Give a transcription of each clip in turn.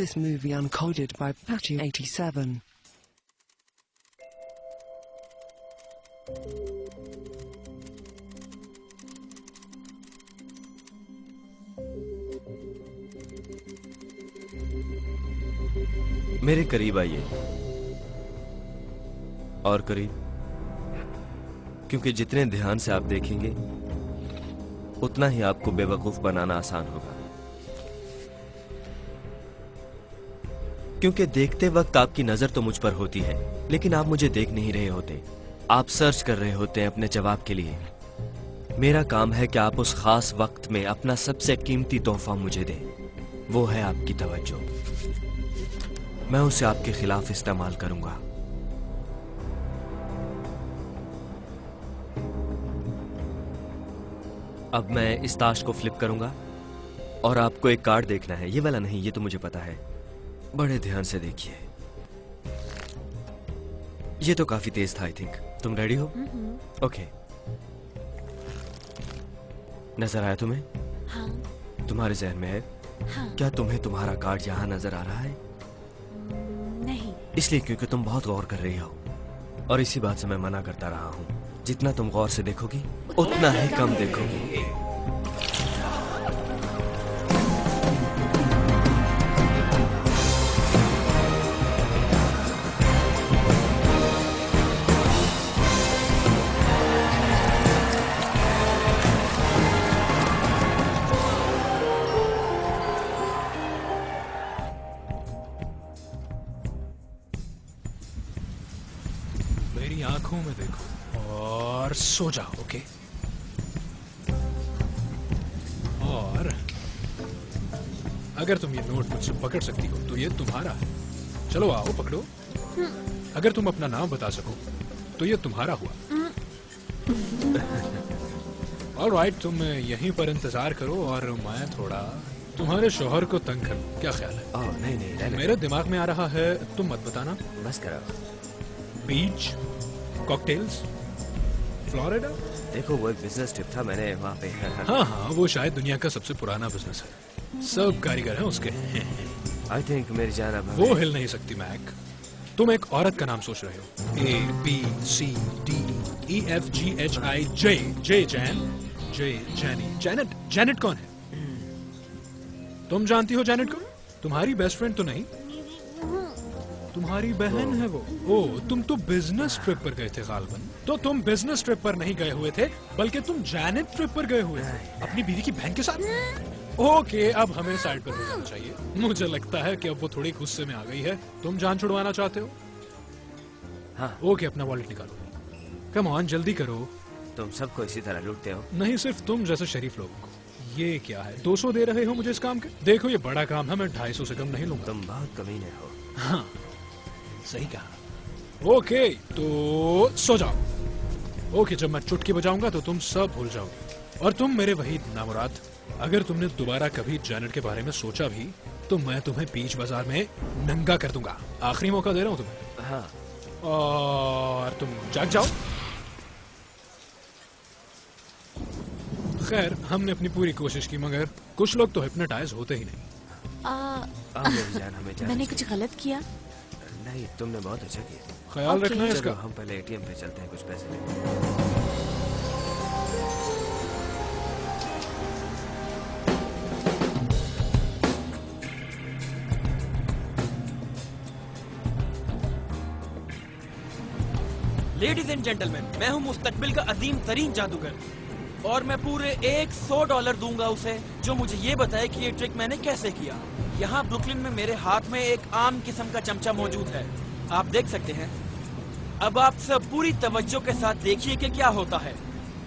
this movie uncoded by Patchy87. मेरे करीब आइए। और करीब। क्योंकि जितने ध्यान से आप देखेंगे, उतना ही आपको बेवकूफ़ बनाना आसान होगा। क्योंकि देखते वक्त आपकी नज़र तो मुझ पर होती है, लेकिन आप मुझे देख नहीं रहे होते। आप सर्च कर रहे होते हैं अपने जवाब के लिए। मेरा काम है कि आप उस खास वक्त में अपना सबसे कीमती तोहफा मुझे दें। वो है आपकी तवज्जो। मैं उसे आपके खिलाफ इस्तेमाल करूँगा। अब मैं इस ताश को फ्लिप करूँगा और आपको एक कार्ड देखना है। ये वाला नहीं, ये तो मुझे पता है। बड़े ध्यान से देखिए। ये तो काफ़ी तेज था आई थिंक तुम रेडी हो? Okay okay. नज़र आया तुम्हें? हाँ। तुम्हारे जहन में है? हाँ। क्या तुम्हें तुम्हारा कार्ड यहाँ नज़र आ रहा है? नहीं। इसलिए क्योंकि तुम बहुत गौर कर रही हो। और इसी बात से मैं मना करता रहा हूँ। जितना तुम गौर से देखोगी उतना ही कम देखोगी। पकड़ सकती हो तो ये तुम्हारा है। चलो आओ पकड़ो। अगर तुम अपना नाम बता सको तो ये तुम्हारा हुआ। और राइट तुम यहीं पर इंतज़ार करो और मैं थोड़ा तुम्हारे शोहर को तंग करूँ। क्या ख्याल है? ओह नहीं नहीं रहने मेरे दिमाग में आ रहा है तुम मत बताना। बस करो। बीच कॉकटेल्स फ्लोरिडा देखो वो एक बिज़नेस ट्रिप था मैंने वहाँ पे। हाँ हाँ वो शायद दुनिया का सबसे पुराना बिज़नेस है। सब कारीगर हैं उसके। आई थिंक मेरी जान अब वो हिल नहीं सकती मैक तुम एक औरत का नाम सोच रहे हो। A B C D E F G H I J J Jane J Janie Janet Janet कौन है? तुम जानती हो जैनेट को? तुम्हारी बेस्ट फ्रेंड तो नहीं? तुम्हारी बहन है वो। ओ तुम तो बिज़नेस ट्रिप पर गए थे गालबन। तो तुम बिज़नेस ट्रिप पर नहीं गए हुए थे बल्कि तुम जैनेट ट्रिप पर गए हुए थे। अपनी बीवी की बहन के साथ? ओके अब हमें साइड पर हो जाना चाहिए। मुझे लगता है कि अब वो थोड़ी गुस्से में आ गई है। तुम जान छुड़वाना चाहते हो? हाँ। ओके अपना वॉलेट निकालो। कम ऑन जल्दी करो। तुम सबको इसी तरह लूटते हो? नहीं सिर्फ़ तुम जैसे शरीफ लोगों को। ये क्या है? 200 दे रहे हो मुझे इस काम के? देखो ये बड़ा काम है मैं 250 से कम नहीं लूँगा। तुम बहुत कमीने हो। हाँ सही कहा। ओके तो सो जाओ। ओके जब मैं चुटकी बजाऊँगा तो तुम सब भूल जाओगे। और तुम मेरे वही नामुराद। अगर तुमने दोबारा कभी जैनेट के बारे में सोचा भी तो मैं तुम्हें बीच बाज़ार में नंगा कर दूँगा। आखिरी मौका दे रहा हूँ तुम्हें। हाँ। और तुम जाग जाओ। खैर हमने अपनी पूरी कोशिश की मगर कुछ लोग तो हिप्नोटाइज होते ही नहीं। आ, जाना मैंने कुछ गलत किया? नहीं तुमने बहुत अच्छा किया। ख्याल Okay. रखना है इसका हम पहले एटीएम पे चलते हैं कुछ पैसे लेने एंड जेंटलमैन मैं हूँ मुस्तकबिल का अजीम तरीन जादूगर और मैं पूरे एक सौ डॉलर दूँगा उसे, जो मुझे ये बताए कि ये ट्रिक मैंने कैसे किया। यहाँ ब्रुकलिन में मेरे हाथ में एक आम किस्म का चमचा मौजूद है। आप देख सकते हैं। अब आप सब पूरी तवज्जो के साथ देखिए कि क्या होता है,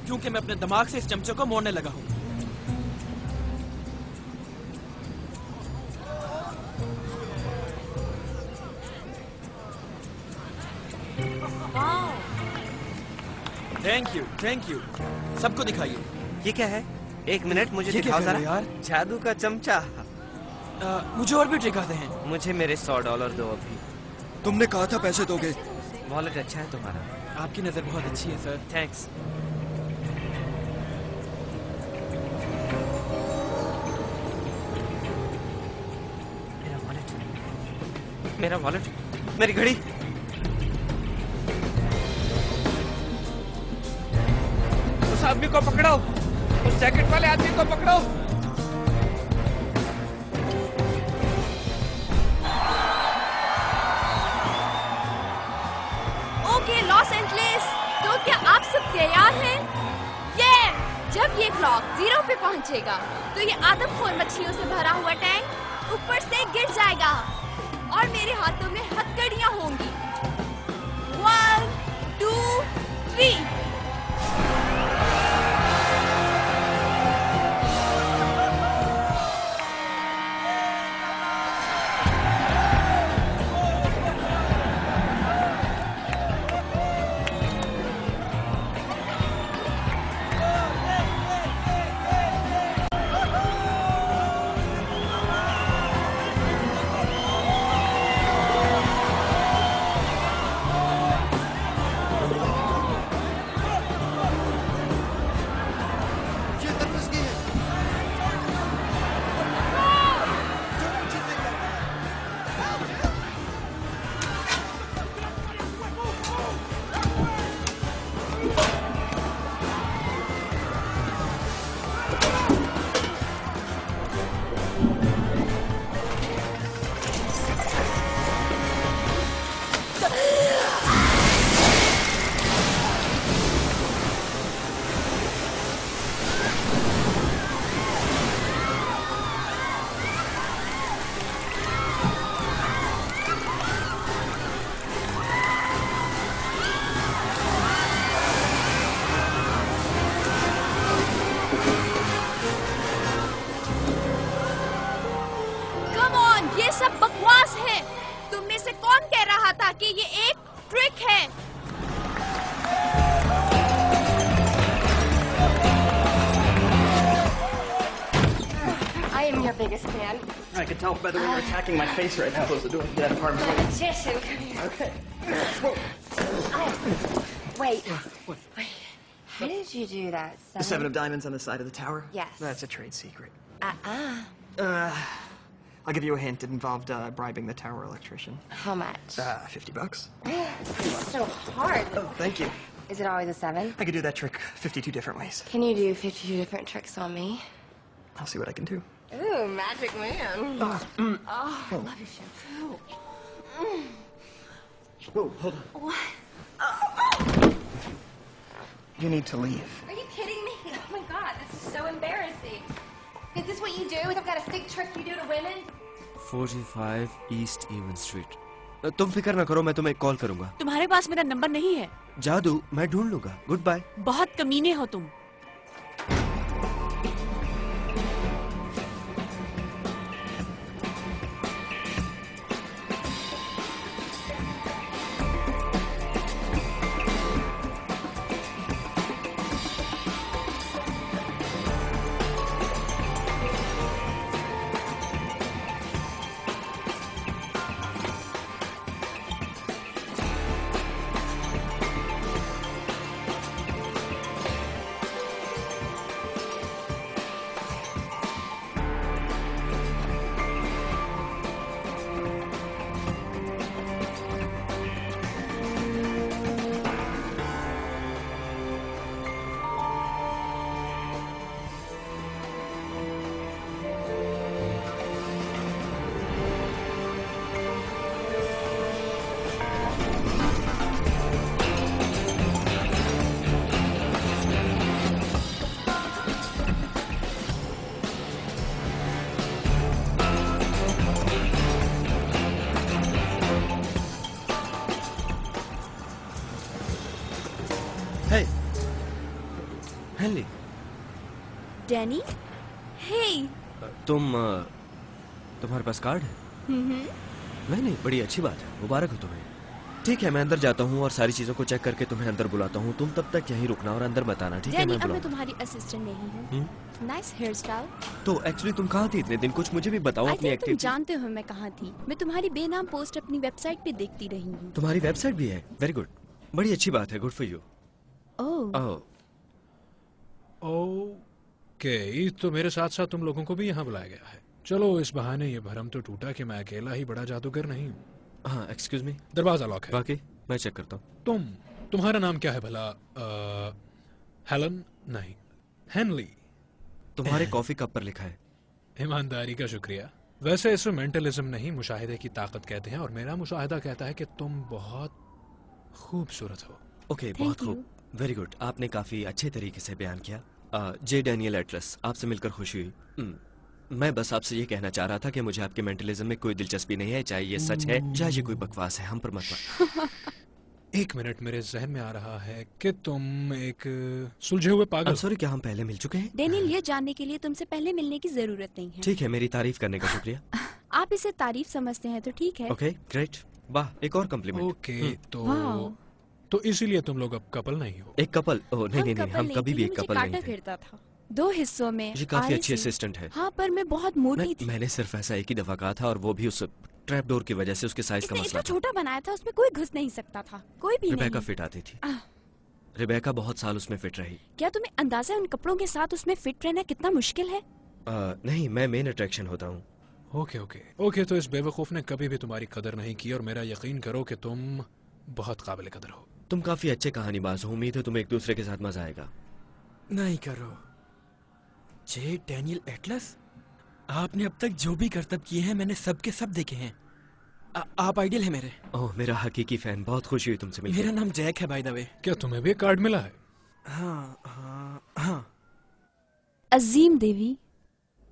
क्योंकि मैं अपने दिमाग से इस चमचे को मोड़ने लगा हूँ। थैंक यू थैंक यू सबको दिखाइए। ये क्या है? एक मिनट मुझे दिखाओ जरा। यार? जादू का चमचा। आ, मुझे और भी ट्रिक आते हैं। मुझे मेरे सौ डॉलर दो अभी। तुमने कहा था पैसे दोगे। वॉलेट अच्छा है तुम्हारा। आपकी नज़र बहुत अच्छी है सर। थैंक्स मेरा वॉलेट? मेरी घड़ी? आदमी को पकड़ो उस जैकेट वाले आदमी को पकड़ो ओके, लॉस एंजलिस तो क्या आप सब तैयार हैं? ये जब ये क्लॉक ज़ीरो पे पहुंचेगा तो ये आदम आदमखोर मछलियों से भरा हुआ टैंक ऊपर से गिर जाएगा। और मेरे हाथों में biggest fan. I can tell by the way you're attacking my face right now. Close the door. Get out of harm's way. Magician, come here. Okay. Wait. What? Wait. How did you do that? The seven of diamonds on the side of the tower? Yes. That's a trade secret. Uh-uh. Uh, I'll give you a hint. It involved uh, bribing the tower electrician. How much? Uh, 50 bucks. It's so hard. Oh, thank you. Is it always a seven? I could do that trick 52 different ways. Can you do 52 different tricks on me? I'll see what I can do. Ooh, magic man. Oh, mm. Oh, I love your shampoo. Whoa, hold on. What? Oh, oh. You need to leave. Are you kidding me? Oh my god, this is so embarrassing. Is this what you do? Is that a sick trick you do to women? 45 east even street तुम फ़िक्र ना करो मैं तुम्हें call करूँगा तुम्हारे पास मेरा number नहीं है जादू मैं ढूंढ लूँगा गुड बाय बहुत कमीने हो तुम डैनी हे तुम तुम्हारे पास कार्ड है? नहीं नहीं बड़ी अच्छी बात है मुबारक हो तुम्हें। ठीक है मैं अंदर जाता हूँ और सारी चीज़ों को चेक करके तुम्हें अंदर बुलाता हूँ। तुम तब तक यहीं रुकना और अंदर बताना ठीक है मैं अब मैं तुम्हारी असिस्टेंट नहीं हूँ? नाइस हेयर स्टाइल तो एक्चुअली तुम कहाँ थी इतने दिन? कुछ मुझे भी बताओ अपनी एक्टिविटी जानते हो मैं कहाँ थी। मैं तुम्हारी बेनाम पोस्ट अपनी वेबसाइट पे देखती रही हूँ। तुम्हारी वेबसाइट भी है? वेरी गुड बड़ी अच्छी बात है good for you oh oh okay तो मेरे साथ साथ तुम लोगों को भी यहाँ बुलाया गया है। चलो इस बहाने ये भरम तो टूटा कि मैं अकेला ही बड़ा जादूगर नहीं हूँ। हाँ एक्सक्यूज मी दरवाज़ा लॉक है। बाकी मैं चेक करता हूँ। तुम तुम्हारा नाम क्या है भला? हेलन? नहीं हेनली। तुम्हारे कॉफ़ी कप पर लिखा है। ईमानदारी का शुक्रिया। वैसे इसे मेंटलिज्म नहीं मुशाहिदे की ताकत कहते हैं और मेरा मुशाहिदा कहता है कि तुम बहुत खूबसूरत हो। ओके okay, बहुत खूब। वेरी गुड आपने काफ़ी अच्छे तरीके से बयान किया। जे डैनियल एटलस आपसे मिलकर खुशी हुई। हम्म, मैं बस आपसे ये कहना चाह रहा था कि मुझे आपके मेंटलिज्म में कोई दिलचस्पी नहीं है चाहे ये सच है चाहे ये कोई बकवास है हम पर मत एक मिनट मेरे जहन में आ रहा है कि तुम एक सुलझे हुए पागल सॉरी क्या हम पहले मिल चुके हैं? डेनियल ये जानने के लिए तुमसे पहले मिलने की ज़रूरत नहीं है। ठीक है मेरी तारीफ़ करने का शुक्रिया। आप इसे तारीफ़ समझते हैं तो ठीक है। ओके ग्रेट वाह एक और कम्प्लीमेंट ओके तो। तो इसीलिए तुम लोग अब कपल नहीं हो। एक कपल? ओह नहीं नहीं नहीं हम कभी भी एक कपल नहीं थे। फिरता था। दो हिस्सों में ये काफ़ी अच्छी असिस्टेंट है। हाँ पर मैं बहुत मोटी मैं, थी। मैंने सिर्फ़ ऐसा एक ही दफ़ा कहा था और वो भी उस ट्रैप डोर की वजह से उसके साइज़ का मसला छोटा बनाया था उसमें कोई घुस नहीं सकता था। कोई भी रिबेका फिट आती थी। रिबेका बहुत साल उसमें फिट रही। क्या तुम्हें अंदाज़ा है उन कपड़ों के साथ उसमें फिट रहना कितना मुश्किल है? आ, नहीं मैं मेन अट्रैक्शन होता हूँ। ओके ओके ओके तो इस बेवकूफ़ ने कभी भी तुम्हारी कदर नहीं की और मेरा यकीन करो कि तुम बहुत काबिल कदर हो। तुम काफ़ी अच्छे कहानीबाज हो। उम्मीद है तुम्हें एक दूसरे के साथ मज़ा आएगा। नहीं करो। जे डैनियल एटलस आपने अब तक जो भी करतब किए हैं मैंने सबके सब देखे हैं। आ, आप आइडियल है मेरे। ओह मेरा हकीकी फ़ैन बहुत खुशी हुई तुमसे मिलकर। मेरा नाम जैक है बाय द वे क्या तुम्हें भी कार्ड मिला है? हाँ हाँ हाँ। अजीम देवी।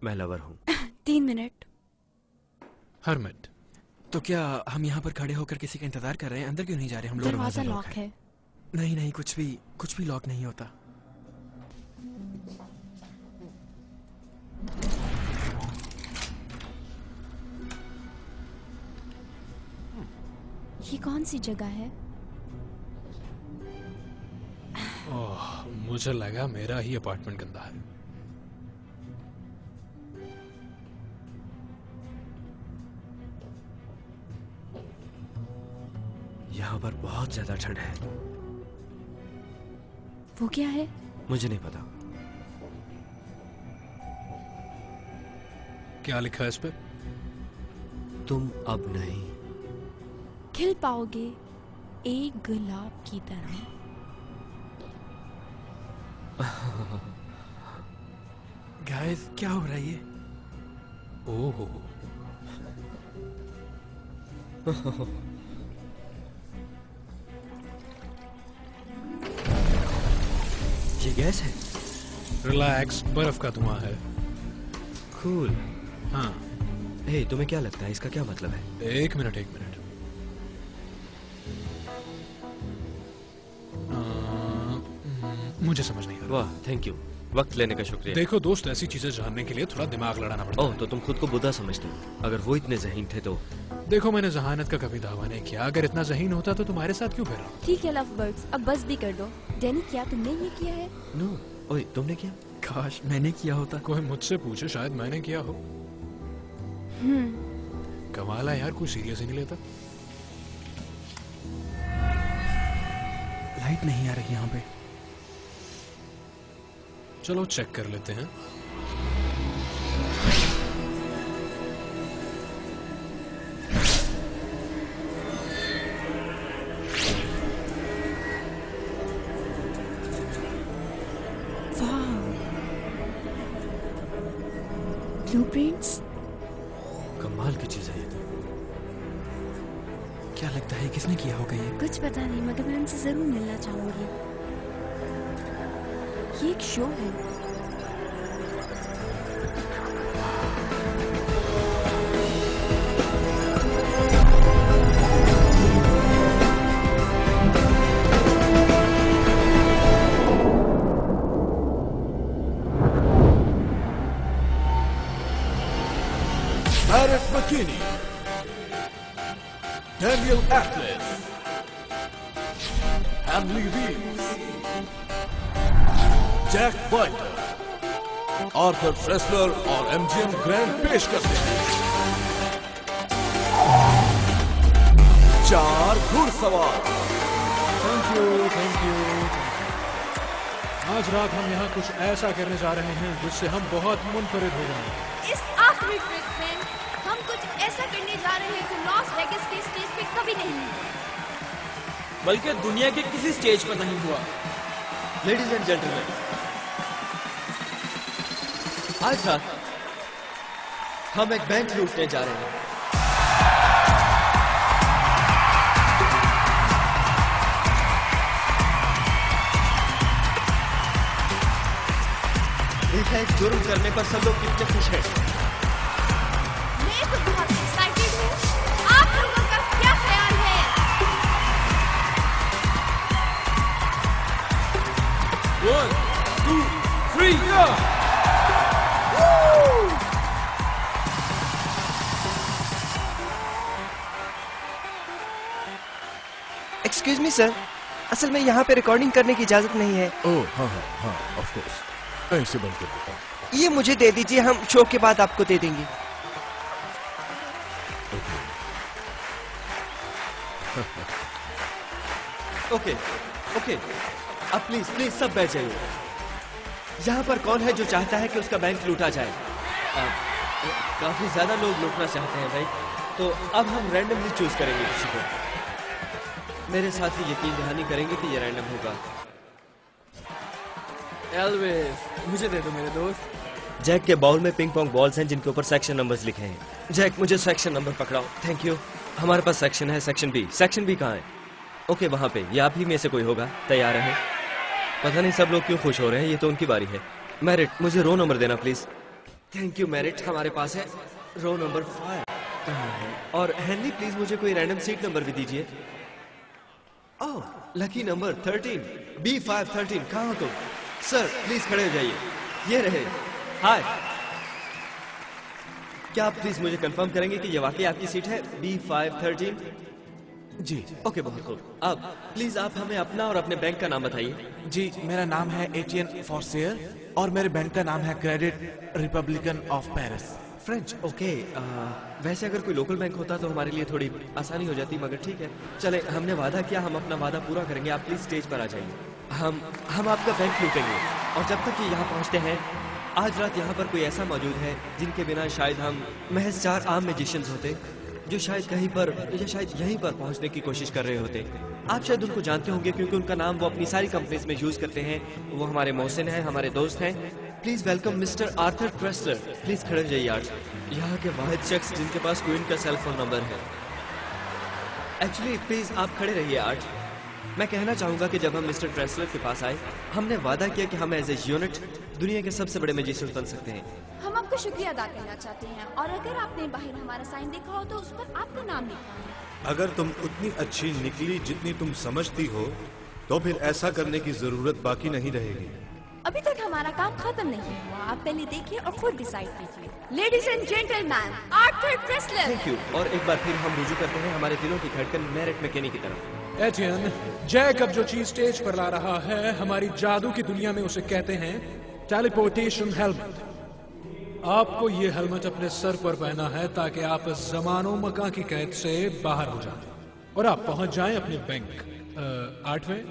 मैं लवर हूँ। तीन मिनट। हरमिट तो क्या हम यहाँ पर खड़े होकर किसी का इंतज़ार कर रहे हैं? अंदर क्यों नहीं जा रहे हम लोग? दरवाज़ा लॉक है। नहीं नहीं कुछ भी कुछ भी लॉक नहीं होता। ये कौन सी जगह है? ओह मुझे लगा मेरा ही अपार्टमेंट गंदा है। यहाँ पर बहुत ज़्यादा ठंड है। वो क्या है? मुझे नहीं पता। क्या लिखा है इस पर तुम अब नहीं। खिल पाओगे एक गुलाब की तरह। गाइस क्या हो रहा है ये? ओह। ये गैस है। रिलैक्स बर्फ़ का धुआँ है। कूल हाँ। हे तुम्हें क्या लगता है इसका क्या मतलब है? एक मिनट एक मिनट। मुझे समझ नहीं आ रहा। वाह थैंक यू वक्त लेने का शुक्रिया। देखो दोस्त ऐसी चीज़ें जानने के लिए थोड़ा दिमाग लड़ाना पड़ता ओह तो तुम खुद को बुद्धा समझते हो? अगर वो इतने जहीन थे तो? देखो मैंने जहानत का कभी दावा नहीं किया। अगर इतना जहीन होता तो तुम्हारे साथ क्यों फिर? ठीक है लव बर्ड्स अब बस भी कर दो। डैनी क्या तुमने ये किया है? नो ओए तुमने किया? काश मैंने किया होता। कोई मुझसे पूछे शायद मैंने किया हो। हम्म। कमाल है यार कोई सीरियस ही नहीं लेता। लाइट नहीं आ रही यहाँ पे। चलो चेक कर लेते हैं। ये एक शो है Eric McKinney, Daniel Atlas, Hanley Reeves, Jack Wilder Arthur Tressler और एमजीएम ग्रैंड पेश करते हैं। चार घुड़सवार थैंक यू थैंक यू आज रात हम यहाँ कुछ ऐसा करने जा रहे हैं जिससे हम बहुत मुनफरिद हो जाएँगे इस आखिरी ट्रिप में हम कुछ ऐसा करने जा रहे हैं तो लॉस वेगस के स्टेज पे कभी नहीं हुआ। बल्कि दुनिया के किसी स्टेज पर नहीं हुआ। लेडीज़ एंड जेंटलमैन आज रात हम एक बैंक लूटने जा रहे हैं। देखा है जुर्म करने पर सब लोग कितने खुश हैं? मैं तो बहुत एक्साइटेड हूँ। आप लोगों का क्या ख्याल है? One two three go me sir असल में यहाँ पे रिकॉर्डिंग करने की इजाज़त नहीं है। ओह हाँ हाँ हाँ ऑफ़ कोर्स ऐसे बंद कर देता हूँ। ये मुझे दे दीजिए हम शो के बाद आपको दे देंगे। ओके ओके अब प्लीज़ प्लीज़ सब बैठ जाइए। यहाँ पर कौन है जो चाहता है कि उसका बैंक लूटा जाए? अ, काफ़ी ज़्यादा लोग लूटना चाहते हैं भाई। तो अब हम रैंडमली चूज़ करेंगे किसी को। मेरे साथी यकीन दहानी करेंगे कि ये रैंडम होगा। एलविस मुझे दे दो मेरे दोस्त। जैक के बाउल में पिंग पोंग बॉल्स हैं जिनके ऊपर सेक्शन नंबर्स लिखे हैं। जैक, मुझे सेक्शन नंबर पकड़ाओ। थैंक यू हमारे पास सेक्शन है सेक्शन बी सेक्शन बी कहाँ है? ओके वहाँ पे। या आप ही में से कोई होगा। तैयार है। पता नहीं सब लोग क्यों खुश हो रहे हैं, ये तो उनकी बारी है। मैरिट मुझे रो नंबर देना प्लीज़ थैंक यू मैरिट हमारे पास है रो नंबर फाइव और हेनरी प्लीज़ मुझे कोई रैंडम सीट नंबर भी दीजिए। ओह lucky number thirteen B five thirteen कहाँ हो तुम? सर प्लीज़ खड़े हो जाइए। ये रहे। हाय क्या आप प्लीज़ मुझे कंफर्म करेंगे कि ये वाकई आपकी सीट है? बी फाइव थर्टीन जी। ओके बहुत खूब अब प्लीज़ आप हमें अपना और अपने बैंक का नाम बताइए। जी मेरा नाम है एटीएन फॉर सेयर और मेरे बैंक का नाम है credit republican of Paris French okay आ, वैसे अगर कोई लोकल बैंक होता तो हमारे लिए थोड़ी आसानी हो जाती मगर ठीक है। चले हमने वादा किया हम अपना वादा पूरा करेंगे आप प्लीज़ स्टेज पर आ जाइए। हम हम आपका बैंक लूटेंगे। और जब तक ये यहाँ पहुँचते हैं आज रात यहाँ पर कोई ऐसा मौजूद है जिनके बिना शायद हम महज चार आम मैजिशियंस होते जो शायद कहीं पर या शायद यहीं पर पहुँचने की कोशिश कर रहे होते। आप शायद उनको जानते होंगे क्योंकि उनका नाम वो अपनी सारी कंपनीज़ में यूज़ करते हैं। वो हमारे मोहसिन हैं हमारे दोस्त हैं please welcome mister Arthur Tressler please खड़े हो जाइए आज यहाँ के वाहिद शख्स जिनके पास क्वीन का सेल फ़ोन नंबर है। एक्चुअली प्लीज़ आप खड़े रहिए आज मैं कहना चाहूँगा कि जब हम मिस्टर ट्रेस्लर के पास आए हमने वादा किया कि हम एज ए यूनिट दुनिया के सबसे बड़े मैजिशियन बन सकते हैं। हम आपको शुक्रिया अदा करना चाहते हैं। और अगर आपने बाहर हमारा साइन देखा हो तो उस पर आपका नाम लिखा है। अगर तुम उतनी अच्छी निकली जितनी तुम समझती हो तो फिर ऐसा करने की ज़रूरत बाकी नहीं रहेगी। अभी तक हमारा काम खत्म नहीं हुआ। आप पहले देखिए और खुद डिसाइड कीजिए। Ladies and gentleman Arthur Tressler thank you और एक बार फिर हम रुजू करते हैं हमारे दिलों की धड़कन मैरिट मैकेनी की तरफ़। एटियन जैक अब जो चीज़ स्टेज पर ला रहा है हमारी जादू की दुनिया में उसे कहते हैं टेलीपोर्टेशन हेलमेट आपको ये हेलमेट अपने सर पर पहना है ताकि आप जमानो मका की कैद से बाहर हो जाए। और आप पहुँच जाएँ अपने बैंक आठवें?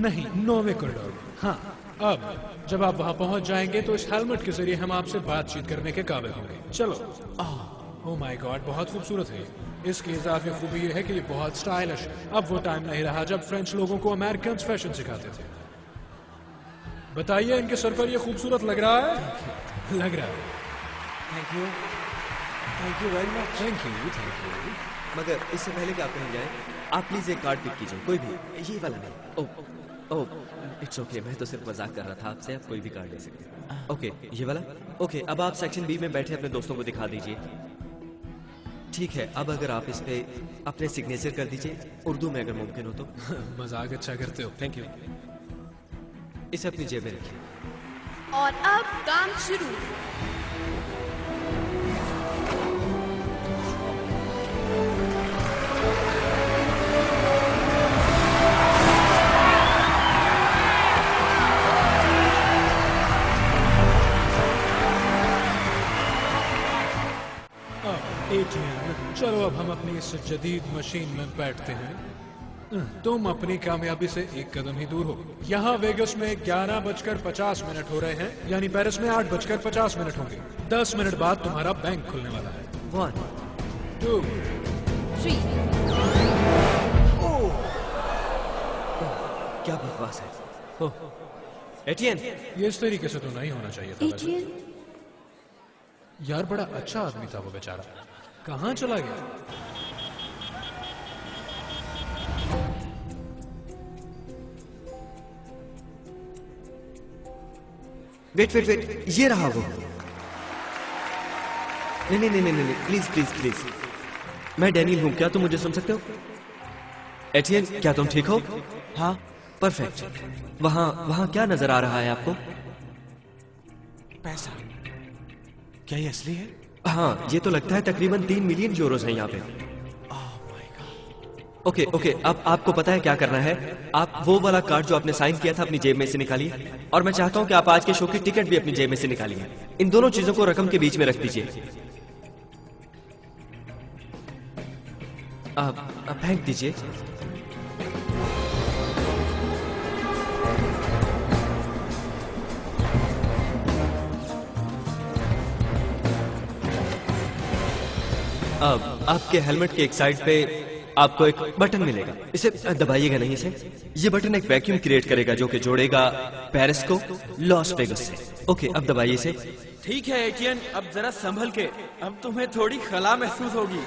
नहीं नौवे कॉरिडोर हाँ। अब जब आप वहाँ पहुँच जाएँगे तो इस हेलमेट के ज़रिए हम आपसे बातचीत करने के काबिल होंगे। चलो। ओह माय गॉड बहुत खूबसूरत है। इसकी इजाफी खूबी ये है कि ये बहुत स्टाइलिश अब वो टाइम नहीं रहा जब फ्रेंच लोगों को अमेरिकन फ़ैशन सिखाते थे। बताइए इनके सर पर ये खूबसूरत लग रहा है? लग रहा है। Thank you thank you very much thank you thank you मगर इससे पहले कि आप कहीं जाए आप प्लीज़ एक कार्ड पिक कीजिए कोई भी। ये वाला नहीं। ओ ओ इट्स ओके मैं तो सिर्फ़ मज़ाक कर रहा था आपसे आप कोई भी कार्ड ले सकते हैं। ओके ये वाला? ओके अब आप सेक्शन बी में बैठे अपने दोस्तों को दिखा दीजिए। ठीक है अब अगर आप इस पे अपने सिग्नेचर कर दीजिए उर्दू में अगर मुमकिन हो तो। मज़ाक अच्छा करते हो थैंक यू इसे अपनी जेब में रखिए। और अब काम शुरू। अब हम अपनी इस जदीद मशीन में बैठते हैं। तुम अपनी कामयाबी से एक कदम ही दूर हो। यहाँ वेगस में ग्यारह बजकर पचास मिनट हो रहे हैं यानी पेरिस में आठ बजकर पचास मिनट होंगे। दस मिनट बाद तुम्हारा बैंक खुलने वाला है। वन टू थ्री क्या बकवास है? एटीएन। ये इस तरीके से तो नहीं होना चाहिए था एटीएन? यार बड़ा अच्छा आदमी था वो बेचारा। कहाँ चला गया? वेट वेट वेट ये रहा वो। नहीं नहीं नहीं नहीं प्लीज़ प्लीज़ प्लीज़ मैं डैनियल हूँ क्या तुम मुझे सुन सकते हो? एटीएन क्या तुम ठीक हो? हाँ परफेक्ट वहाँ वहाँ क्या नज़र आ रहा है आपको? पैसा। क्या ये असली है? हाँ ये तो लगता है तकरीबन तीन मिलियन यूरोज हैं यहाँ पे। ओके ओके अब आपको पता है क्या करना है? आप वो वाला कार्ड जो आपने साइन किया था अपनी जेब में से निकालिए। और मैं चाहता हूँ कि आप आज के शो की टिकट भी अपनी जेब में से निकालिए। इन दोनों चीज़ों को रकम के बीच में रख दीजिए। आप फेंक दीजिए। अब आपके हेलमेट के एक साइड पे आपको एक बटन मिलेगा। इसे दबाइएगा नहीं इसे। ये बटन एक वैक्यूम क्रिएट करेगा जो कि जोड़ेगा पेरिस को लॉस वेगस से। ओके, अब दबाइए इसे। ठीक है, एटीएन, अब जरा संभल के। अब तुम्हें थोड़ी खला महसूस होगी।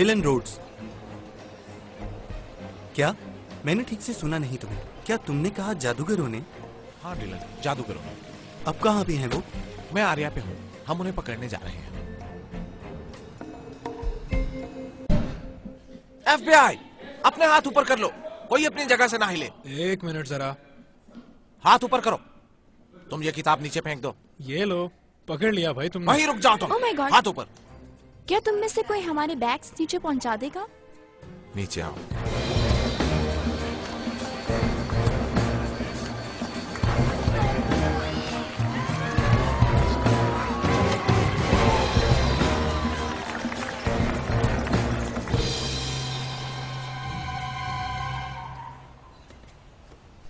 डिलन रोड्स क्या? मैंने ठीक से सुना नहीं तुम्हें। क्या तुमने कहा जादूगरों ने? हाँ डिलन जादूगरों ने। अब कहाँ पे हैं वो? मैं आर्या पे हूँ। हम उन्हें पकड़ने जा रहे हैं। एफबीआई अपने हाथ ऊपर कर लो। कोई अपनी जगह से ना हिले। एक मिनट जरा। हाथ ऊपर करो। तुम ये किताब नीचे फेंक दो। ये लो। पकड़ लिया भाई तुमने। वहीं रुक जाओ तुम। Oh हाथ ऊपर। क्या तुम में से कोई हमारे बैग्स नीचे पहुँचा देगा? नीचे आओ।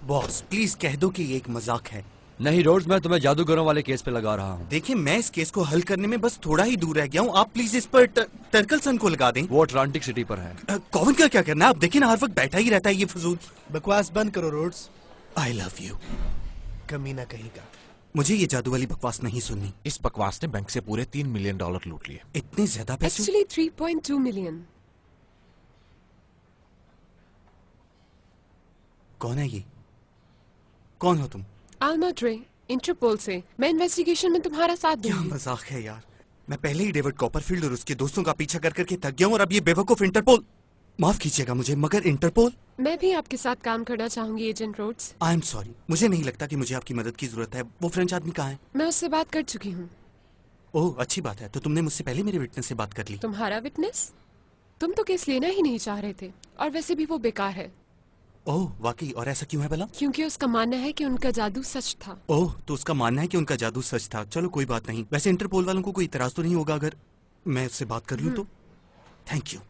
बॉस प्लीज़ कह दो कि ये एक मज़ाक है। नहीं रोड्स मैं तुम्हें जादूगरों वाले केस पे लगा रहा हूँ। देखिए मैं इस केस को हल करने में बस थोड़ा ही दूर रह गया हूँ। आप प्लीज़ इस पर ट- टर्कलसन को लगा दें। वो अटलांटिक सिटी पर है। कौन का क्या करना है? आप देखिए ना हर वक्त बैठा ही रहता है ये फजूल। बकवास बंद करो रोड्स। आई लव यू कमीना कहेगा मुझे ये जादू वाली बकवास नहीं सुननी। इस बकवास ने बैंक से पूरे तीन मिलियन डॉलर लूट लिए। इतने ज़्यादा पैसे थ्री पॉइंट टू मिलियन कौन है ये? कौन हो तुम? Dre, इंटरपोल से। मैं इन्वेस्टिगेशन में तुम्हारा साथ क्या मज़ाक है यार। मैं पहले ही डेविड कॉपरफील्ड और उसके दोस्तों का पीछा कर करके थक गया हूँ और अब ये बेवकूफ़ इंटरपोल माफ़ कीजिएगा मुझे मगर इंटरपोल मैं भी आपके साथ काम करना चाहूँगी agent Rhodes I am sorry मुझे नहीं लगता कि मुझे आपकी मदद की ज़रूरत है। वो फ्रेंच आदमी कहाँ है? मैं उससे बात कर चुकी हूँ। ओह अच्छी बात है। तो तुमने मुझसे पहले मेरे विटनेस से बात कर ली। तुम्हारा विटनेस तुम तो केस लेना ही नहीं चाह रहे थे। और वैसे भी वो बेकार है। ओह वाकई और ऐसा क्यों है भला? क्योंकि उसका मानना है कि उनका जादू सच था। ओह तो उसका मानना है कि उनका जादू सच था। चलो कोई बात नहीं। वैसे इंटरपोल वालों को कोई इतराज तो नहीं होगा अगर मैं उससे बात कर लूँ तो? थैंक यू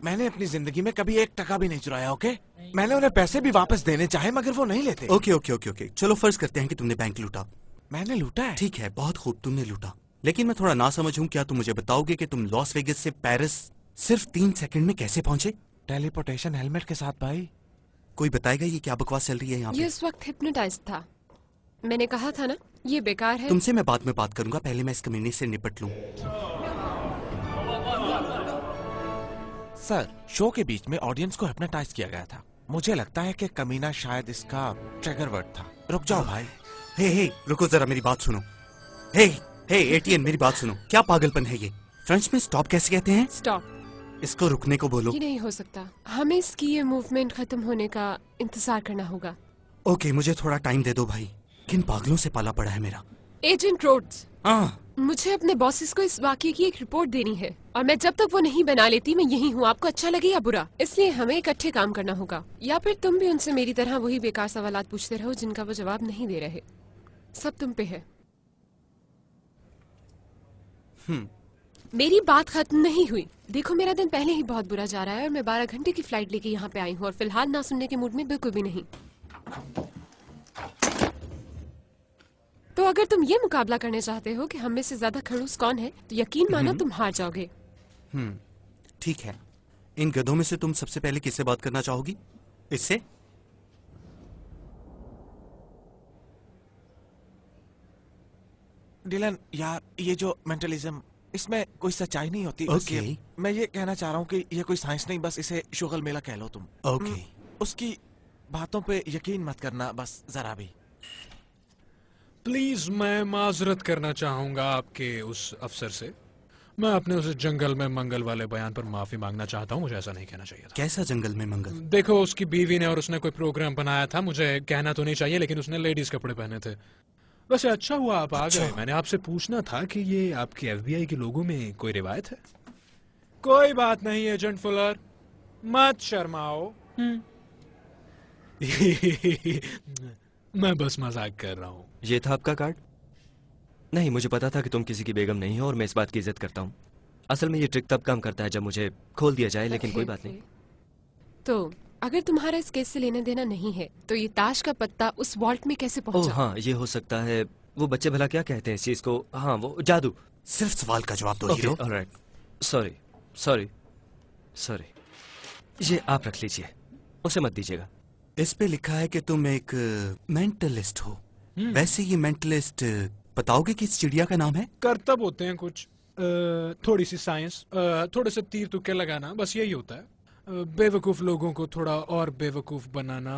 मैंने अपनी ज़िंदगी में कभी एक टका भी नहीं चुराया ओके? मैंने उन्हें पैसे भी वापस देने चाहे मगर वो नहीं लेते। ओके ओके ओके ओके चलो फ़र्ज़ करते हैं कि तुमने बैंक लूटा। मैंने लूटा है? ठीक है बहुत खूब तुमने लूटा। लेकिन मैं थोड़ा ना समझ हूँ क्या तुम मुझे बताओगे कि तुम लॉस वेगस से पेरिस सिर्फ़ तीन सेकंड में कैसे पहुँचे? टेलीपोर्टेशन हेलमेट के साथ भाई। कोई बताएगा ये क्या बकवास चल रही है यहाँ ये पे उस वक्त हिप्नोटाइज था। मैंने कहा था ना ये बेकार है। तुमसे मैं बाद में बात करूँगा पहले मैं इस कम्युनिटी से निपट लूँ। सर शो के बीच में ऑडियंस को हिप्नोटाइज किया गया था। मुझे लगता है कि कमीना शायद इसका ट्रिगर वर्ड था। रुक जाओ भाई। हे हे रुको जरा मेरी बात सुनो। हे हे एटीएन मेरी बात सुनो। क्या पागलपन है ये? फ्रेंच में स्टॉप कैसे कहते हैं? स्टॉप इसको रुकने को बोलो। ये नहीं हो सकता। हमें इसकी ये मूवमेंट खत्म होने का इंतज़ार करना होगा। ओके मुझे थोड़ा टाइम दे दो भाई। किन पागलों से पाला पड़ा है मेरा? एजेंट रोड्स हाँ। मुझे अपने बॉसेस को इस वाक्य की एक रिपोर्ट देनी है। और मैं जब तक वो नहीं बना लेती मैं यही हूँ। आपको अच्छा लगे या बुरा? इसलिए हमें इकट्ठे काम करना होगा। या फिर तुम भी उनसे मेरी तरह वही बेकार सवाल पूछते रहो जिनका वो जवाब नहीं दे रहे। सब तुम पे है। हम्म। मेरी बात खत्म नहीं हुई। देखो मेरा दिन पहले ही बहुत बुरा जा रहा है और मैं बारह घंटे की फ़्लाइट लेके यहाँ पे आई हूँ और फ़िलहाल ना सुनने के मूड में बिल्कुल भी नहीं। तो अगर तुम ये मुकाबला करने चाहते हो कि हम में से ज़्यादा खड़ूस कौन है तो यकीन मानो हम्म। तुम हार जाओगे। हम्म ठीक है। इन गधों में से तुम सबसे पहले किससे बात करना चाहोगी? इससे? डिलन यार ये जो मेंटलिज्म इसमें कोई सच्चाई नहीं होती। उसकी- मैं ये कहना चाह रहा हूँ कि ये कोई साइंस नहीं बस इसे शुगल मेला कह लो तुम। ओके। हम्म, उसकी बातों पे यकीन मत करना बस जरा भी। प्लीज़ मैं माजरत करना चाहूँगा आपके उस अफसर से। मैं अपने उस जंगल में मंगल वाले बयान पर माफ़ी मांगना चाहता हूँ मुझे ऐसा नहीं कहना चाहिए था। कैसा जंगल में मंगल? देखो उसकी बीवी ने और उसने कोई प्रोग्राम बनाया था मुझे कहना तो नहीं चाहिए लेकिन उसने लेडीज़ कपड़े पहने थे। वैसे अच्छा हुआ आप आ गए। मैंने आपसे पूछना था कि ये आपके एफबीआई के लोगों में कोई रिवायत है? कोई बात नहीं एजेंट फुलर। मत शर्माओ। मैं बस मज़ाक कर रहा हूँ। ये था आपका कार्ड? नहीं मुझे पता था कि तुम किसी की बेगम नहीं हो और मैं इस बात की इज़्ज़त करता हूँ। असल में ये ट्रिक तब काम करता है जब मुझे खोल दिया जाए लेकिन कोई बात नहीं। तो अगर तुम्हारा इस केस से लेने देना नहीं है तो ये ताश का पत्ता उस वॉल्ट में कैसे ओह पहुँचा हाँ ये हो सकता है। वो बच्चे भला क्या कहते हैं इस चीज़ को? हाँ वो जादू। सिर्फ़ सवाल का जवाब दो hero. Alright sorry sorry sorry ये आप रख लीजिए। उसे मत दीजिएगा। इस पे लिखा है कि तुम एक मेंटलिस्ट हो। हम्म। वैसे ये मेंटलिस्ट बताओगे कि इस चिड़िया का नाम है? करतब होते हैं कुछ थोड़ी सी साइंस थोड़े से तीर तुक्के लगाना बस यही होता है। बेवकूफ़ लोगों को थोड़ा और बेवकूफ़ बनाना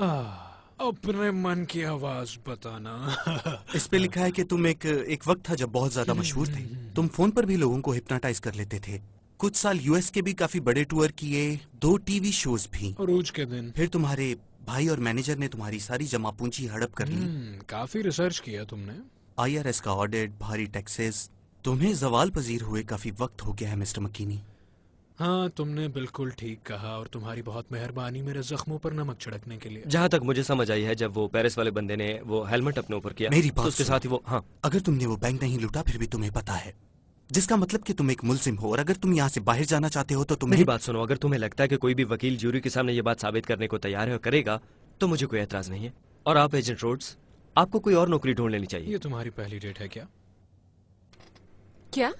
आ, अपने मन की आवाज़ बताना। इस पे लिखा है कि तुम एक एक वक्त था जब बहुत ज़्यादा मशहूर थे। तुम फ़ोन पर भी लोगों को हिप्नोटाइज कर लेते थे। कुछ साल यूएस के भी काफ़ी बड़े टूर किए दो टीवी शोज़ भी। रोज के दिन। फिर तुम्हारे भाई और मैनेजर ने तुम्हारी सारी जमा पूंजी हड़प कर ली। हम्म, काफ़ी रिसर्च किया तुमने। आईआरएस का ऑडिट भारी टैक्सेस तुम्हें जवाल पजीर हुए काफ़ी वक्त हो गया है मिस्टर मकीनी हाँ तुमने बिल्कुल ठीक कहा और तुम्हारी बहुत मेहरबानी मेरे जख्मों पर नमक छिड़कने के लिए। जहाँ तक मुझे समझ आई है जब वो पेरिस वाले बंदे ने वो हेलमेट अपने ऊपर किया मेरी बात तो उसके साथ ही वो हाँ। अगर तुमने वो बैंक नहीं लूटा फिर भी तुम्हें पता है। जिसका मतलब कि तुम एक मुलजिम हो और अगर तुम यहाँ से बाहर जाना चाहते हो तो तुम मेरी बात सुनो अगर तुम्हें लगता है कि कोई भी वकील ज्यूरी के सामने ये बात साबित करने को तैयार है और करेगा तो मुझे कोई एतराज़ नहीं है। और आप एजेंट रोड्स आपको कोई और नौकरी ढूंढ लेनी चाहिए। ये तुम्हारी पहली डेट है क्या? क्या?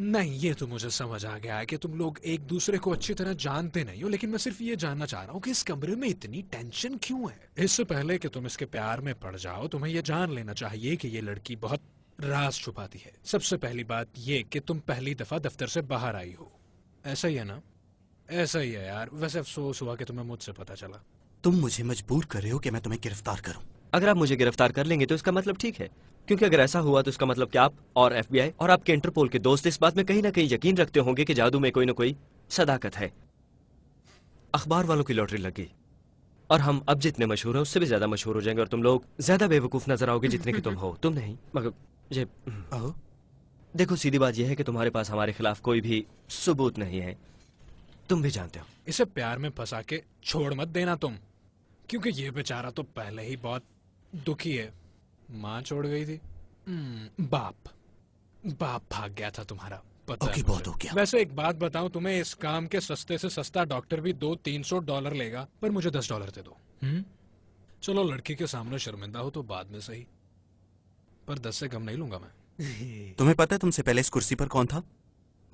नहीं ये तो मुझे समझ आ गया है कि तुम लोग एक दूसरे को अच्छी तरह जानते नहीं हो लेकिन मैं सिर्फ़ ये जानना चाह रहा हूँ कि इस कमरे में इतनी टेंशन क्यों है? इससे पहले कि तुम इसके प्यार में पड़ जाओ तुम्हें ये जान लेना चाहिए कि ये लड़की बहुत राज छुपाती है। सबसे पहली बात ये कि तुम पहली दफ़ा दफ्तर से बाहर आई हो। ऐसा ही है ना? ऐसा ही है यार। वैसे अफसोस हुआ कि तुम्हें मुझसे पता चला। तुम मुझे मजबूर कर रहे हो कि मैं तुम्हें गिरफ़्तार करूँ। अगर आप मुझे गिरफ़्तार कर लेंगे तो इसका मतलब ठीक है। क्योंकि अगर ऐसा हुआ तो इसका मतलब कि आप और एफबीआई और आपके इंटरपोल के दोस्त इस बात में कहीं ना कहीं यकीन रखते होंगे कि जादू में कोई ना कोई सदाकत है। अखबार वालों की लॉटरी लग गई और हम अब जितने मशहूर हैं उससे भी ज़्यादा मशहूर हो जाएँगे और तुम लोग ज़्यादा बेवकूफ़ नज़र आओगे जितने की तुम हो। तुम नहीं मगर ये देखो सीधी बात यह है कि तुम्हारे पास हमारे खिलाफ कोई भी सबूत नहीं है। तुम भी जानते हो। इसे प्यार में फंसा के छोड़ मत देना तुम क्योंकि ये बेचारा तो पहले ही बहुत दुखी है। माँ छोड़ गई थी? हम्म, बाप। बाप भाग गया था तुम्हारा पता है ओके, मुझे। बहुत हो गया। वैसे एक बात बताऊँ तुम्हें इस काम के सस्ते से सस्ता डॉक्टर भी दो तीन सौ डॉलर लेगा पर मुझे दस डॉलर दे दो। हम्म? चलो लड़की के सामने शर्मिंदा हो तो बाद में सही। पर दस से कम नहीं लूँगा मैं। तुम्हें पता है तुमसे पहले इस कुर्सी पर कौन था?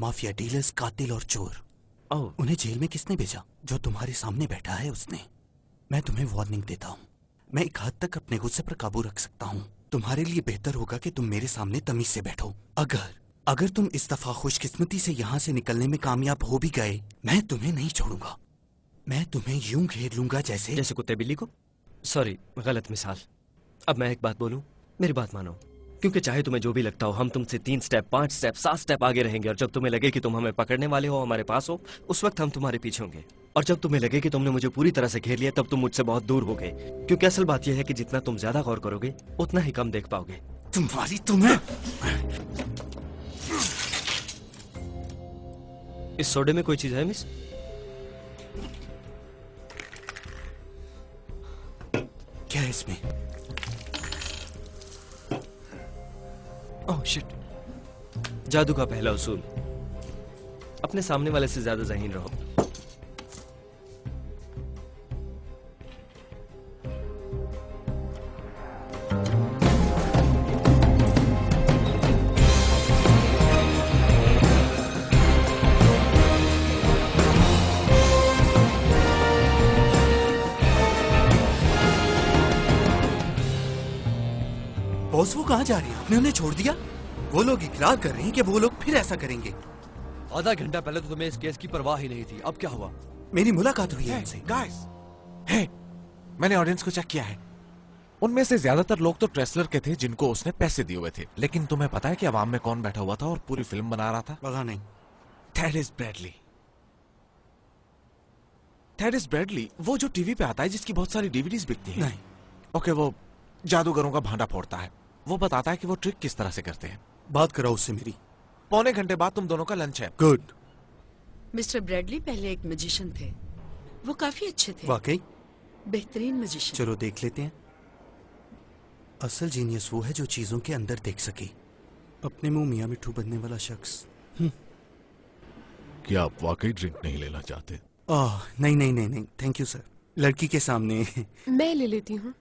माफिया डीलर्स कातिल और चोर। उन्हें जेल में किसने भेजा? जो तुम्हारे सामने बैठा है उसने। मैं तुम्हें वार्निंग देता हूँ। मैं एक हद तक अपने गुस्से पर काबू रख सकता हूँ। तुम्हारे लिए बेहतर होगा कि तुम मेरे सामने तमीज से बैठो। अगर अगर तुम इस दफ़ा खुशकिस्मती से यहाँ से निकलने में कामयाब हो भी गए, मैं तुम्हें नहीं छोड़ूँगा। मैं तुम्हें यूँ घेर लूँगा जैसे जैसे कुत्ते बिल्ली को? सॉरी गलत मिसाल। अब मैं एक बात बोलूँ, मेरी बात मानो। क्योंकि चाहे तुम्हें जो भी लगता हो, हम तुमसे तीन स्टेप पाँच स्टेप सात स्टेप आगे रहेंगे, और जब तुम्हें लगे कि तुम हमें पकड़ने वाले हो, हमारे पास हो, उस वक्त हम तुम्हारे पीछे होंगे। और जब तुम्हें लगे कि तुमने मुझे पूरी तरह से घेर लिया, तब तुम मुझसे बहुत दूर हो गए। क्योंकि असल बात यह है कि जितना तुम ज़्यादा गौर करोगे, उतना ही कम देख पाओगे। तुम्हारी तुम्हें? इस सोडे में कोई चीज़ है, मिस? क्या है इसमें? Oh, shit. जादू का पहला उसूल। अपने सामने वाले से ज़्यादा जहीन रहो। बॉस वो कहाँ जा रही हैं? आपने उन्हें छोड़ दिया? वो लोग इकरार कर रहे हैं कि वो लोग फिर ऐसा करेंगे। आधा घंटा पहले तो तुम्हें इस केस की परवाह ही नहीं थी। अब क्या हुआ? मेरी मुलाकात हुई है उनसे। गाइस हे मैंने ऑडियंस को चेक किया है। उनमें से ज़्यादातर लोग तो ट्रेसलर के थे जिनको उसने पैसे दिए हुए थे। लेकिन तुम्हें पता है कि अवाम में कौन बैठा हुआ था और पूरी फ़िल्म बना रहा था? पता नहीं। Thad is Bradley Thad is Bradley वो जो टीवी पे आता है जिसकी बहुत सारी डीवीडीज बिकती हैं। नहीं। ओके वो जादूगरों का भांडा फोड़ता है। वो बताता है कि वो ट्रिक किस तरह से करते हैं। बात कराओ उससे मेरी। पौने घंटे बाद तुम दोनों का लंच है। गुड मिस्टर ब्रैडली पहले एक मैजिशियन थे। वो काफ़ी अच्छे थे। वाकई? बेहतरीन मैजिशियन चलो देख लेते हैं। असल जीनियस वो है जो चीज़ों के अंदर देख सके। अपने मुँह मियाँ मिठू बनने वाला शख्स। क्या आप वाकई ड्रिंक नहीं लेना चाहते? आह नहीं नहीं नहीं नहीं। थैंक यू सर लड़की के सामने। मैं ले लेती हूँ।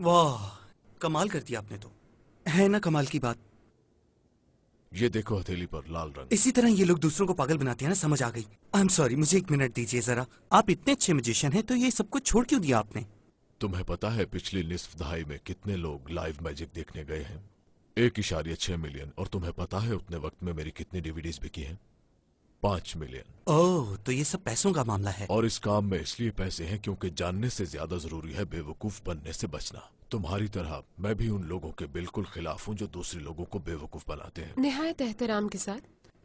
वाह कमाल कर दिया आपने तो। है ना कमाल की बात? ये देखो हथेली पर लाल रंग। इसी तरह ये लोग दूसरों को पागल बनाते हैं ना समझ आ गई। आई एम सॉरी मुझे एक मिनट दीजिए जरा। आप इतने अच्छे म्यूजिशियन हैं तो ये सब कुछ छोड़ क्यों दिया आपने? तुम्हें पता है पिछली निस्फ दहाई में कितने लोग लाइव मैजिक देखने गए हैं? एक इशारिया छह मिलियन और तुम्हें पता है उतने वक्त में मेरी कितनी डीवीडीज बिकी हैं? पाँच मिलियन। ओह तो ये सब पैसों का मामला है। और इस काम में इसलिए पैसे हैं क्योंकि जानने से ज़्यादा ज़रूरी है बेवकूफ़ बनने से बचना। तुम्हारी तरह मैं भी उन लोगों के बिल्कुल खिलाफ हूँ जो दूसरे लोगों को बेवकूफ़ बनाते हैं। निहायत एहतराम के साथ।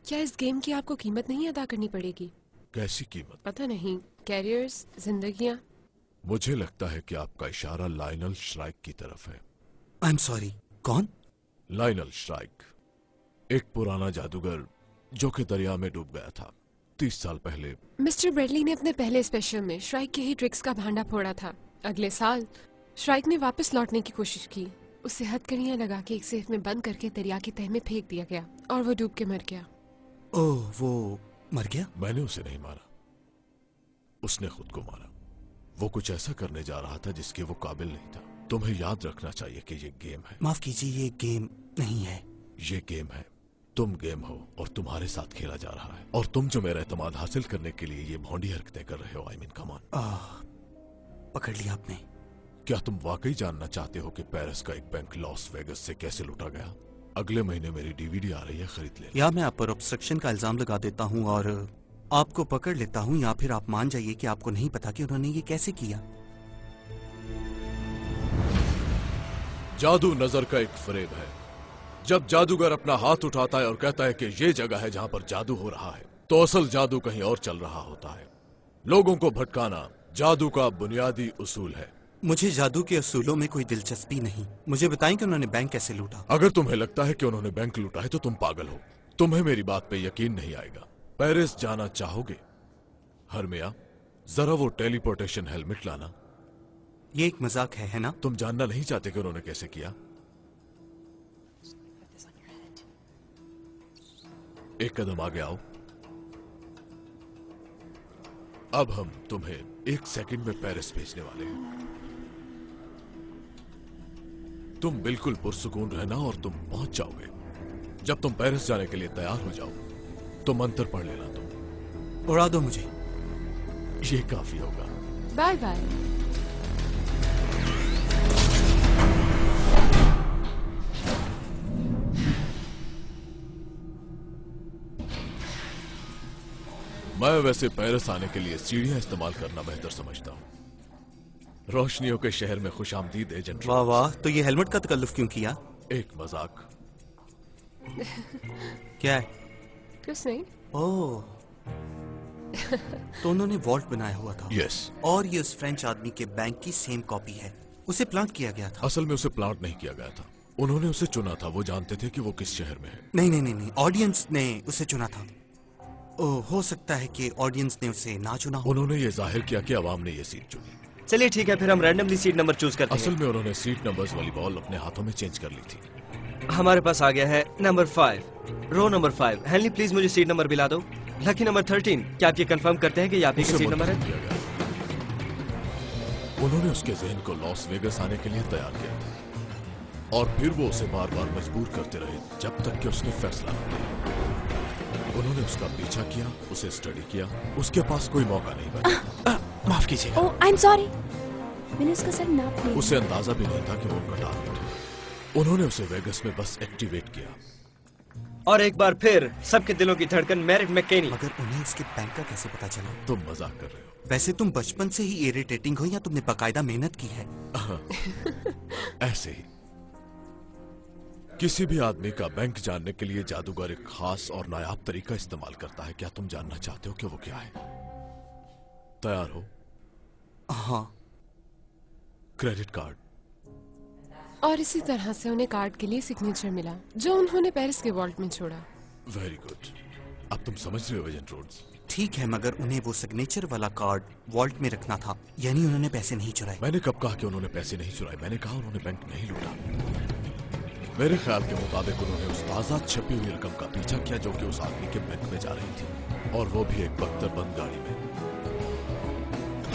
क्या इस गेम की आपको कीमत नहीं अदा करनी पड़ेगी? कैसी कीमत? पता नहीं। कैरियर्स जिंदगियाँ। मुझे लगता है कि आपका इशारा लाइनल श्राइक की तरफ़ है। आई एम सॉरी कौन? लाइनल श्राइक एक पुराना जादूगर जो कि दरिया में डूब गया था। तीस साल पहले। मिस्टर ब्रेडली ने अपने पहले स्पेशल में श्राइक के ही ट्रिक्स का भांडा फोड़ा था। अगले साल श्राइक ने वापस लौटने की कोशिश की। उसे हथकड़ियाँ लगा के एक सेफ़ में बंद करके दरिया के तह में फेंक दिया गया और वो डूब के मर गया। ओह वो मर गया? मैंने उसे नहीं मारा। उसने खुद को मारा। वो कुछ ऐसा करने जा रहा था जिसके वो काबिल नहीं था। तुम्हें याद रखना चाहिए कि ये गेम है। माफ़ कीजिए ये गेम नहीं है। ये गेम है। तुम गेम हो और तुम्हारे साथ खेला जा रहा है। और तुम जो मेरा एतमाद हासिल करने के लिए ये भौंडी हरकतें कर रहे हो आई मीन कमान पकड़ लिया आपने। क्या तुम वाकई जानना चाहते हो कि पेरिस का एक बैंक लॉस वेगस से कैसे लूटा गया? अगले महीने मेरी डीवीडी आ रही है खरीद ले या मैं आप पर ऑब्स्ट्रक्शन का इल्ज़ाम लगा देता हूँ और आपको पकड़ लेता हूँ या फिर आप मान जाइए कि आपको नहीं पता कि उन्होंने ये कैसे किया। जादू नज़र का एक फरेब है। जब जादूगर अपना हाथ उठाता है और कहता है कि ये जगह है जहाँ पर जादू हो रहा है तो असल जादू कहीं और चल रहा होता है। लोगों को भटकाना जादू का बुनियादी उसूल है। मुझे जादू के असूलों में कोई दिलचस्पी नहीं। मुझे बताएँ कि उन्होंने बैंक कैसे लूटा? अगर तुम्हें लगता है कि उन्होंने बैंक लूटा है तो तुम पागल हो। तुम्हें मेरी बात पे यकीन नहीं आएगा। पेरिस जाना चाहोगे? हरमिया जरा वो टेलीपोर्टेशन हेलमेट लाना। ये एक मज़ाक है है ना? तुम जानना नहीं चाहते कि उन्होंने कैसे किया? एक कदम आगे आओ। अब हम तुम्हें एक सेकंड में पेरिस भेजने वाले हैं। तुम बिल्कुल पुरसुकून रहना और तुम पहुँच जाओगे। जब तुम पेरिस जाने के लिए तैयार हो जाओ तो मंत्र पढ़ लेना तुम। उड़ा दो मुझे। ये काफ़ी होगा। बाय बाय मैं वैसे पेरिस आने के लिए सीढ़ियाँ इस्तेमाल करना बेहतर समझता हूँ। रोशनियों के शहर में खुश आमदीद एजेंट वाह वाह तो ये हेलमेट का तकल्लुफ क्यों किया? एक मज़ाक। क्या है? कुछ नहीं। ओह। तो उन्होंने वॉल्ट बनाया हुआ था? यस और ये उस फ्रेंच आदमी के बैंक की सेम कॉपी है। उसे प्लांट किया गया था? असल में उसे प्लांट नहीं किया गया था। उन्होंने उसे चुना था। वो जानते थे कि वो किस शहर में है। नहीं नहीं नहीं नहीं ऑडियंस ने उसे चुना था। ओ, हो सकता है कि ऑडियंस ने उसे ना चुना उन्होंने ये ज़ाहिर किया कि अवाम ने ये सीट चुनी। चलिए ठीक है फिर हम रैंडमली सीट नंबर चूज़ करते असल में उन्होंने सीट नंबर्स वाली बॉल अपने हाथों में चेंज कर ली थी। हमारे पास आ गया है number five row number five Henley please मुझे सीट नंबर मिला दो। लकी नंबर थर्टीन क्या आप ये कंफर्म करते हैं कि आप ही सीट नंबर है। उन्होंने उसके जहन को लॉस वेगस आने के लिए तैयार किया था। और फिर वो उसे बार बार मजबूर करते रहे जब तक कि उसने फैसला न लिया उन्होंने उसका पीछा किया उसे स्टडी किया। उसके पास कोई मौका नहीं बचा। माफ़ कीजिए ओह आई एम सॉरी मैंने उसका सर नाप लिया। उसे अंदाज़ा भी नहीं था कि वो उनका टारगेट है उन्होंने उसे वेगस में बस एक्टिवेट किया। और एक बार फिर सबके दिलों की धड़कन मैरिट मैकेनी मगर उन्हें उसके बैंक का कैसे पता चला? तुम मज़ाक कर रहे हो। वैसे तुम बचपन से ही इरिटेटिंग हो या तुमने बकायदा मेहनत की है? ऐसे ही। किसी भी आदमी का बैंक जानने के लिए जादूगर एक खास और नायाब तरीका इस्तेमाल करता है। क्या तुम जानना चाहते हो कि वो क्या है? तैयार हो? हाँ। Credit card. और इसी तरह से उन्हें कार्ड के लिए सिग्नेचर मिला जो उन्होंने पेरिस के वॉल्ट में छोड़ा। वेरी गुड अब तुम समझ रहे हो एजेंट रोड्स? ठीक है मगर उन्हें वो सिग्नेचर वाला कार्ड वॉल्ट में रखना था यानी उन्होंने पैसे नहीं चुराए। मैंने कब कहा कि उन्होंने पैसे नहीं चुराए? मैंने कहा उन्होंने बैंक नहीं लूटा। मेरे ख्याल के मुताबिक उन्होंने उस ताज़ा छपी हुई रकम का पीछा किया जो कि उस आदमी के बैंक में जा रही थी, और वो भी एक बख्तर बंद गाड़ी में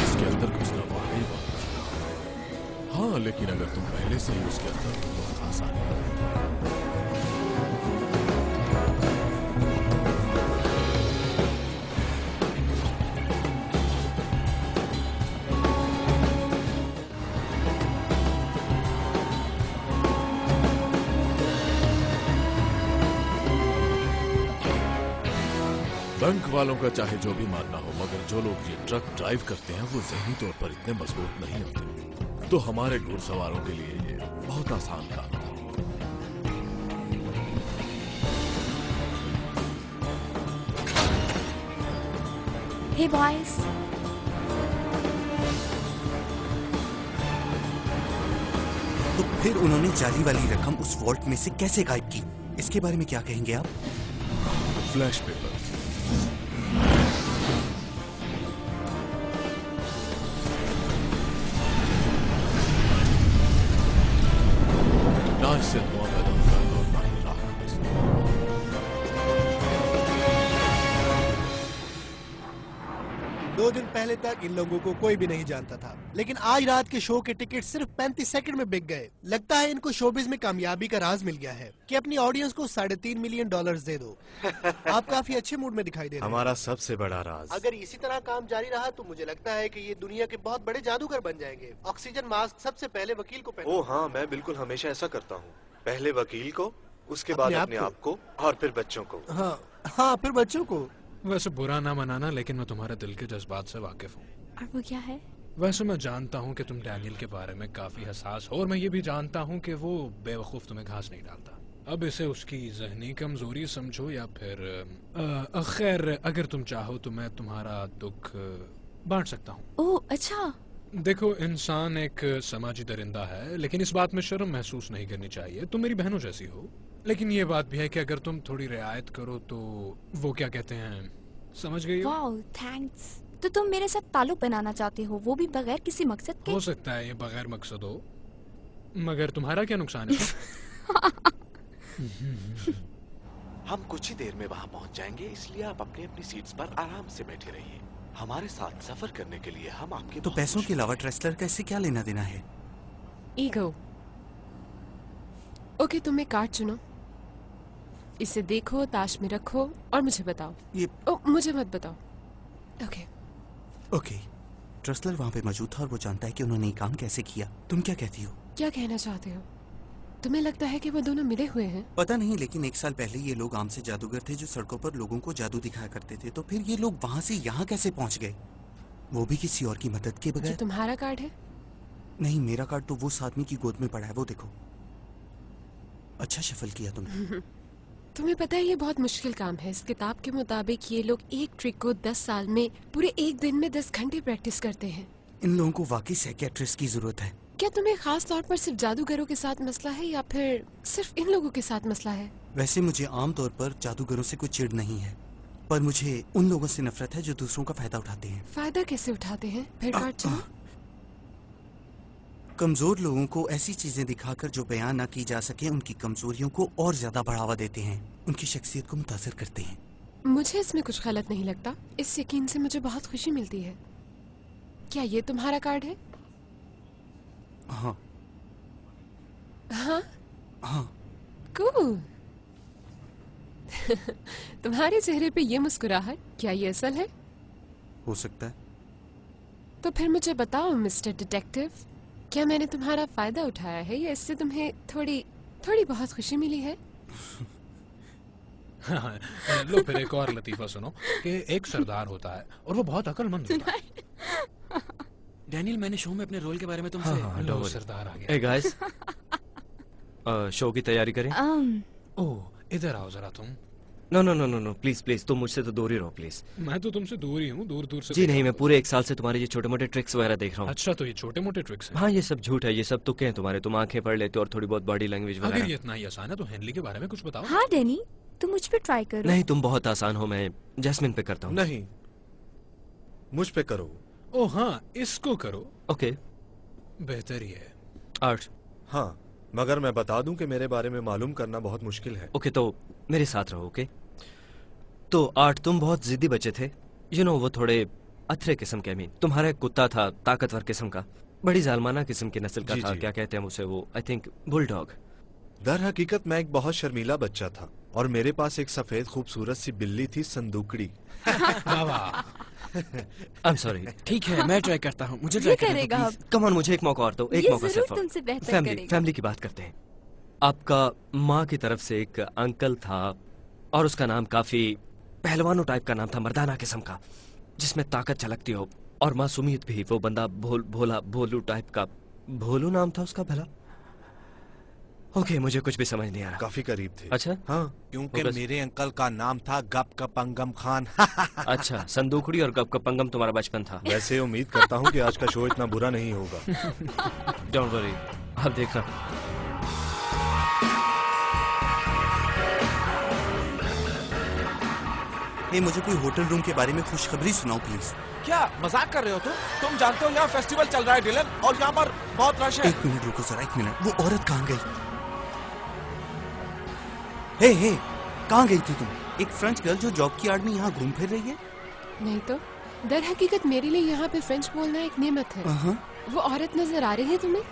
इसके अंदर घुसना वाकई बहुत मुश्किल है। लेकिन अगर तुम पहले से ही उसके अंदर तो आसान है वालों का चाहे जो भी मानना हो मगर जो लोग ये ट्रक ड्राइव करते हैं वो जहनी तौर पर इतने मज़बूत नहीं होते। तो हमारे घुड़सवारों के लिए ये बहुत आसान काम था। Hey boys. तो फिर उन्होंने जाली वाली रकम उस वॉल्ट में से कैसे गायब की? इसके बारे में क्या कहेंगे आप? फ्लैश पेपर पहले तक इन लोगों को कोई भी नहीं जानता था। लेकिन आज रात के शो के टिकट सिर्फ़ 35 सेकंड में बिक गए। लगता है इनको शोबिज में कामयाबी का राज मिल गया है कि अपनी ऑडियंस को साढ़े तीन मिलियन डॉलर्स दे दो। आप काफ़ी अच्छे मूड में दिखाई दे रहे हैं। हमारा सबसे बड़ा राज। अगर इसी तरह काम जारी रहा तो मुझे लगता है की ये दुनिया के बहुत बड़े जादूगर बन जाएँगे। ऑक्सीजन मास्क सबसे पहले वकील को पहना ओ हाँ मैं बिल्कुल हमेशा ऐसा करता हूँ। पहले वकील को उसके बाद अपने? आप को और फिर बच्चों को। हाँ हाँ फिर बच्चों को। वैसे बुरा ना मनाना लेकिन मैं तुम्हारे दिल के जज्बात से वाकिफ हूँ। और वो क्या है? वैसे मैं जानता हूँ कि तुम डैनियल के बारे में काफ़ी हसास हो और मैं ये भी जानता हूँ कि वो बेवकूफ़ तुम्हें घास नहीं डालता। अब इसे उसकी जहनी कमज़ोरी समझो या फिर खैर अगर तुम चाहो तो मैं तुम्हारा दुख बांट सकता हूँ। ओह अच्छा। देखो इंसान एक समाजी दरिंदा है लेकिन इस बात में शर्म महसूस नहीं करनी चाहिए। तुम मेरी बहनों जैसी हो। लेकिन ये बात भी है कि अगर तुम थोड़ी रियायत करो तो वो क्या कहते हैं? समझ गई हो? वाओ थैंक्स तो तुम मेरे साथ ताल्लुक बनाना चाहते हो वो भी बगैर किसी मकसद के? हो सकता है ये बगैर मकसद हो। मगर तुम्हारा क्या नुकसान है? हम कुछ ही देर में वहाँ पहुँच जाएँगे इसलिए आप अपनी अपनी सीट्स पर आराम से बैठे रहिए। हमारे साथ सफ़र करने के लिए हम आपके तो पैसों के अलावा ट्रेसलर का इससे क्या लेना देना है? ईगो ओके तुम एक कार्ड चुनो। इसे देखो ताश में रखो और मुझे बताओ। ये ओ, मुझे मत बताओ। ओके ओके ट्रेसलर वहाँ पे मौजूद था और वो जानता है कि उन्होंने ये काम कैसे किया। तुम क्या कहती हो? क्या कहना चाहते हो? तुम्हें लगता है कि वो दोनों मिले हुए हैं? पता नहीं लेकिन एक साल पहले ये लोग आम से जादूगर थे जो सड़कों पर लोगों को जादू दिखाया करते थे। तो फिर ये लोग वहाँ से यहाँ कैसे पहुँच गए? वो भी किसी और की मदद के बगैर। तुम्हारा कार्ड है? नहीं मेरा कार्ड तो वो आदमी की गोद में पड़ा है वो देखो। अच्छा शफल किया तुमने। तुम्हें पता है ये बहुत मुश्किल काम है। इस किताब के मुताबिक ये लोग एक ट्रिक को दस साल में पूरे एक दिन में दस घंटे प्रैक्टिस करते हैं। इन लोगों को वाकई साइकियाट्रिस्ट की ज़रूरत है। क्या तुम्हें खास तौर पर सिर्फ़ जादूगरों के साथ मसला है या फिर सिर्फ़ इन लोगों के साथ मसला है? वैसे मुझे आम तौर पर जादूगरों से कोई चिड़ नहीं है पर मुझे उन लोगों से नफरत है जो दूसरों का फ़ायदा उठाते हैं। फ़ायदा कैसे उठाते हैं? फिर चुनो कमज़ोर लोगों को ऐसी चीज़ें दिखाकर जो बयान ना की जा सके उनकी कमजोरियों को और ज़्यादा बढ़ावा देते हैं। उनकी शख्सियत को मुतासर करते हैं। मुझे इसमें कुछ गलत नहीं लगता। इस यकीन से मुझे बहुत खुशी मिलती है। क्या ये तुम्हारा कार्ड है? हाँ। हाँ? हाँ। कूल। तुम्हारे चेहरे पे ये मुस्कुराहट क्या ये असल है? हो सकता है। तो फिर मुझे बताओ मिस्टर डिटेक्टिव। क्या मैंने तुम्हारा फ़ायदा उठाया है? या इससे तुम्हें थोड़ी थोड़ी बहुत खुशी मिली है? हाँ, लो फिर एक और लतीफा सुनो कि एक सरदार होता है और वो बहुत अकलमंद होता है। डैनियल मैंने शो में अपने रोल के बारे में तुमसे हाँ, हाँ, लो, सरदार आ गया। ए गाइस शो की तैयारी करें? Um, ओह इधर आओ जरा तुम। No no no no no please please तुम मुझसे तो दूर ही रहो प्लीज़ मैं तो तुमसे दूर ही हूँ दूर दूर से जी नहीं मैं पूरे एक साल से तुम्हारे ये छोटे मोटे ट्रिक्स वगैरह देख रहा हूँ। अच्छा तो ये छोटे मोटे ट्रिक्स हैं। हाँ ये सब झूठ है ये सब तुक्के हैं तुम्हारे? तुम आँखें पढ़ लेते हो और थोड़ी बहुत बॉडी लैंग्वेज अगर वगैरह। ये इतना ही आसान है तो हेनली के बारे में कुछ बताओ। हाँ डैनी तुम मुझ पे ट्राई करो। नहीं तुम बहुत आसान हो मैं जैस्मिन पे करता हूँ। नहीं मुझ पे करो। ओ हाँ इसको करो। ओके बेहतर ही है। आर्ट हाँ। मगर मैं बता दूँ कि मेरे बारे में मालूम करना बहुत मुश्किल है। ओके तो मेरे साथ रहो ओके? तो आर्ट तुम बहुत जिद्दी बच्चे थे। यू नो वो थोड़े अथरे किस्म के मीन तुम्हारा एक कुत्ता था ताकतवर किस्म का। बड़ी जालमाना किस्म की नस्ल का जी, था जी। क्या कहते हैं उसे वो आई थिंक बुलडॉग दर हकीकत मैं एक बहुत शर्मीला बच्चा था और मेरे पास एक सफ़ेद खूबसूरत सी बिल्ली थी संदूकड़ी। आई एम सॉरी ठीक है मैं ट्राई करता हूँ। मुझे ट्राई करेगा। कम ऑन मुझे एक मौका और दो। एक मौका सिर्फ़ तुमसे बेहतर फैमिली फैमिली की बात करते हैं। आपका माँ की तरफ़ से एक अंकल था और उसका नाम काफ़ी पहलवानों टाइप का नाम था मर्दाना किस्म का जिसमें ताकत झलकती हो और मासूमियत भी वो बंदा भोल भोला भोलू टाइप का भोलू नाम था उसका भला। ओके okay, मुझे कुछ भी समझ नहीं आ रहा। काफ़ी करीब थे। अच्छा? हाँ। क्योंकि बस- मेरे अंकल का नाम था गप कपंगम खान। अच्छा संदूकड़ी और गप पंगम तुम्हारा बचपन था। वैसे उम्मीद करता हूँ कि आज का शो इतना बुरा नहीं होगा। डोंट वरी अब देखना ए, मुझे कोई होटल रूम के बारे में खुशखबरी सुनाओ प्लीज़ क्या मज़ाक कर रहे हो तुम? तुम जानते हो यहाँ फेस्टिवल चल रहा है डिलन और यहाँ पर बहुत रश है। एक मिनट रुको जरा एक मिनट वो औरत कहाँ गई? हे हे कहाँ गई थी तुम? एक फ्रेंच गर्ल जो जॉब की आड़ में यहाँ घूम फिर रही है। नहीं तो दर हकीकत मेरे लिए यहाँ पे फ्रेंच बोलना एक नेमत है। वो औरत नज़र आ रही है तुम्हें?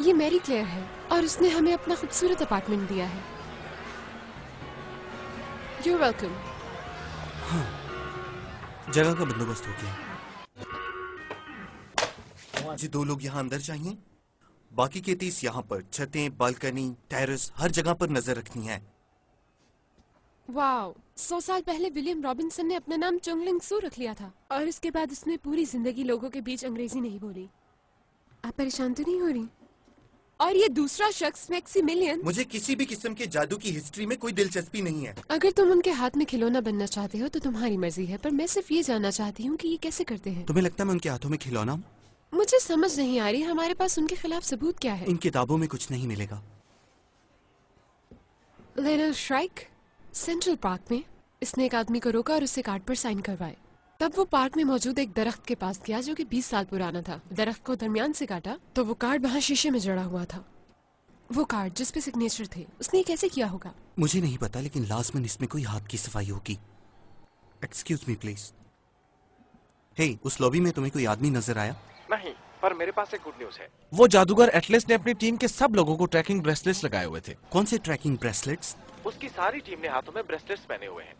ये मैरी क्लेयर है और उसने हमें अपना खूबसूरत अपार्टमेंट दिया है। यू वेलकम जगह का बंदोबस्त हो गया। जी दो लोग यहाँ अंदर चाहिए बाकी के तीस यहाँ पर छतें बालकनी टेरेस हर जगह पर नज़र रखनी है। वाओ सौ साल पहले विलियम रॉबिन्सन ने अपना नाम चुंगलिंग सू रख लिया था और उसके बाद उसने पूरी ज़िंदगी लोगों के बीच अंग्रेज़ी नहीं बोली। आप परेशान तो नहीं हो रही? और ये दूसरा शख्स मैक्सी मिलियन मुझे किसी भी किस्म के जादू की हिस्ट्री में कोई दिलचस्पी नहीं है। अगर तुम उनके हाथ में खिलौना बनना चाहते हो तो तुम्हारी मर्ज़ी है पर मैं सिर्फ़ ये जानना चाहती हूँ कि ये कैसे करते हैं। तुम्हें लगता है मैं उनके हाथों में खिलौना हूँ? मुझे समझ नहीं आ रही हमारे पास उनके खिलाफ सबूत क्या है? इन किताबों में कुछ नहीं मिलेगा। लिटिल श्राइक सेंट्रल पार्क में इसने एक आदमी को रोका और उससे कार्ड पर साइन करवाए। तब वो पार्क में मौजूद एक दरख्त के पास गया जो कि 20 साल पुराना था। दरख्त को दरमियान से काटा तो वो कार्ड वहाँ शीशे में जड़ा हुआ था। वो कार्ड जिस पे सिग्नेचर थे उसने कैसे किया होगा? मुझे नहीं पता लेकिन लाजमन इसमें कोई हाथ की सफ़ाई होगी। एक्सक्यूज मी प्लीज़ हे उस लॉबी में तुम्हें कोई आदमी नज़र आया? नहीं पर मेरे पास एक गुड न्यूज़ है। वो जादूगर एटलेस ने अपनी टीम के सब लोगों को ट्रैकिंग ब्रेसलेट्स लगाए हुए थे। कौन से ट्रैकिंग ब्रेसलेट्स उसकी सारी टीम ने हाथों में ब्रेसलेट्स पहने हुए हैं।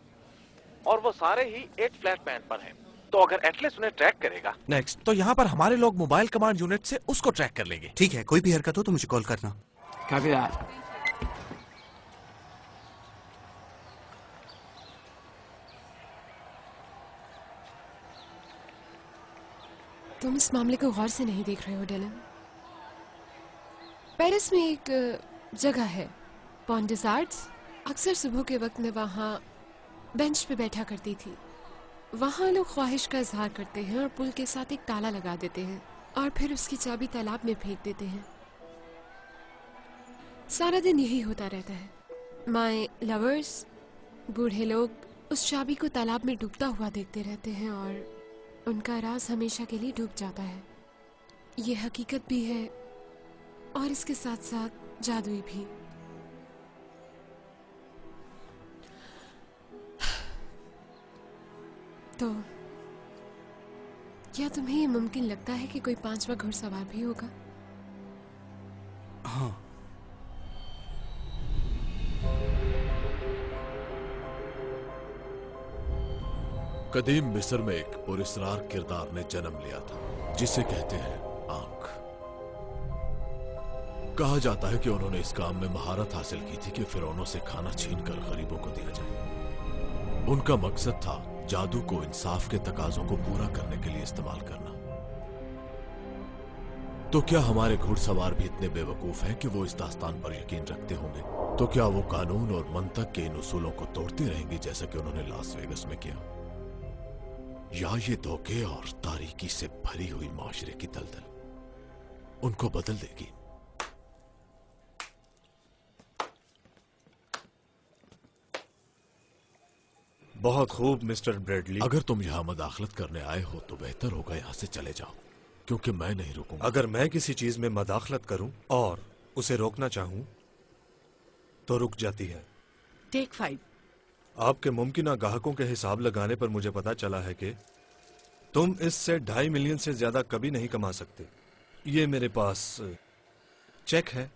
और वो सारे ही एट फ्लैट पैन पर हैं। तो अगर एटलेस उन्हें ट्रैक करेगा? नेक्स्ट तो यहाँ पर हमारे लोग मोबाइल कमांड यूनिट से उसको ट्रैक कर लेंगे। ठीक है कोई भी हरकत हो तो मुझे कॉल करना। Copy तुम इस मामले को गौर से नहीं देख रहे हो, डेलन। पेरिस में एक जगह है पॉन्डिसार्ड्स अक्सर सुबह के वक्त मैं वहाँ बेंच पे बैठा करती थी। वहाँ लोग ख्वाहिश का इजहार करते हैं और पुल के साथ एक ताला लगा देते हैं और फिर उसकी चाबी तालाब में फेंक देते हैं। सारा दिन यही होता रहता है। माए लवर्स, बूढ़े लोग उस चाबी को तालाब में डूबता हुआ देखते रहते हैं और उनका राज हमेशा के लिए डूब जाता है। ये हकीकत भी है और इसके साथ साथ जादुई भी। तो क्या तुम्हें ये मुमकिन लगता है कि कोई पांचवा घुड़सवार भी होगा? हाँ। कदीम मिस्र में एक पुरस्कार किरदार ने जन्म लिया था, जिसे कहते हैं आँख। कहा जाता है कि उन्होंने इस काम में महारत हासिल की थी कि फिरौनों से खाना छीनकर गरीबों को दिया जाए। उनका मकसद था जादू को इंसाफ के तकाजों को पूरा करने के लिए इस्तेमाल करना। तो क्या हमारे घुड़सवार भी इतने बेवकूफ़ हैं कि वो इस दास्तान पर यकीन रखते होंगे? तो क्या वो कानून और मंतक के इन उसूलों को तोड़ते रहेंगे जैसा कि उन्होंने लास वेगस में किया? या ये धोखे और तारीकी से भरी हुई माशरे की दलदल। उनको बदल देगी। बहुत खूब मिस्टर ब्रेडली। अगर तुम यहाँ मदाखलत करने आए हो तो बेहतर होगा यहाँ से चले जाओ क्योंकि मैं नहीं रुकूँगा। अगर मैं किसी चीज़ में मदाखलत करूँ और उसे रोकना चाहूँ तो रुक जाती है। टेक फाइव आपके मुमकिन ग्राहकों के हिसाब लगाने पर मुझे पता चला है कि तुम इससे ढाई मिलियन से ज़्यादा कभी नहीं कमा सकते। ये मेरे पास चेक है।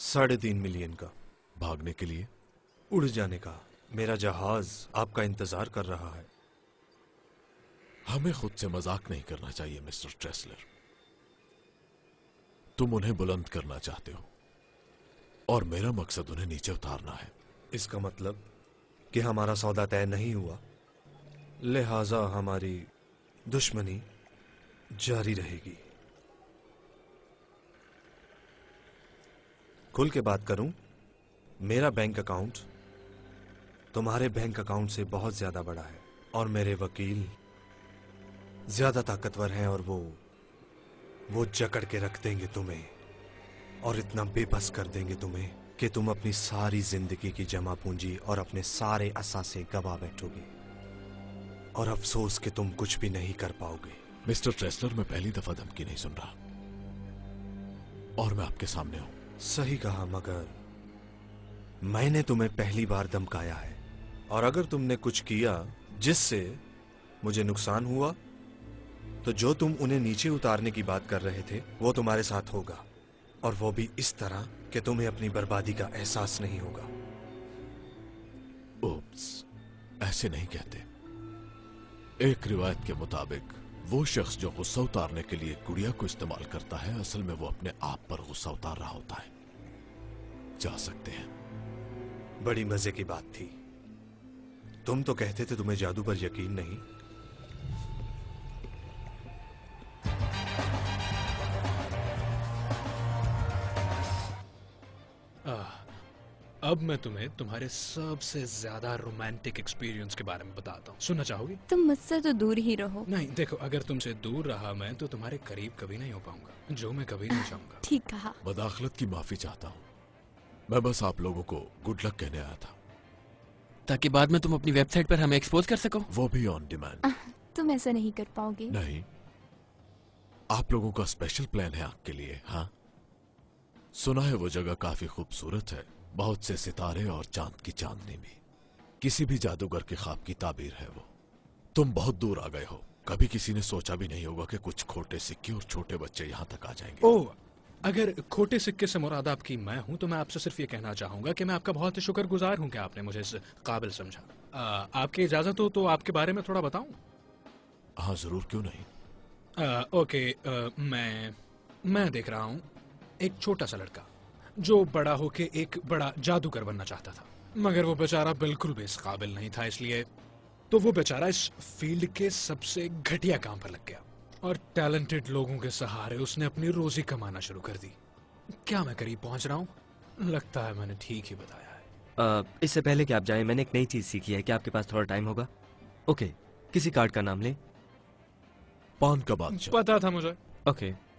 साढ़े तीन मिलियन का भागने के लिए उड़ जाने का मेरा जहाज़ आपका इंतज़ार कर रहा है। हमें खुद से मज़ाक नहीं करना चाहिए, मिस्टर ट्रेसलर। तुम उन्हें बुलंद करना चाहते हो और मेरा मकसद उन्हें नीचे उतारना है। इसका मतलब कि हमारा सौदा तय नहीं हुआ। लिहाजा हमारी दुश्मनी जारी रहेगी। खुल के बात करूँ, मेरा बैंक अकाउंट तुम्हारे बैंक अकाउंट से बहुत ज़्यादा बड़ा है और मेरे वकील ज़्यादा ताकतवर हैं और वो वो जकड़ के रख देंगे तुम्हें और इतना बेबस कर देंगे तुम्हें। कि तुम अपनी सारी ज़िंदगी की जमा पूंजी और अपने सारे असासे गवा बैठोगे। और अफसोस कि तुम कुछ भी नहीं कर पाओगे। मिस्टर ट्रेसलर मैं पहली दफ़ा धमकी नहीं सुन रहा। और मैं आपके सामने हूँ। सही कहा मगर मैंने तुम्हें पहली बार धमकाया है। और अगर तुमने कुछ किया जिससे मुझे नुकसान हुआ तो जो तुम उन्हें नीचे उतारने की बात कर रहे थे वो तुम्हारे साथ होगा। और वो भी इस तरह कि तुम्हें अपनी बर्बादी का एहसास नहीं होगा। ओप्स ऐसे नहीं कहते। एक रिवायत के मुताबिक वो शख्स जो गुस्सा उतारने के लिए गुड़िया को इस्तेमाल करता है असल में वो अपने आप पर गुस्सा उतार रहा होता है। जा सकते हैं। बड़ी मज़े की बात थी। तुम तो कहते थे तुम्हें जादू पर यकीन नहीं। अब मैं तुम्हें तुम्हारे सबसे ज़्यादा रोमांटिक एक्सपीरियंस के बारे में बताता हूँ। सुनना चाहोगी? तुम मुझसे तो दूर ही रहो। नहीं देखो अगर तुमसे दूर रहा मैं तो तुम्हारे करीब कभी नहीं हो पाऊँगा। जो मैं कभी नहीं चाहूँगा। ठीक कहा। बदाखलत की माफ़ी चाहता हूँ। मैं बस आप लोगों को गुड लक कहने आया था। ताकि बाद में तुम अपनी वेबसाइट पर हमें एक्सपोज कर सको। वो भी ऑन डिमांड तुम ऐसा नहीं कर पाओगे। नहीं। आप लोगों का स्पेशल प्लान है आपके लिए हाँ? सुना है वो जगह काफ़ी खूबसूरत है। बहुत से सितारे और चाँद की चांदनी भी। किसी भी जादूगर के ख्वाब की ताबीर है वो। तुम बहुत दूर आ गए हो। कभी किसी ने सोचा भी नहीं होगा कि कुछ खोटे सिक्के और छोटे बच्चे यहाँ तक आ जाएँगे। ओ अगर खोटे सिक्के से मुराद आपकी मैं हूँ तो मैं आपसे सिर्फ़ ये कहना चाहूँगा कि मैं आपका बहुत ही शुक्रगुजार हूँ कि आपने मुझे इस काबिल समझा। आ, आपकी इजाज़त हो तो आपके बारे में थोड़ा बताऊँ? हाँ ज़रूर क्यों नहीं? आ, ओके आ, मैं मैं देख रहा हूँ। एक छोटा सा लड़का। जो बड़ा होके एक बड़ा जादूगर बनना चाहता था। मगर वो बेचारा बिल्कुल भी इस काबिल नहीं था इसलिए तो वो बेचारा इस फ़ील्ड के सबसे घटिया काम पर लग गया। और टैलेंटेड लोगों के सहारे उसने अपनी रोजी कमाना शुरू कर दी। क्या मैं करीब पहुँच रहा हूँ? लगता है मैंने ठीक ही बताया आ, इससे पहले कि आप जाएँ मैंने एक नई चीज़ सीखी है। कि आपके पास थोड़ा टाइम होगा? ओके किसी कार्ड का नाम ले। पान का बादशाह। पता था मुझे। ओके।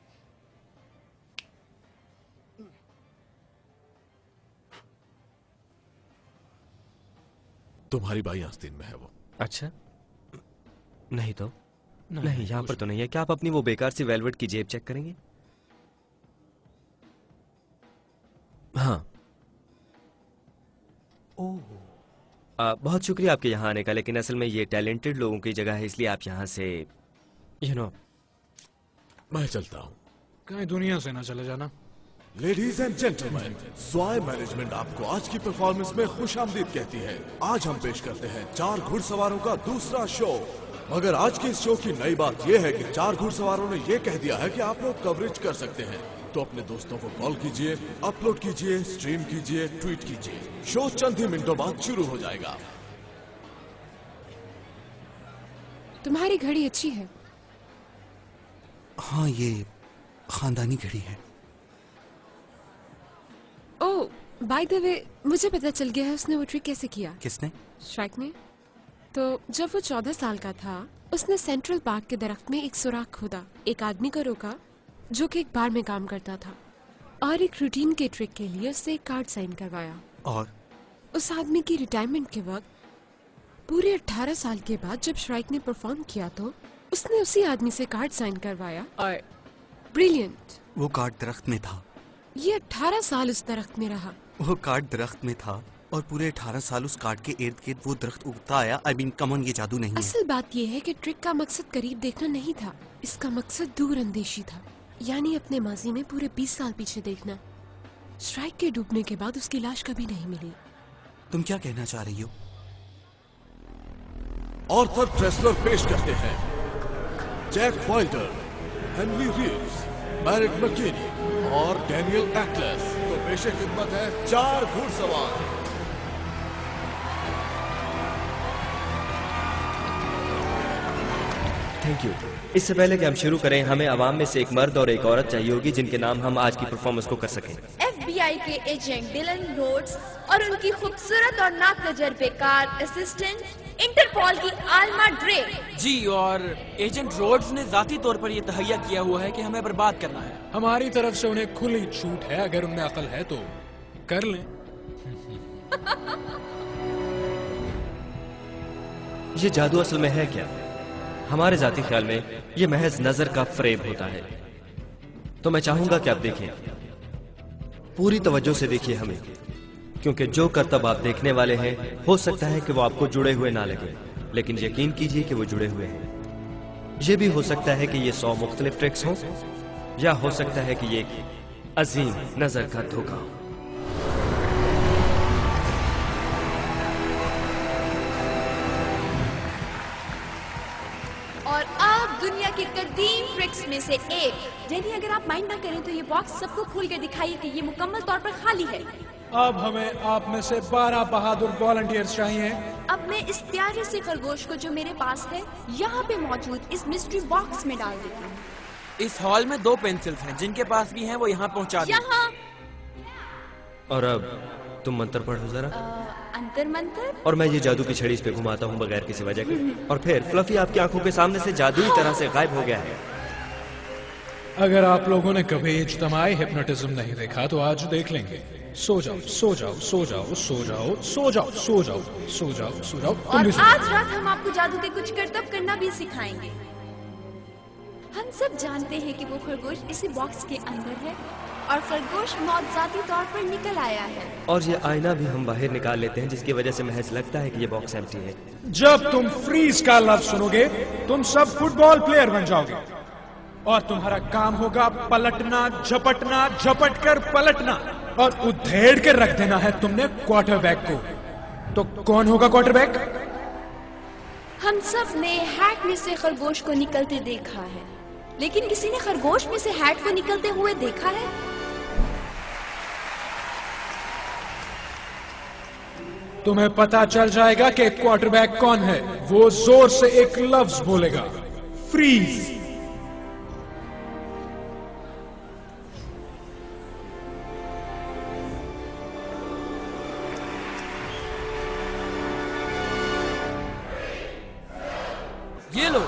तुम्हारी बाई आस्तीन में है वो। अच्छा। नहीं तो? नहीं, नहीं, यहाँ पर तो नहीं है। क्या आप अपनी वो बेकार सी वेलवेट की जेब चेक करेंगे? हाँ। आ, बहुत शुक्रिया आपके यहाँ आने का लेकिन असल में ये टैलेंटेड लोगों की जगह है इसलिए आप यहाँ से यू you नो know, मैं चलता हूँ। कहीं दुनिया से ना चले जाना। लेडीज़ एंड जेंटलमैन स्वाय मैनेजमेंट आपको आज की परफॉर्मेंस में खुश आमदीद कहती है। आज हम पेश करते हैं चार घुड़सवारों का दूसरा शो मगर आज के इस शो की नई बात यह है कि चार घुड़सवारों ने यह कह दिया है कि आप लोग कवरेज कर सकते हैं। तो अपने दोस्तों को कॉल कीजिए अपलोड कीजिए स्ट्रीम कीजिए ट्वीट कीजिए। शो चंद ही मिनटों बाद शुरू हो जाएगा। तुम्हारी घड़ी अच्छी है। हाँ ये खानदानी घड़ी है। ओ बाय द वे मुझे पता चल गया है उसने वो ट्रिक कैसे किया। किसने? स्ट्राइक ने। तो जब वो चौदह साल का था उसने सेंट्रल पार्क के दरख्त में एक सुराख खोदा। एक आदमी को रोका जो कि एक बार में काम करता था। और एक रूटीन के ट्रिक के लिए उससे एक कार्ड साइन करवाया। और? उस आदमी की रिटायरमेंट के वक्त पूरे 18 साल के बाद जब श्राइक ने परफॉर्म किया तो उसने उसी आदमी से कार्ड साइन करवाया। और ब्रिलियंट वो कार्ड दरख्त में था। ये 18 साल उस दरख्त में रहा। वो कार्ड दरख्त में था और पूरे 18 साल उस कार्ड के इर्द गिर्द वो दरख्त उगता आया। आई मीन कमन ये जादू नहीं है। असल बात यह है कि ट्रिक का मकसद करीब देखना नहीं था। इसका मकसद दूर अंदेशी था यानी अपने माजी में पूरे 20 साल पीछे देखना। स्ट्राइक के डूबने के बाद उसकी लाश कभी नहीं मिली। तुम क्या कहना चाह रही हो? ऑर्थर ट्रेसलर पेश करते हैं। Jack Wilder Henry Reeves Merritt McKinney और डेनियल एटलस तो पेशे खिदमत है चार घुड़सवार थैंक यू इससे पहले कि हम शुरू करें हमें आवाम में से एक मर्द और एक औरत चाहिए होगी जिनके नाम हम आज की परफॉर्मेंस को कर सकें। एफबीआई के एजेंट डिलन रोड्स और उनकी खूबसूरत और नातजर बेकार असिस्टेंट इंटरपोल की आलमा ड्रे जी और एजेंट रोड्स ने जाती तौर पर यह तहैया किया हुआ है कि हमें बर्बाद करना है। हमारी तरफ़ से उन्हें खुली छूट है अगर उनमें अकल है तो। कर लें। ये जादू असल में है क्या? हमारे जाती ख्याल में यह महज नज़र का फ्रेब होता है। तो मैं चाहूँगा कि आप देखें। पूरी तवज्जो से देखिए हमें, क्योंकि जो करतब आप देखने वाले हैं, हो सकता है कि वो आपको जुड़े हुए ना लगे, लेकिन यकीन कीजिए कि वो जुड़े हुए हैं। यह भी हो सकता है कि ये सौ मुख्तलिफ़ ट्रिक्स हों, या हो सकता है कि ये अजीम नज़र का धोखा हो। में से एक। यदि अगर आप माइंड ना करें तो ये बॉक्स सबको खोल कर दिखाइए कि ये मुकम्मल तौर पर खाली है। अब हमें आप में से 12 बहादुर वॉलंटियर्स चाहिए। अब मैं इस प्यारे से खरगोश को जो मेरे पास है यहाँ पे मौजूद इस मिस्ट्री बॉक्स में डाल देती हूँ। इस हॉल में दो पेंसिल्स हैं जिनके पास भी हैं वो यहाँ पहुँचा दें। यहाँ। और अब तुम मंत्र पढ़ो जरा। अंतर मंत्र? और मैं ये जादू की छड़ी इस पे घुमाता हूँ बगैर किसी वजह के। और फिर फ्लफी आपकी आँखों के सामने से जादुई तरह से गायब हो गया है। अगर आप लोगों ने कभी इज्तमाही हिप्नोटिज्म नहीं देखा तो आज देख लेंगे। सो जाओ सो जाओ सो जाओ सो जाओ सो जाओ सो जाओ सो जाओ सो जाओ। और आज रात हम आपको जादू के कुछ करतब करना भी सिखाएँगे। हम सब जानते हैं कि वो खरगोश इसी बॉक्स के अंदर है और खरगोश मौतजाती तौर पर निकल आया है। और ये आईना भी हम बाहर निकाल लेते हैं जिसकी वजह से महज लगता है कि ये बॉक्स एम्प्टी है। जब तुम फ्रीज का लफ्ज सुनोगे तुम सब फुटबॉल प्लेयर बन जाओगे। और तुम्हारा काम होगा पलटना झपटना झपट कर पलटना। और उधेड़ के रख देना है तुमने क्वार्टरबैक को। तो कौन होगा क्वार्टरबैक हम सबने हैट में से खरगोश को निकलते देखा है। लेकिन किसी ने खरगोश में से हैट को निकलते हुए देखा है? तुम्हें पता चल जाएगा कि क्वार्टरबैक कौन है। वो ज़ोर से एक लफ्ज बोलेगा। फ्रीज ये लो।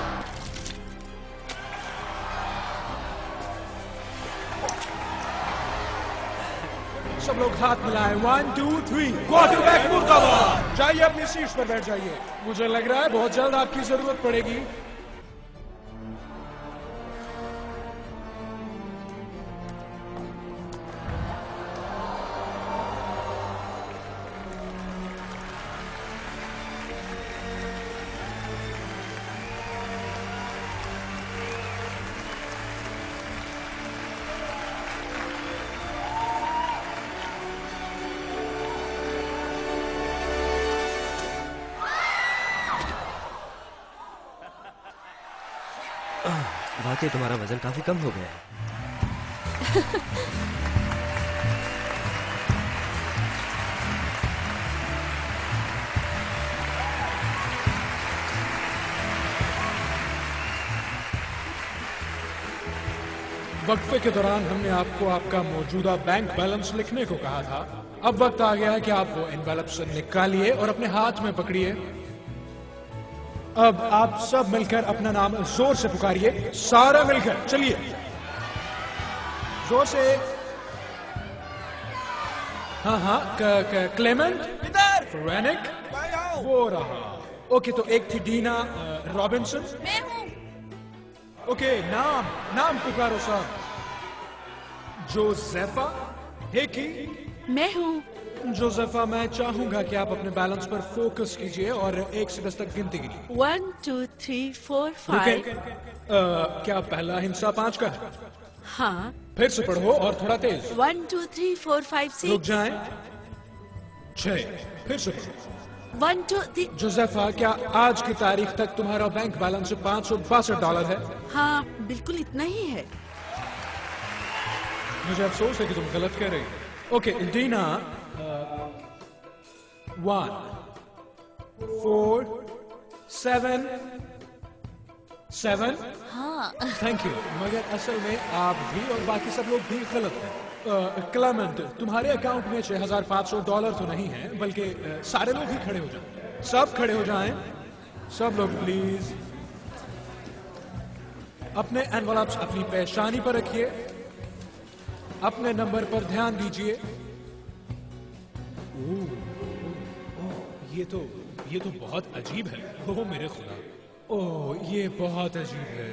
सब लोग हाथ मिलाए। वन टू थ्री क्वार्टरबैक मुर्दाबाद। जाइए अपनी सीट पर बैठ जाइए। मुझे लग रहा है बहुत जल्द आपकी ज़रूरत पड़ेगी। तुम्हारा वज़न काफ़ी कम हो गया है। वक्फे के दौरान हमने आपको आपका मौजूदा बैंक बैलेंस लिखने को कहा था। अब वक्त आ गया है कि आप वो एनवेलप से निकालिए और अपने हाथ में पकड़िए। अब आप सब मिलकर अपना नाम ज़ोर से पुकारिए सारा मिलकर। चलिए। ज़ोर से। हाँ हाँ क- क- क्लेमेंट। रेनिक। वो रहा। ओके तो एक थी डीना रॉबिन्सन। मैं हूँ। ओके नाम नाम पुकारो साहब। जोसेफा हेकी मैं हूँ। जोसेफा मैं चाहूँगा कि आप अपने बैलेंस पर फोकस कीजिए और एक से दस तक गिनती गिनिए one two three four five क्या पहला हिंसा पाँच का? है। हाँ फिर से पढ़ो और थोड़ा तेज। One two three four five रुक सिक्स जाएँ। छह। फिर से पढ़ो। वन टू थ्री जोसेफा क्या आज की तारीख तक तुम्हारा बैंक बैलेंस पाँच सौ बासठ डॉलर है? हाँ बिल्कुल इतना ही है। मुझे अफसोस है कि तुम गलत कह रही हो। Okay Deena one four seven seven हाँ। थैंक यू मगर असल में आप भी और बाकी सब लोग भी गलत हैं। क्लेमेंट तुम्हारे अकाउंट में 6,500 डॉलर तो नहीं है बल्कि अ, सारे लोग ही खड़े हो जाएँ। सब खड़े हो जाएँ। सब लोग प्लीज़ अपने एनवलप्स अपनी पेशानी पर रखिए। अपने नंबर पर ध्यान दीजिए। ओह, ये तो ये तो बहुत अजीब है। ओह मेरे खुदा। ओह ये बहुत अजीब है।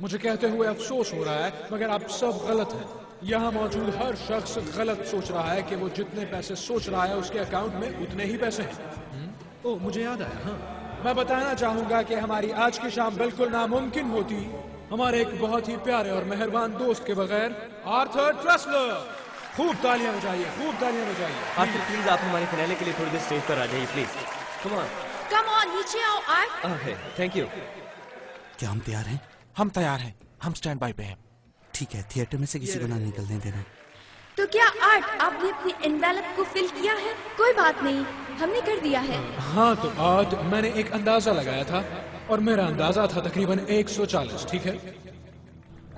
मुझे कहते हुए अफसोस हो रहा है मगर आप सब गलत हैं। यहाँ मौजूद हर शख्स गलत सोच रहा है कि वो जितने पैसे सोच रहा है उसके अकाउंट में उतने ही पैसे हैं। हम्म? ओह मुझे याद आया हाँ। मैं बताना चाहूँगा कि हमारी आज की शाम बिल्कुल नामुमकिन होती। हमारे एक बहुत ही प्यारे और मेहरबान दोस्त के बगैर आर्थर ट्रसलर। खूब तालियाँ बजाइए खूब तालियाँ बजाइए। आखिर प्लीज़ आप हमारे फिनाले के लिए थोड़ी देर स्टेज पर आ जाइए please come on come on नीचे आओ आर्ट ओके थैंक यू क्या हम तैयार हैं? हम तैयार हैं। हम स्टैंड बाय पे हैं। ठीक है थिएटर में से किसी को ना निकलने देना। तो क्या आर्ट आपने अपनी एनवेलप को फिल किया है? कोई बात नहीं हमने कर दिया है। हाँ तो आज मैंने एक अंदाज़ा लगाया था और मेरा अंदाज़ा था तकरीबन 140 ठीक है?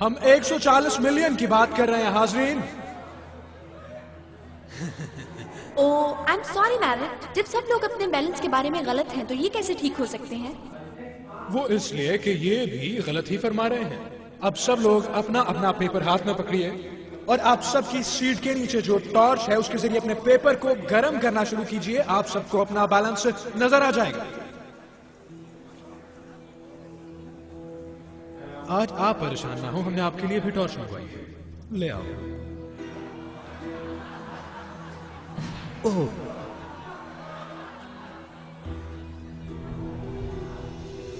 हम 140 मिलियन की बात कर रहे हैं हाजरीन। Oh I am sorry Merritt जब सब लोग अपने बैलेंस के बारे में गलत हैं तो ये कैसे ठीक हो सकते हैं? वो इसलिए कि ये भी गलत ही फरमा रहे हैं। अब सब लोग अपना अपना पेपर हाथ में पकड़िए और आप सबकी सीट के नीचे जो टॉर्च है, उसके ज़रिए अपने पेपर को गर्म करना शुरू कीजिए, आप सबको अपना बैलेंस नज़र आ जाएगा। आज आप परेशान ना हो, हमने आपके लिए भी टॉर्च मंगवाई है। ले आओ। ओह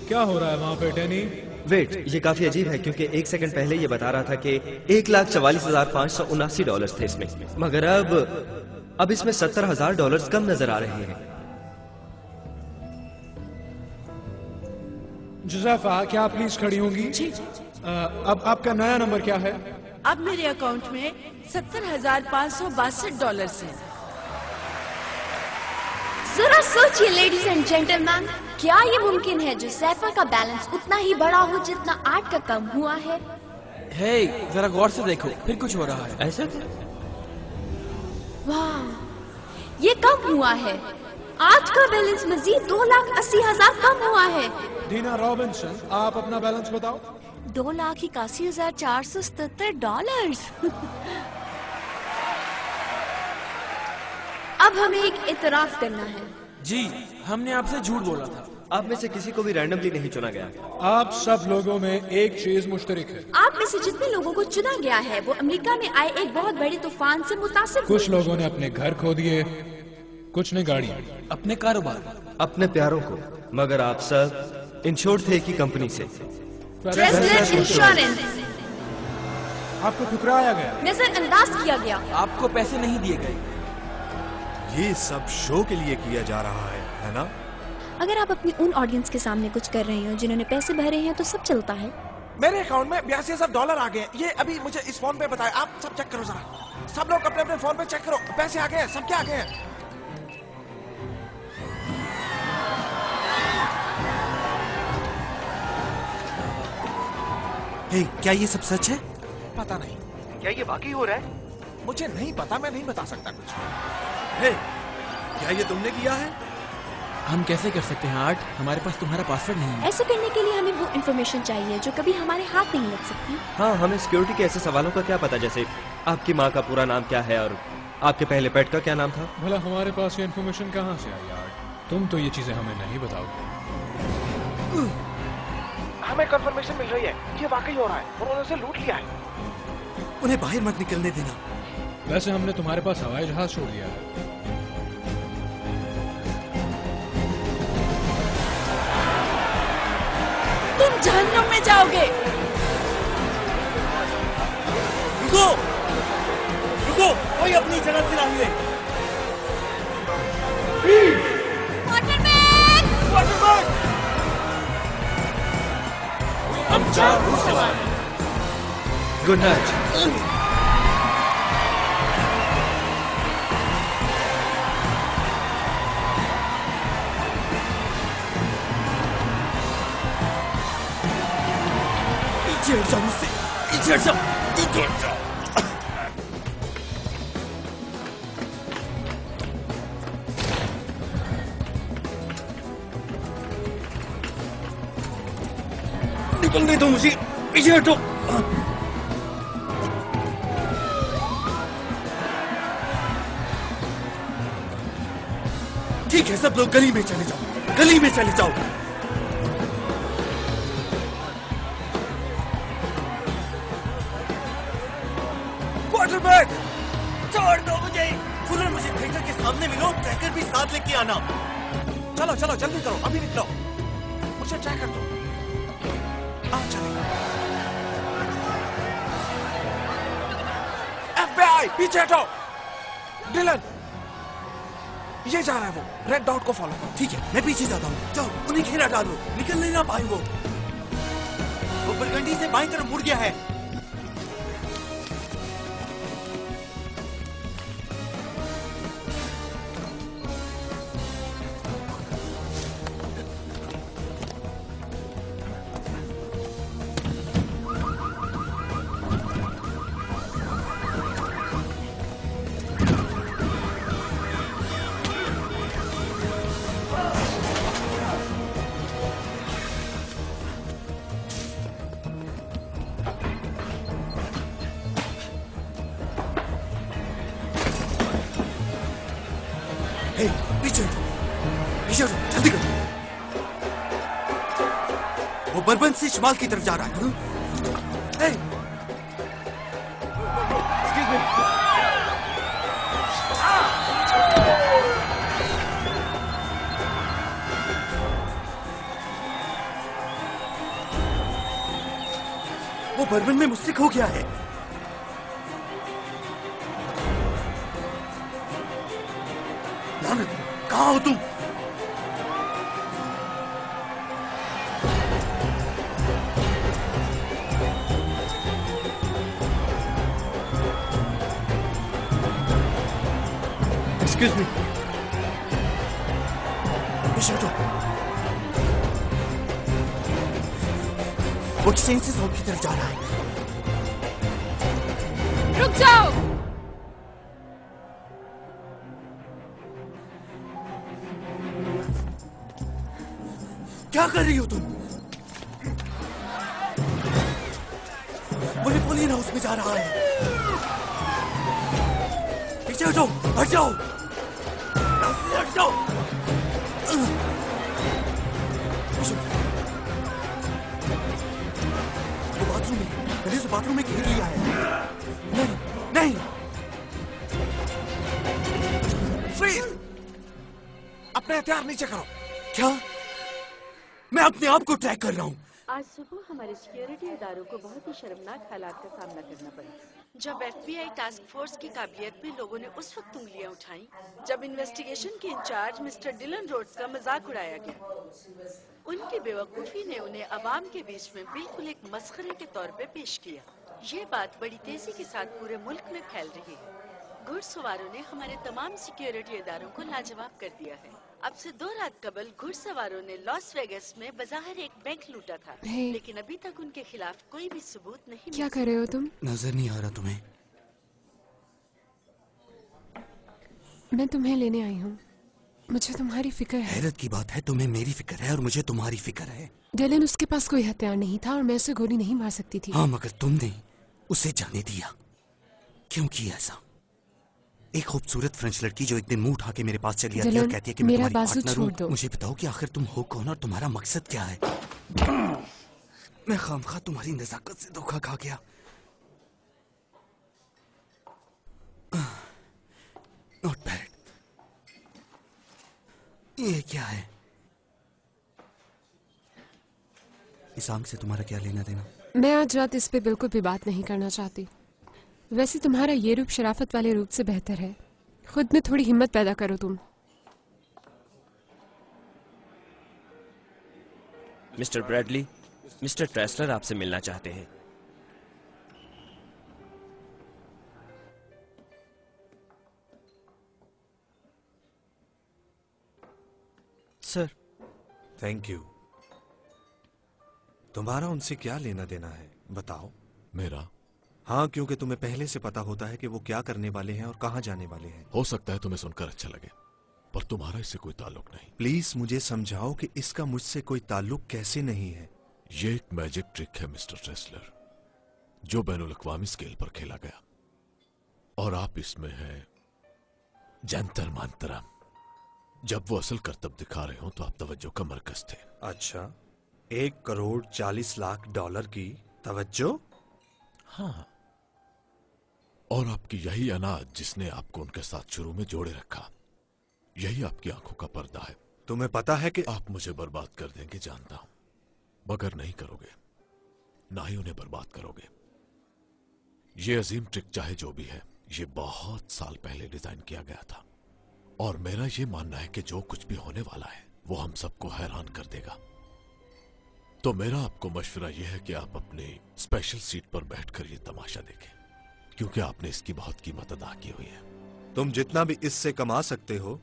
क्या हो रहा है वहाँ पे टेनी वेट ये काफ़ी अजीब है क्योंकि एक सेकंड पहले ये बता रहा था कि एक लाख चवालीस हज़ार पाँच सौ उनासी डॉलर थे इसमें। मगर अब अब इसमें सत्तर हज़ार डॉलर कम नज़र आ रहे हैं। जुजैफा क्या आप प्लीज़ खड़ी होंगी? जी अब आपका नया नंबर क्या है? अब मेरे अकाउंट में सत्तर हज़ार पाँच सौ बासठ डॉलर है। जरा सोचिए लेडीज़ एंड जेंटलमैन क्या ये मुमकिन है जो सैफा का बैलेंस उतना ही बड़ा हो जितना आठ का कम हुआ है? हे जरा गौर से देखो फिर कुछ हो रहा है। ऐसा? वाह ये कम हुआ है? आज का बैलेंस मजीद दो लाख अस्सी हज़ार कम हुआ है। दीना रॉबिन्सन आप अपना बैलेंस बताओ। दो लाख इक्यासी हज़ार चार सौ सतर डॉलर अब हमें एक इतराफ करना है। जी हमने आपसे झूठ बोला था। आप में से किसी को भी रैंडमली नहीं चुना गया। आप सब लोगों में एक चीज़ मुश्तरक है। आप में से जितने लोगों को चुना गया है वो अमेरिका में आए एक बहुत बड़े तूफ़ान से मुतासर कुछ लोगों ने अपने घर खो दिए कुछ ने गाड़ियाँ। अपने कारोबार। अपने प्यारों को मगर आप सब इंश्योर थे की कंपनी से। इंश्योरेंस आपको ठुकराया गया। नजरअंदाज किया गया। आपको पैसे नहीं दिए गए। ये सब शो के लिए किया जा रहा है है ना? अगर आप अपनी उन ऑडियंस के सामने कुछ कर रहे हो जिन्होंने पैसे भरे हैं तो सब चलता है। मेरे अकाउंट में बयासी हज़ार डॉलर आ गए ये अभी मुझे इस फ़ोन पे बताए। आप सब चेक करो जरा। सब लोग अपने अपने फ़ोन पे चेक करो। पैसे आ गए हैं। सबके आ गए हैं? हे, क्या ये सब सच है? पता नहीं। क्या ये वाकई हो रहा है? मुझे नहीं पता मैं नहीं बता सकता कुछ। हे, क्या ये तुमने किया है? हम कैसे कर सकते हैं आर्ट? हमारे पास तुम्हारा पासवर्ड नहीं है। ऐसे करने के लिए हमें वो इन्फॉर्मेशन चाहिए जो कभी हमारे हाथ नहीं लग सकती। हाँ हमें सिक्योरिटी के ऐसे सवालों का क्या पता? जैसे आपकी माँ का पूरा नाम क्या है और आपके पहले पेट का क्या नाम था? भला हमारे पास ये इन्फॉर्मेशन कहाँ से आई आर्ट? तुम तो ये चीज़ें हमें नहीं बताओगे। हमें कंफर्मेशन मिल रही है ये वाकई हो रहा है उन्होंने उसे लूट लिया है। उन्हें बाहर मत निकलने देना। वैसे हमने तुम्हारे पास हवाई जहाज़ छोड़ दिया है। तुम जहन्नुम में जाओगे। रुको। रुको कोई अपनी जगह से रहिए हम चार रूस से आए गुड नाइट पीछे हट जाओ मुझसे पीछे हट जाओ पीछे हट जाओ निकलने दो मुझे पीछे हटो ठीक है सब लोग गली में चले जाओ गली में चले जाओ लेके आना चलो चलो, जल्दी करो, अभी निकलो। मुझे ट्रैकर दो। आ, चले। एफबीआई पीछे हटो। डिलन ये जा रहा है वो। रेड डॉट को फॉलो करो। ठीक है, मैं पीछे जाता हूँ। जाओ उन्हें घेरा डालो। निकल नहीं ना पाए वो। वो बरगंडी से बाई तरफ़ मुड़ गया है। शिमाल की तरफ़ जा रहा है। ए, वो बर्बन में मुझसे खो गया है। लानत कहाँ हो तुम? Excuse me. पीछे हटो वो एक्सचेंज से साउथ की तरफ़ कर रहा हूँ। आज सुबह हमारे सिक्योरिटी इदारों को बहुत ही शर्मनाक हालात का सामना करना पड़ा। जब एफबीआई टास्क फोर्स की काबिलियत पे लोगों ने उस वक्त उंगलियाँ उठाई जब इन्वेस्टिगेशन के इंचार्ज मिस्टर डिलन रोड्स का मज़ाक उड़ाया गया। उनकी बेवकूफ़ी ने उन्हें आवाम के बीच में बिल्कुल एक मस्खरे के तौर पे पेश किया। ये बात बड़ी तेज़ी के साथ पूरे मुल्क में फैल रही है। घुड़सवारों ने हमारे तमाम सिक्योरिटी इदारों को लाजवाब कर दिया है। अब से दो रात कबल घुड़सवारों ने लॉस वेगस में बाज़ार एक बैंक लूटा था। लेकिन अभी तक उनके खिलाफ कोई भी सबूत नहीं क्या कर रहे हो तुम? नज़र नहीं आ रहा तुम्हें। मैं तुम्हें लेने आई हूँ। मुझे तुम्हारी फ़िक्र है। हैरत की बात है तुम्हें मेरी फ़िक्र है और मुझे तुम्हारी फ़िक्र है। डेलन उसके पास कोई हथियार नहीं था और मैं उसे गोली नहीं मार सकती थी। हाँ मगर तुमने उसे जाने दिया। क्यों किया ऐसा? एक खूबसूरत फ्रेंच लड़की जो एक दिन मुँह उठा के मेरे पास चली आती है और कहती है कि मैं तुम्हारी पार्टनर हूँ। मुझे बताओ कि आखिर तुम हो कौन और तुम्हारा मकसद क्या है? मैं खामखा तुम्हारी नजाकत से धोखा खा गया। नॉट बैड ये क्या है? इस आँख से तुम्हारा क्या लेना देना? मैं आज रात इस पे बिल्कुल भी बात नहीं करना चाहती। वैसे तुम्हारा ये रूप शराफत वाले रूप से बेहतर है। खुद में थोड़ी हिम्मत पैदा करो तुम। मिस्टर ब्रैडली मिस्टर ट्रेसलर आपसे मिलना चाहते हैं। सर। थैंक यू तुम्हारा उनसे क्या लेना देना है बताओ। मेरा? हाँ क्योंकि तुम्हें पहले से पता होता है कि वो क्या करने वाले हैं और कहाँ जाने वाले हैं। हो सकता है तुम्हें सुनकर अच्छा लगे पर तुम्हारा इससे कोई ताल्लुक नहीं। प्लीज़ मुझे समझाओ कि इसका मुझसे कोई ताल्लुक कैसे नहीं है। ये एक मैजिक ट्रिक है मिस्टर ट्रेसलर जो बैनुल अवी स्केल पर खेला गया। और आप इसमें है जंतर मंतरम। जब वो असल करतब दिखा रहे हो तो आप तवज्जो का मरकज थे। अच्छा एक करोड़ चालीस लाख डॉलर की तवज्जो? हाँ। और आपकी यही अनाज जिसने आपको उनके साथ शुरू में जोड़े रखा यही आपकी आँखों का पर्दा है। तुम्हें पता है कि आप मुझे बर्बाद कर देंगे जानता हूँ। मगर नहीं करोगे ना ही उन्हें बर्बाद करोगे। ये अजीम ट्रिक चाहे जो भी है ये बहुत साल पहले डिज़ाइन किया गया था। और मेरा ये मानना है कि जो कुछ भी होने वाला है वो हम सबको हैरान कर देगा। तो मेरा आपको मशवरा यह है कि आप अपनी स्पेशल सीट पर बैठकर ये तमाशा देखें। क्योंकि आपने इसकी बहुत कीमत अदा की हुई है। तुम जितना भी इससे कमा सकते हो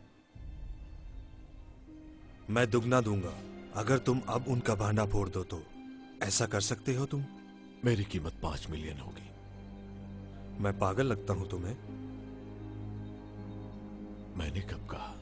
मैं दुगना दूँगा। अगर तुम अब उनका भांडा फोड़ दो तो ऐसा कर सकते हो तुम? मेरी कीमत पाँच मिलियन होगी। मैं पागल लगता हूँ तुम्हें। मैंने कब कहा?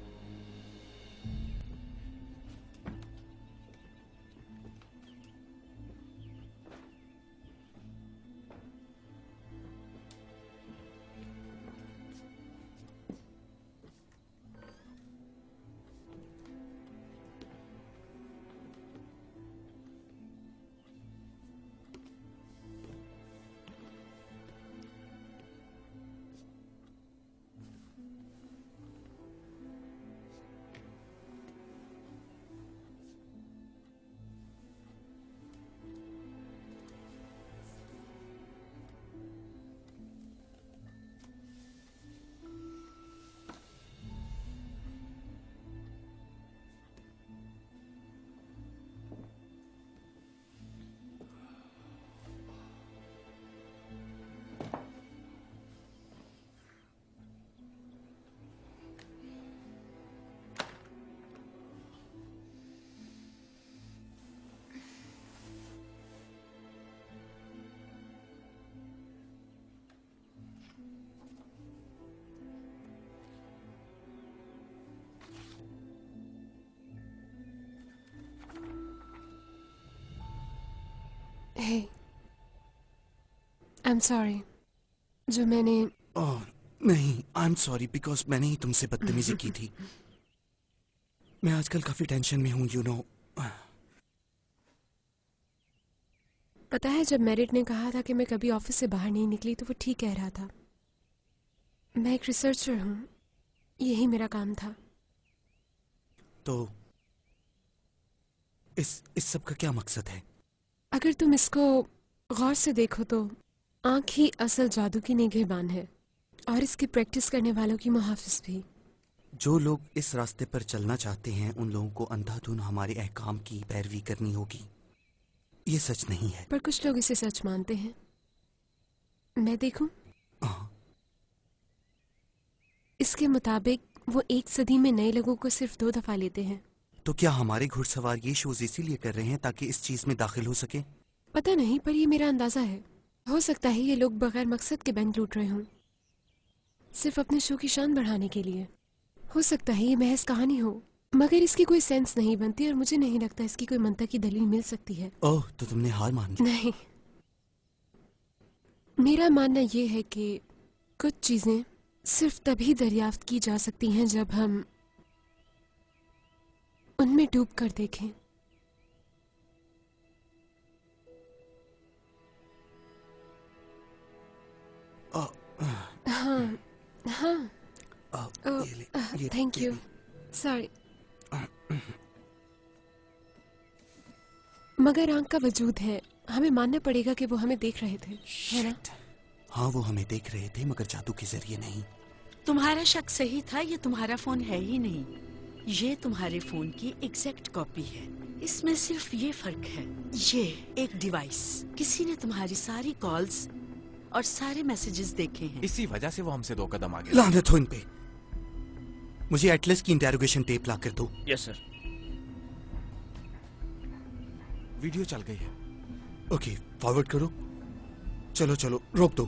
आई एम सॉरी जो मैंने ओह नहीं आई एम सॉरी बिकॉज़ मैंने ही तुमसे बदतमीजी की थी। मैं आजकल काफ़ी टेंशन में हूँ यू नो पता है जब मेरिट ने कहा था कि मैं कभी ऑफ़िस से बाहर नहीं निकली तो वो ठीक कह रहा था। मैं एक रिसर्चर हूँ। यही मेरा काम था। तो इस इस सब का क्या मकसद है? अगर तुम इसको गौर से देखो तो आँख ही असल जादू की निगहबान है और इसकी प्रैक्टिस करने वालों की मुहाफिज भी। जो लोग इस रास्ते पर चलना चाहते हैं उन लोगों को अंधाधुन हमारे अहकाम की पैरवी करनी होगी। ये सच नहीं है। पर कुछ लोग इसे सच मानते हैं। मैं देखूँ? इसके मुताबिक वो एक सदी में नए लोगों को सिर्फ़ दो दफ़ा लेते हैं। तो क्या हमारे घुड़सवार ये शोज़ इसीलिए कर रहे हैं ताकि इस चीज़ में दाखिल हो सके? पता नहीं पर ये मेरा अंदाज़ा है। हो सकता है ये लोग बगैर मकसद के बैंक लूट रहे हों। सिर्फ़ अपने शो की शान बढ़ाने के लिए। हो सकता है ये महज कहानी हो मगर इसकी कोई सेंस नहीं बनती और मुझे नहीं लगता इसकी कोई मंता की दलील मिल सकती है। ओह तो तुमने हार मान ली। नहीं। मेरा मानना यह है कि कुछ चीज़ें सिर्फ़ तभी दरियाफ्त की जा सकती हैं जब हम उनमें डूब कर देखें। हाँ हाँ। थैंक यू सॉरी मगर आँख का वजूद है। हमें मानना पड़ेगा कि वो हमें देख रहे थे है ना? हाँ वो हमें देख रहे थे मगर जादू के ज़रिए नहीं। तुम्हारा शक सही था ये तुम्हारा फ़ोन है ही नहीं। ये तुम्हारे फ़ोन की एग्जैक्ट कॉपी है। इसमें सिर्फ़ ये फ़र्क है। ये एक डिवाइस किसी ने तुम्हारी सारी कॉल्स और सारे मैसेजेस देखे हैं। इसी वजह से वो हमसे दो कदम आगे। लानत हो इन पे। मुझे एटलस की इंटेरोगेशन टेप ला कर दो। यस सर वीडियो चल गई है। ओके फॉरवर्ड करो। चलो चलो रोक दो।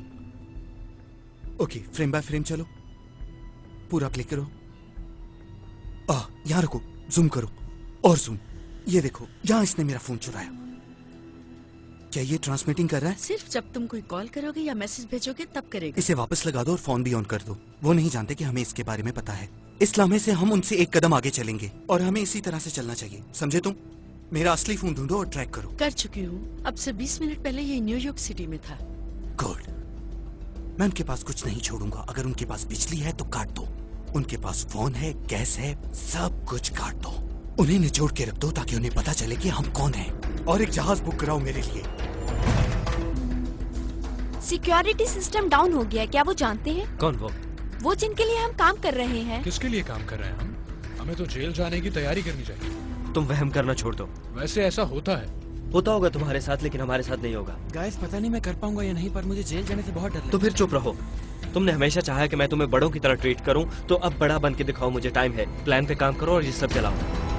ओके फ्रेम बाय फ्रेम चलो। पूरा प्ले करो। आ यहाँ रखो जूम करो और जूम ये देखो यहाँ इसने मेरा फ़ोन चुराया। क्या ये ट्रांसमिटिंग कर रहा है? सिर्फ़ जब तुम कोई कॉल करोगे या मैसेज भेजोगे तब करेगा। इसे वापस लगा दो और फ़ोन भी ऑन कर दो। वो नहीं जानते कि हमें इसके बारे में पता है। इस लम्हे से हम उनसे एक कदम आगे चलेंगे और हमें इसी तरह से चलना चाहिए। समझे तुम? मेरा असली फ़ोन ढूंढो और ट्रैक करो। कर चुकी हूँ। अब से 20 मिनट पहले ये न्यूयॉर्क सिटी में था। गुड मैं उनके पास कुछ नहीं छोड़ूँगा। अगर उनके पास बिजली है तो काट दो। उनके पास फ़ोन है गैस है सब कुछ काट दो। उन्हें निचोड़ के रख दो ताकि उन्हें पता चले कि हम कौन हैं और एक जहाज़ बुक कराओ मेरे लिए। सिक्योरिटी सिस्टम डाउन हो गया क्या वो जानते हैं? कौन वो? वो जिनके लिए हम काम कर रहे हैं। किसके लिए काम कर रहे हैं हम? हमें तो जेल जाने की तैयारी करनी चाहिए। तुम वहम करना छोड़ दो। वैसे ऐसा होता है। होता होगा तुम्हारे साथ लेकिन हमारे साथ नहीं होगा। गाइस पता नहीं मैं कर पाऊँगा या नहीं पर मुझे जेल जाने से बहुत डर तो फिर चुप रहो। तुमने हमेशा चाहा कि मैं तुम्हें बड़ों की तरह ट्रीट करूँ तो अब बड़ा बन के दिखाओ मुझे टाइम है। प्लान पे काम करो और ये सब चलाओ।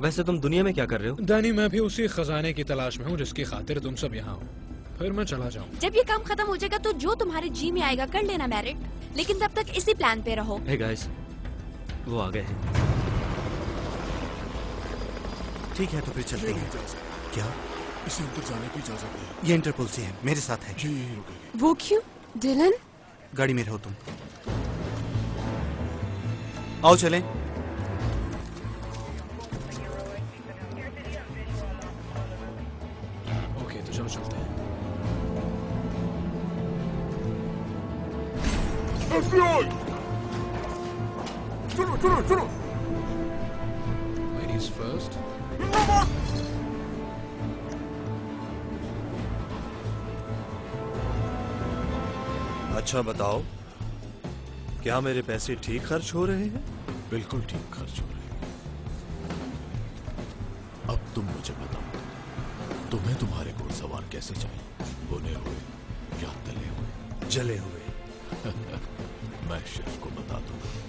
वैसे तुम दुनिया में क्या कर रहे हो? दानी मैं भी उसी खजाने की तलाश में हूँ जिसकी खातिर तुम सब यहाँ हो। फिर मैं चला जाऊँ। जब ये काम खत्म हो जाएगा तो जो तुम्हारे जी में आएगा कर लेना मैरिट लेकिन तब तक इसी प्लान पे रहो। Hey guys, वो आ गए हैं। ठीक है तो फिर चलते हैं। क्या? इसे अंदर जाने की इजाज़त नहीं ये इंटरपोल से है मेरे साथ है। जी रुकेगी वो क्यों? डिलन गाड़ी में रहो तुम। आओ चलें। चलो चलते हैं। सुनो सुनो सुनो लेडीज़ फ़र्स्ट अच्छा बताओ। क्या मेरे पैसे ठीक खर्च हो रहे हैं? बिल्कुल ठीक खर्च हो रहे हैं। अब तुम मुझे बताओ। तुम्हें तुम्हारे घुड़सवार कैसे चाहिए बुने हुए या तले हुए? जले हुए। मैं शेफ को बता दूँगा।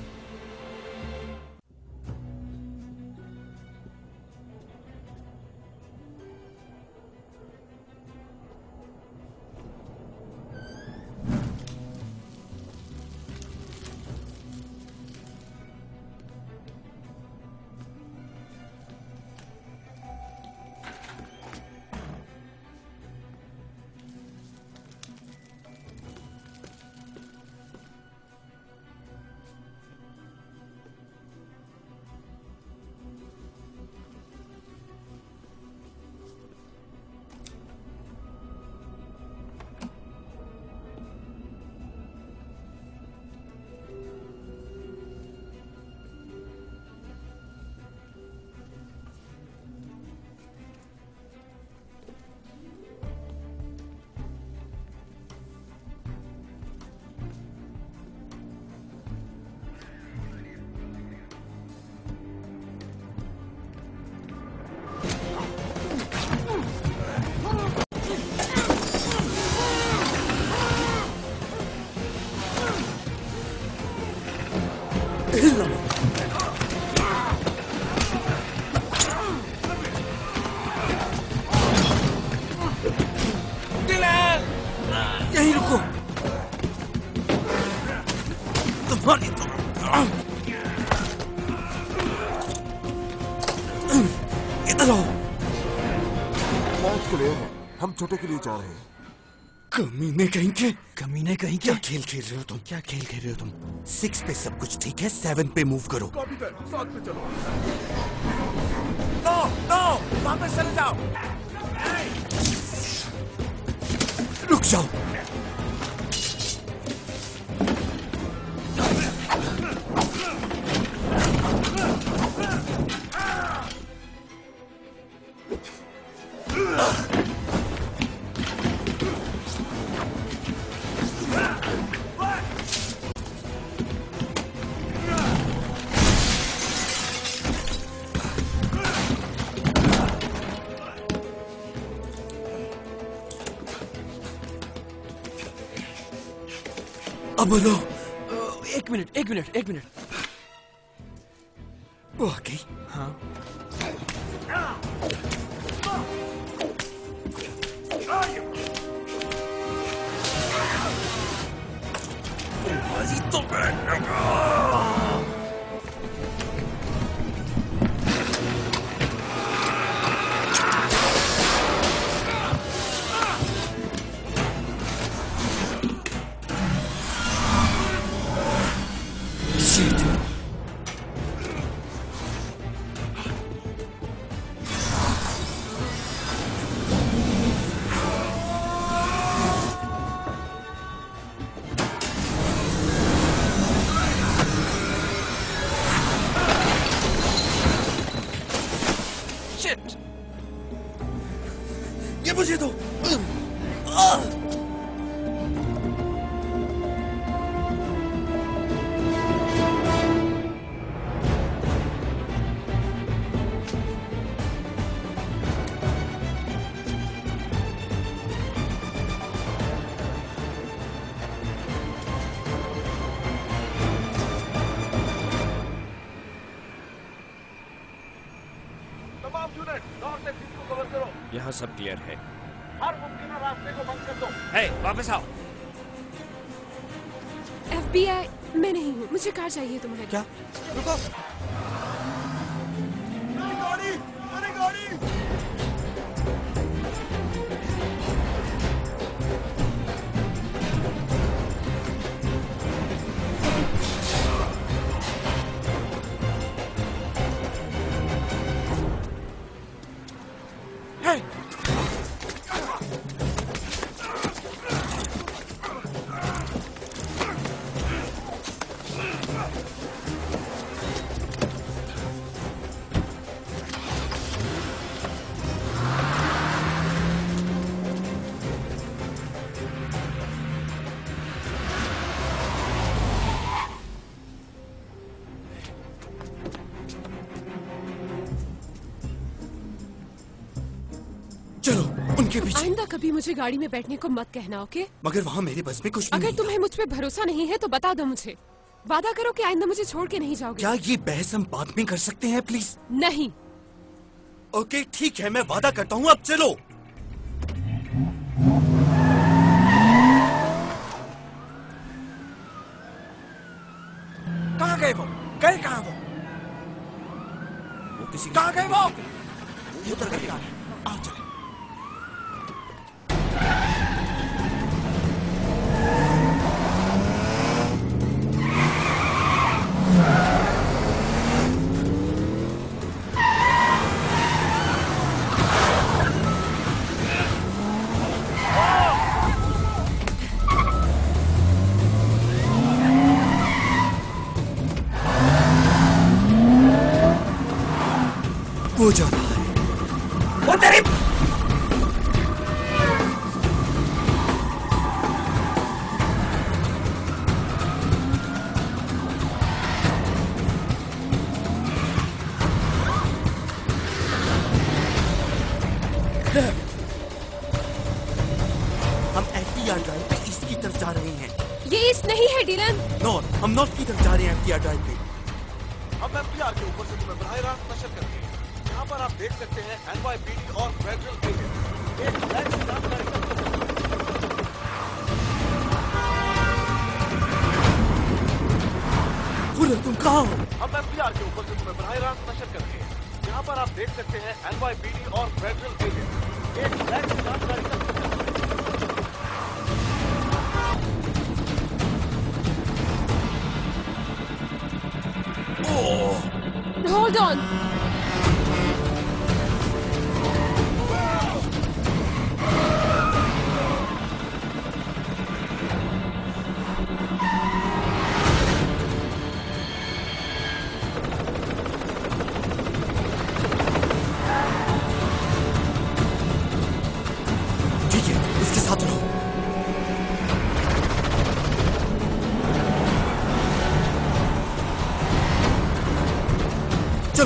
छोटे के लिए जा रहे हैं। कमीने कहीं के कमीने कहीं क्या खेल खेल रहे हो तुम? क्या खेल खेल रहे हो तुम? सिक्स पे सब कुछ ठीक है सेवन पे मूव करो। कॉपी कर साथ में चलो। नो नो वापस चले जाओ। रुक जाओ। अब बोलो एक मिनट एक मिनट एक मिनट मुझे कार चाहिए तुम्हारी क्या? रुको। गाड़ी गाड़ी। उनके पीछे। आइंदा कभी मुझे गाड़ी में बैठने को मत कहना ओके? मगर वहाँ मेरे बस में कुछ भी अगर तुम्हें मुझ पर भरोसा नहीं है तो बता दो मुझे। वादा करो कि आइंदा मुझे छोड़ के नहीं जाओगे। क्या ये बहस हम बाद में कर सकते हैं प्लीज़ नहीं। ओके ठीक है मैं वादा करता हूँ अब चलो। कहाँ गए वो? गए कहाँ वो? वो किसी कहाँ गए वो? उधर गए आओ चले।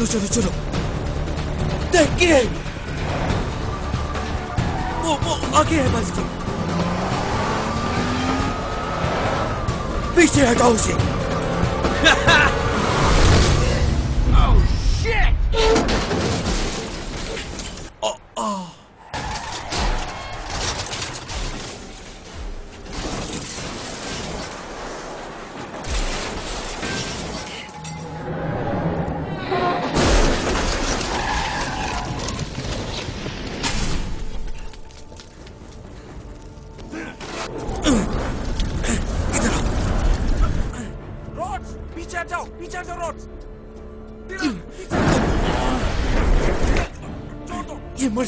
चलो चलो चलो। देखिए। वो वो आगे है बस। की पीछे हटाओ उसे।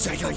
ये मर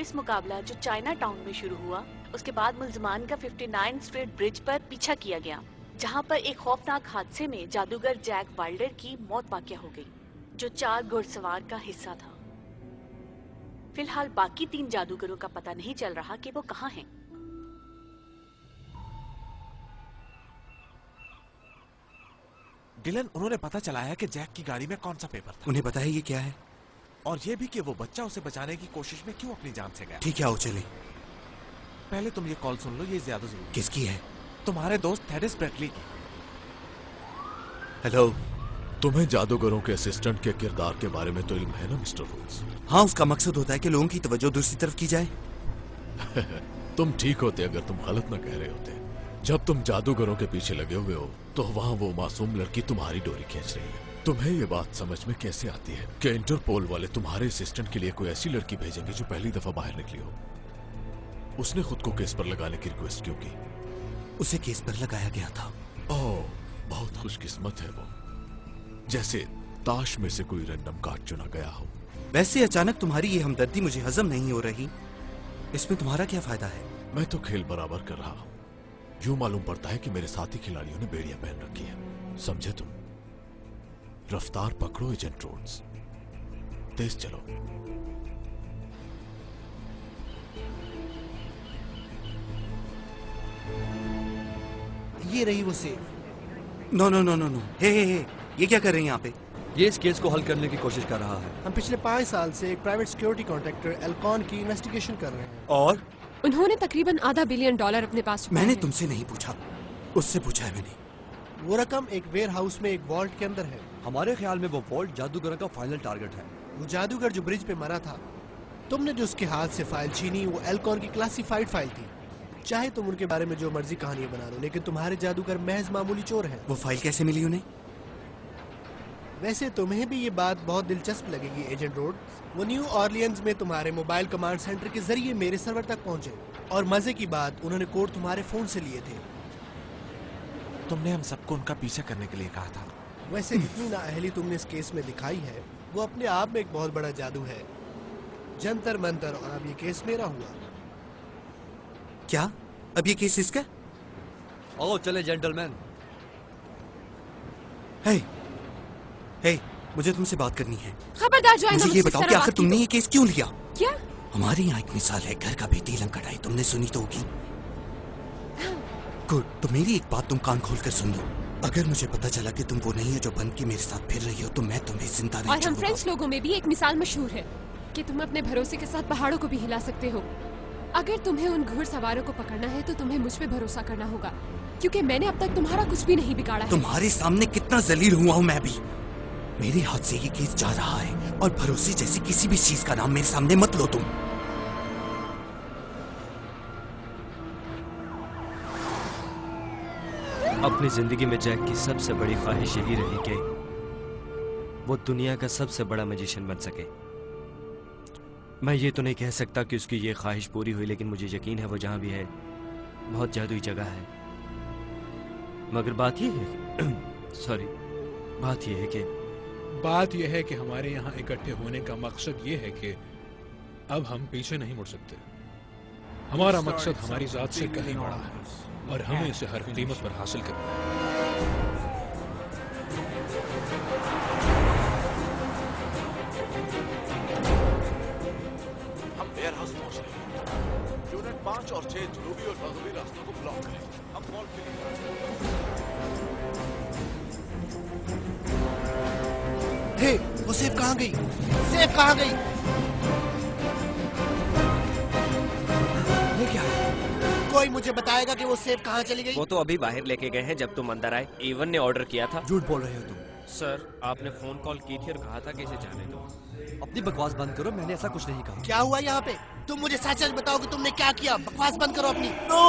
पुलिस मुकाबला जो चाइना टाउन में शुरू हुआ उसके बाद मुलजमान का 59 स्ट्रीट ब्रिज पर पीछा किया गया जहाँ पर एक खौफनाक हादसे में जादूगर जैक वाइल्डर की मौत वाक़ हो गई जो चार घुड़सवार का हिस्सा था। फ़िलहाल बाकी तीन जादूगरों का पता नहीं चल रहा कि वो कहाँ हैं। डिलन उन्होंने पता चलाया कि जैक की गाड़ी में कौन सा पेपर था। उन्हें पता है ये क्या है? और ये भी कि वो बच्चा उसे बचाने की कोशिश में क्यों अपनी जान से गया? ठीक है आओ चले। पहले तुम ये कॉल सुन लो ये ज़्यादा ज़रूरी किसकी है? तुम्हारे दोस्त थेडिस ब्रेटली की। हेलो तुम्हें जादूगरों के असिस्टेंट के किरदार के बारे में तो इल्म है ना मिस्टर रोड्स हाँ उसका मकसद होता है कि लोगों की तवज्जो दूसरी तरफ़ की जाए। तुम ठीक होते अगर तुम गलत न कह रहे होते। जब तुम जादूगरों के पीछे लगे हुए हो तो वहाँ वो मासूम लड़की तुम्हारी डोरी खींच रही है। तुम्हें ये बात समझ में कैसे आती है कि इंटरपोल वाले तुम्हारे असिस्टेंट के लिए कोई ऐसी लड़की भेजेंगे जो पहली दफ़ा बाहर निकली हो? उसने खुद को केस पर लगाने की रिक्वेस्ट क्यों की? उसे केस पर लगाया गया था। ओह बहुत खुशकिस्मत है वो। जैसे ताश में से कोई रैंडम कार्ड चुना गया हो। वैसे अचानक तुम्हारी ये हमदर्दी मुझे हजम नहीं हो रही। इसमें तुम्हारा क्या फ़ायदा है? मैं तो खेल बराबर कर रहा हूँ। यूँ मालूम पड़ता है कि मेरे साथी खिलाड़ियों ने बेड़ियाँ पहन रखी है। समझे तुम? रफ्तार पकड़ो एजेंट रोड्स तेज चलो। ये रही वो safe no no no no no hey hey hey ये क्या कर रहे हैं यहाँ पे? ये इस केस को हल करने की कोशिश कर रहा है। हम पिछले पाँच साल से एक प्राइवेट सिक्योरिटी कॉन्ट्रैक्टर एलकॉन की इन्वेस्टिगेशन कर रहे हैं। और? उन्होंने तकरीबन आधा बिलियन डॉलर अपने पास मैंने तुमसे नहीं पूछा। उससे पूछा है मैंने। वो रकम एक वेयर हाउस में एक वॉल्ट के अंदर है। हमारे ख्याल में वो वॉल्ट जादूगर का फाइनल टारगेट है। वो जादूगर जो ब्रिज पे मरा था तुमने जो उसके हाथ से फ़ाइल छीनी वो एल्कॉन की क्लासिफाइड फ़ाइल थी। चाहे तुम उनके बारे में जो मर्ज़ी कहानियाँ बना लो लेकिन तुम्हारे जादूगर महज मामूली चोर हैं। वो फ़ाइल कैसे मिली उन्हें? वैसे तुम्हें भी ये बात बहुत दिलचस्प लगेगी एजेंट रोड वो न्यू ऑर्लियंस में तुम्हारे मोबाइल कमांड सेंटर के ज़रिए मेरे सर्वर तक पहुँचे और मज़े की बात उन्होंने कोड तुम्हारे फ़ोन से लिए थे। तुमने हम सबको उनका पीछा करने के लिए कहा था। वैसे जितनी नाअहली तुमने इस केस में दिखाई है वो अपने आप में एक बहुत बड़ा जादू है। जंतर मंतर और अब ये केस मेरा हुआ। क्या? अब ये केस इसका? आओ चले जेंटलमैन हे हे मुझे तुमसे बात करनी है। खबरदार जो मुझे ये बताओ कि आखिर तुमने ये केस क्यों लिया? क्या? हमारे यहाँ एक मिसाल है घर का बेटी लंग कटाई तुमने सुनी तो होगी। गुड तो मेरी एक बात तुम कान खोल कर सुन लो अगर मुझे पता चला कि तुम वो नहीं है जो बन के मेरे साथ फिर रही हो तो मैं तुम्हें ज़िंदा नहीं और हम फ्रेंच लोगों में भी एक मिसाल मशहूर है कि तुम अपने भरोसे के साथ पहाड़ों को भी हिला सकते हो। अगर तुम्हें उन घुड़ सवारों को पकड़ना है तो तुम्हें मुझ पे भरोसा करना होगा क्योंकि मैंने अब तक तुम्हारा कुछ भी नहीं बिगाड़ा तुम्हारे सामने कितना जलील हुआ हूँ मैं भी। मेरे हाथ से ये केस जा रहा है और भरोसे जैसी किसी भी चीज़ का नाम मेरे सामने मत लो तुम। अपनी ज़िंदगी में जैक की सबसे बड़ी ख्वाहिश यही रही कि वो दुनिया का सबसे बड़ा मजिशियन बन सके। मैं ये तो नहीं कह सकता कि उसकी ये ख्वाहिश पूरी हुई, लेकिन मुझे यकीन है वो जहाँ भी है, बहुत जादुई जगह है। मगर बात ये है सॉरी बात ये है कि बात यह है कि हमारे यहाँ इकट्ठे होने का मकसद ये है कि अब हम पीछे नहीं मुड़ सकते। हमारा मकसद हमारी जात से कहीं बड़ा है। और हमें इसे हर कीमत पर हासिल करना है। हम वेयर हाउस पहुँच रहे हैं। यूनिट पाँच और छह जनूबी और मगरबी रास्तों को ब्लॉक करें। हम मॉल के लिए हे। वो सेफ़ कहाँ गई? सेफ़ कहाँ गई? कोई मुझे बताएगा कि वो सेफ़ कहाँ चली गई? वो तो अभी बाहर लेके गए हैं जब तुम अंदर आए। इवन ने ऑर्डर किया था। झूठ बोल रहे हो तुम। सर आपने फ़ोन कॉल की थी और कहा था कि इसे जाने दो। अपनी बकवास बंद करो मैंने ऐसा कुछ नहीं कहा। क्या हुआ यहाँ पे? तुम मुझे सच सच बताओ कि तुमने क्या किया? बकवास बंद करो अपनी। नो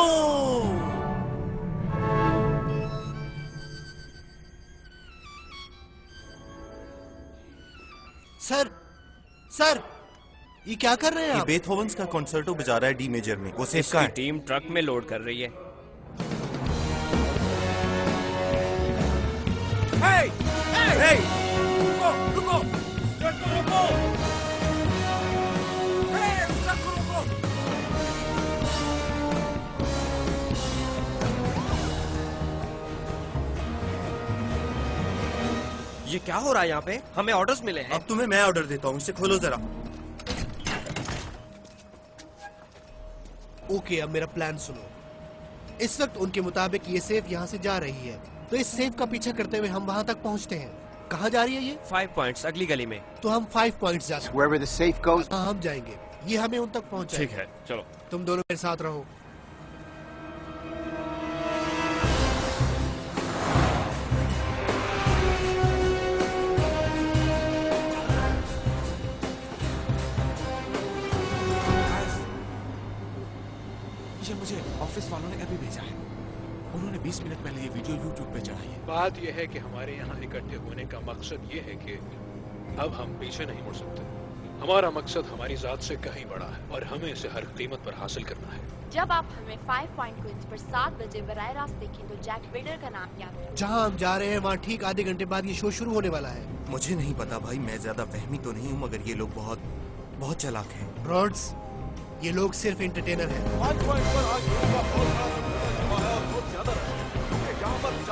सर सर ये क्या कर रहे हैं ये आप? बेथोवन्स का कॉन्सर्टो बजा रहा है डी मेजर में वो सेफ़ का है। टीम ट्रक में लोड कर रही है। Hey! Hey! Hey! रुको रुको रुको ये क्या हो रहा है यहाँ पे? हमें ऑर्डर्स मिले हैं। अब तुम्हें मैं ऑर्डर देता हूँ इसे खोलो जरा। ओके अब मेरा प्लान सुनो। इस वक्त उनके मुताबिक ये सेफ़ यहाँ से जा रही है। तो इस सेफ़ का पीछा करते हुए हम वहाँ तक पहुँचते हैं। कहाँ जा रही है ये? फाइव पॉइंट अगली गली में। तो हम फाइव पॉइंट जा सकते Wherever the safe goes. हाँ हम जाएँगे। ये हमें उन तक पहुँचे ठीक है चलो। तुम दोनों मेरे साथ रहो। 20 मिनट पहले ये वीडियो यूट्यूब पे चढ़ाई है। बात यह है कि हमारे यहाँ इकट्ठे होने का मकसद ये है कि अब हम पीछे नहीं मुड़ सकते। हमारा मकसद हमारी जात से कहीं बड़ा है और हमें इसे हर कीमत पर हासिल करना है। जब आप हमें फाइव पॉइंट क्विंस पर सात बजे बराह रास्त देखें तो जैक वेडर का नाम याद जहाँ हम जा रहे हैं वहाँ ठीक आधे घंटे बाद ये शो शुरू होने वाला है। मुझे नहीं पता भाई मैं ज़्यादा फहमी तो नहीं हूँ मगर ये लोग बहुत बहुत चलाक हैं। ब्रॉड्स ये लोग सिर्फ़ एंटरटेनर हैं।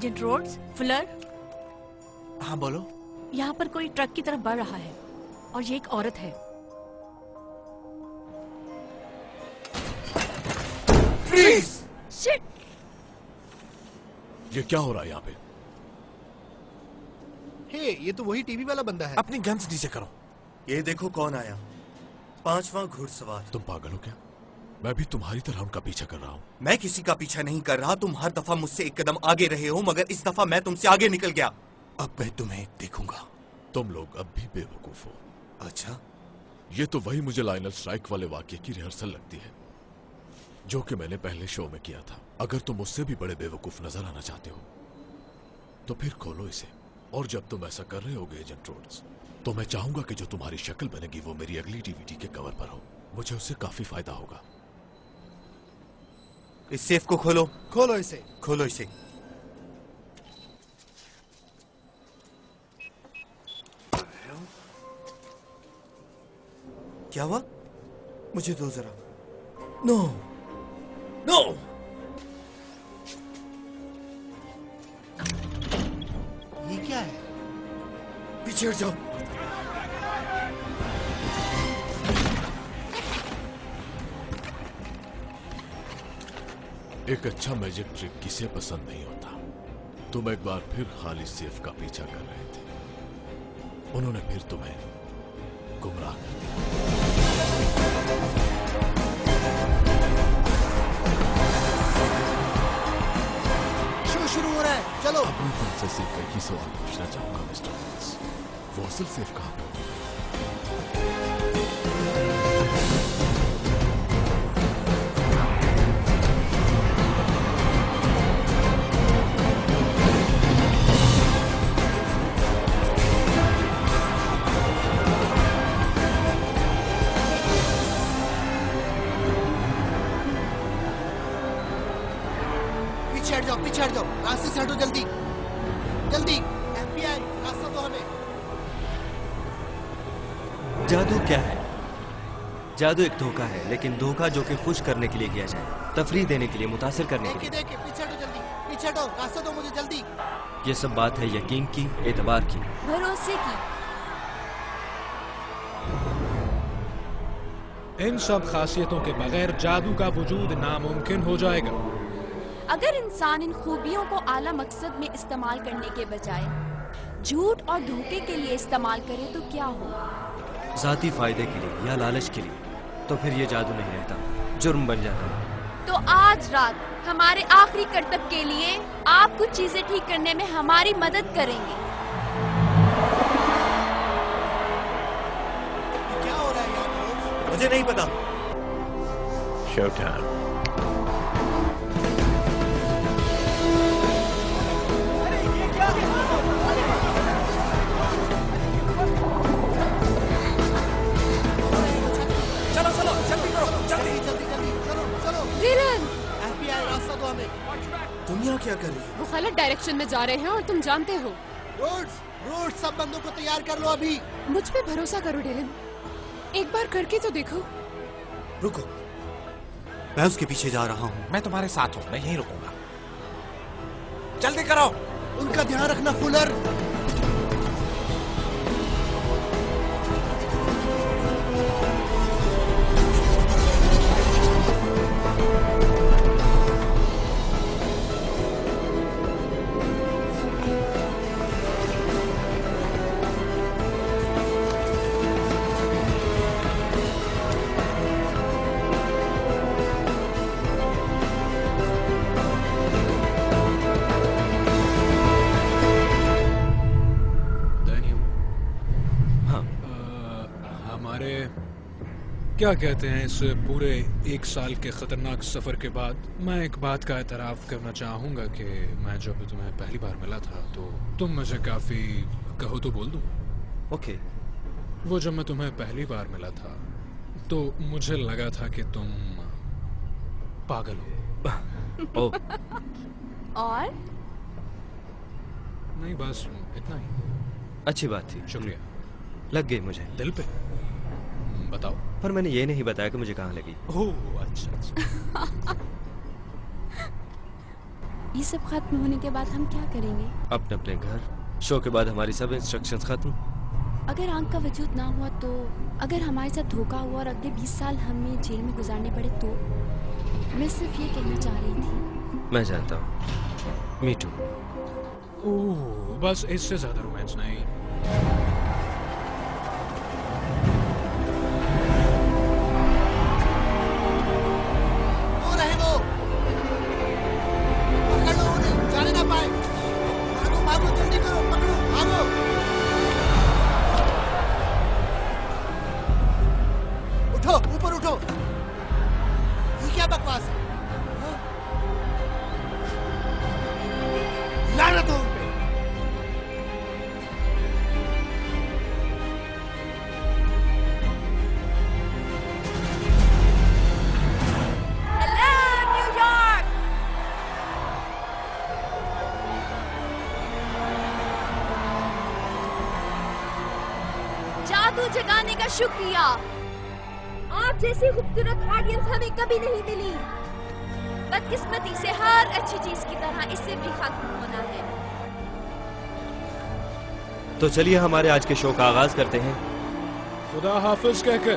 एजेंट रोड्स फुलर हाँ बोलो। यहाँ पर कोई ट्रक की तरफ़ बढ़ रहा है और ये एक औरत है। शिट ये क्या हो रहा है यहाँ पे? हे ये तो वही टीवी वाला बंदा है। अपनी गन्स नीचे करो। ये देखो कौन आया। पांचवा घुड़सवार। तुम पागल हो क्या? मैं भी तुम्हारी तरह उनका पीछा कर रहा हूँ। मैं किसी का पीछा नहीं कर रहा। तुम हर दफ़ा मुझसे एक कदम आगे रहे हो मगर इस दफ़ा मैं तुमसे आगे निकल गया। अब मैं तुम्हें देखूँगा। तुम लोग अब भी बेवकूफ़ हो। अच्छा। ये तो वही मुझे लाइनल स्ट्राइक वाले वाक्य की रिहर्सल लगती है जो कि मैंने पहले शो में किया था। अगर तुम मुझसे भी बड़े बेवकूफ़ नज़र आना चाहते हो तो फिर खोलो इसे। और जब तुम ऐसा कर रहे होगे एजेंट रोड्स तो मैं चाहूँगा कि जो तुम्हारी शक्ल बनेगी वो मेरी अगली डीवीडी के कवर पर हो। मुझे उससे काफ़ी फ़ायदा होगा। इस सेफ़ को खोलो। खोलो इसे। खोलो इसे। क्या हुआ? मुझे दो जरा। नो नो ये क्या है? पीछे हट जाओ। एक अच्छा मैजिक ट्रिक किसे पसंद नहीं होता। तुम एक बार फिर खाली सेफ़ का पीछा कर रहे थे। उन्होंने फिर तुम्हें गुमराह कर दिया। शो शुरू हो रहा है। चलो। मैं तुमसे सिर्फ़ एक ही सवाल पूछना चाहूँगा मिस्टर वो असल सेफ़ कहाँ से हटो जल्दी। जल्दी। एफबीआई रास्ता दो हमें। जादू क्या है? जादू एक धोखा है लेकिन धोखा जो कि खुश करने के लिए किया जाए तफरी देने के लिए मुतासर करने के लिए। देखे पीछे हटो जल्दी। पीछे हटो रास्ता दो मुझे जल्दी। ये सब बात है यकीन की एतबार की। भरोसे की। इन सब खासियतों के बगैर जादू का वजूद नामुमकिन हो जाएगा। अगर इंसान इन खूबियों को आला मकसद में इस्तेमाल करने के बजाय झूठ और धोखे के लिए इस्तेमाल करे तो क्या हो? जाती फ़ायदे के लिए या लालच के लिए तो फिर ये जादू नहीं रहता। जुर्म बन जाता है। तो आज रात हमारे आखिरी करतब के लिए आप कुछ चीज़ें ठीक करने में हमारी मदद करेंगे। क्या हो रहा है यार? मुझे नहीं पता। शो टाइम यहाँ क्या कर रही वो गलत डायरेक्शन में जा रहे हैं और तुम जानते हो। रोड्स रोड्स सब बंदों को तैयार कर लो अभी। मुझ पे भरोसा करो डेलन। एक बार करके तो देखो। रुको। मैं उसके पीछे जा रहा हूँ। मैं तुम्हारे साथ हूँ मैं यहीं रुकूँगा। जल्दी करो। उनका ध्यान रखना फुलर। क्या कहते हैं इस पूरे एक साल के खतरनाक सफ़र के बाद? मैं एक बात का एतराफ करना चाहूँगा कि मैं जब तुम्हें पहली बार मिला था तो तुम मुझे काफ़ी कहो तो बोल दूँ। ओके। वो जब मैं तुम्हें पहली बार मिला था तो मुझे लगा था कि तुम पागल हो। ओ। और? नहीं बस इतना ही। अच्छी बात थी। शुक्रिया। लग गई मुझे। दिल पे। बताओ। पर मैंने ये नहीं बताया कि मुझे कहाँ लगी। ओह अच्छा अच्छा। ये सब खत्म होने के बाद हम क्या करेंगे? अपने अपने घर शो के बाद हमारी सब इंस्ट्रक्शंस खत्म। अगर आँख का वजूद ना हुआ तो अगर हमारे साथ धोखा हुआ और अगले 20 साल हमें जेल में गुजारने पड़े तो? मैं सिर्फ़ ये कहना चाह रही थी। मैं जानता हूँ। मी टू ओह बस इससे ज़्यादा रोमांस नहीं। शुक्रिया। आप जैसी खूबसूरत ऑडियंस हमें कभी नहीं मिली। बदकिस्मती से हर अच्छी चीज़ की तरह इससे भी खत्म होना है। तो चलिए हमारे आज के शो का आगाज़ करते हैं। खुदा हाफिज कहकर।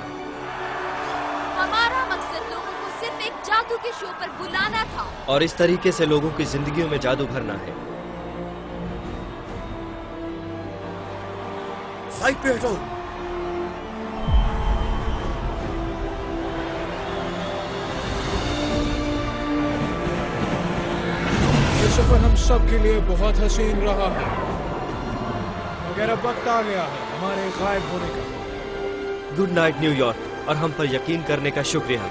हमारा मकसद लोगों को सिर्फ़ एक जादू के शो पर बुलाना था। और इस तरीके से लोगों की जिंदगियों में जादू भरना है। साइड पे हटो सफ़र हम सब के लिए बहुत हसीन रहा है। मगर अब वक्त आ गया है, हमारे गायब होने का। गुड नाइट न्यूयॉर्क और हम पर यकीन करने का शुक्रिया।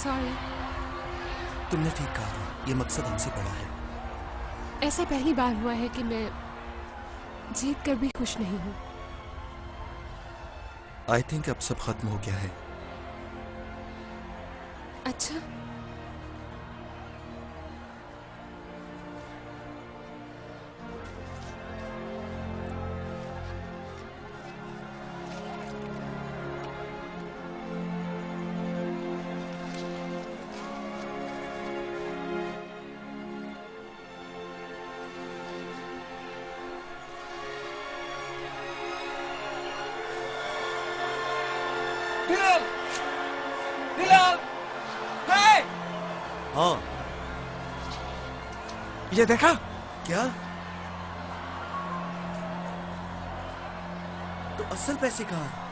Sorry. तुमने ठीक कहा ये मकसद हमसे बड़ा है। ऐसा पहली बार हुआ है कि मैं जीत कर भी खुश नहीं हूँ। आई थिंक अब सब खत्म हो गया है। अच्छा। ये देखा? क्या? तो असल पैसे कहाँ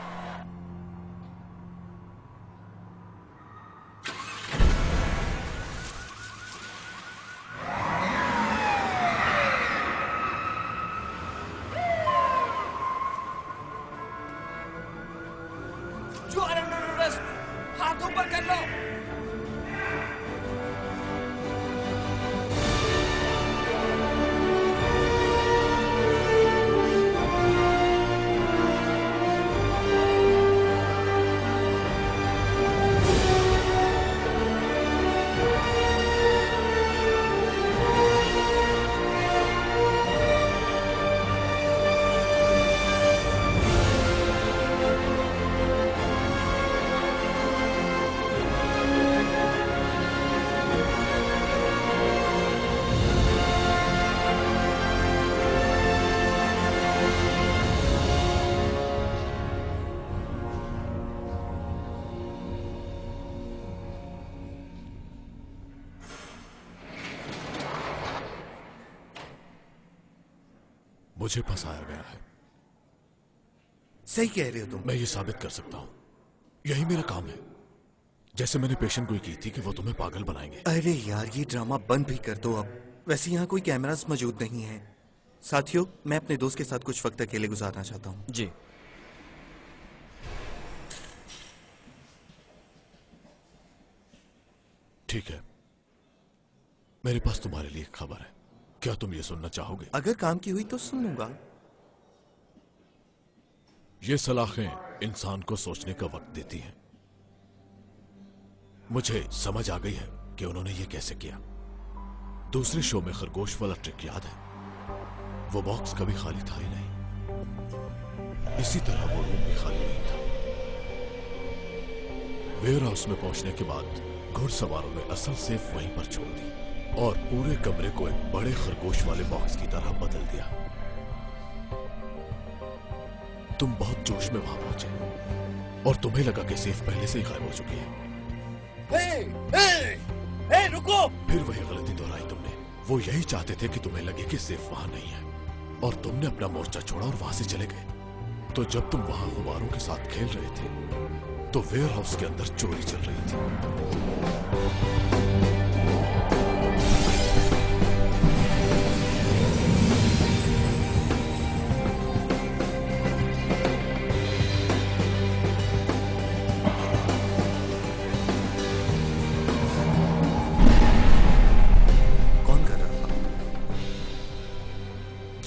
मुझे फंसाया गया है। सही कह रहे हो तुम। मैं ये साबित कर सकता हूँ। यही मेरा काम है। जैसे मैंने पेशेंट को की थी कि वो तुम्हें पागल बनाएँगे। अरे यार ये ड्रामा बंद भी कर दो अब। वैसे यहाँ कोई कैमरास मौजूद नहीं है। साथियों मैं अपने दोस्त के साथ कुछ वक्त अकेले गुजारना चाहता हूँ। जी। ठीक है। मेरे पास तुम्हारे लिए एक खबर है। क्या तुम ये सुनना चाहोगे? अगर काम की हुई तो सुन लूँगा। ये सलाखें इंसान को सोचने का वक्त देती हैं। मुझे समझ आ गई है कि उन्होंने ये कैसे किया। दूसरे शो में खरगोश वाला ट्रिक याद है। वो बॉक्स कभी खाली था ही नहीं। इसी तरह वो रूम भी खाली नहीं था। वेयर हाउस में पहुँचने के बाद घुड़सवारों ने असल सेफ़ वहीं पर छोड़ दी। और पूरे कमरे को एक बड़े खरगोश वाले बॉक्स की तरह बदल दिया। तुम बहुत जोश में वहाँ पहुँचे और तुम्हें लगा कि सेफ़ पहले से ही गायब हो चुकी है। ए, ए, ए, रुको। फिर वही गलती दोहराई तुमने। वो यही चाहते थे कि तुम्हें लगे कि सेफ़ वहाँ नहीं है। और तुमने अपना मोर्चा छोड़ा और वहाँ से चले गए। तो जब तुम वहाँ गुब्बारों के साथ खेल रहे थे तो वेयर हाउस के अंदर चोरी चल रही थी।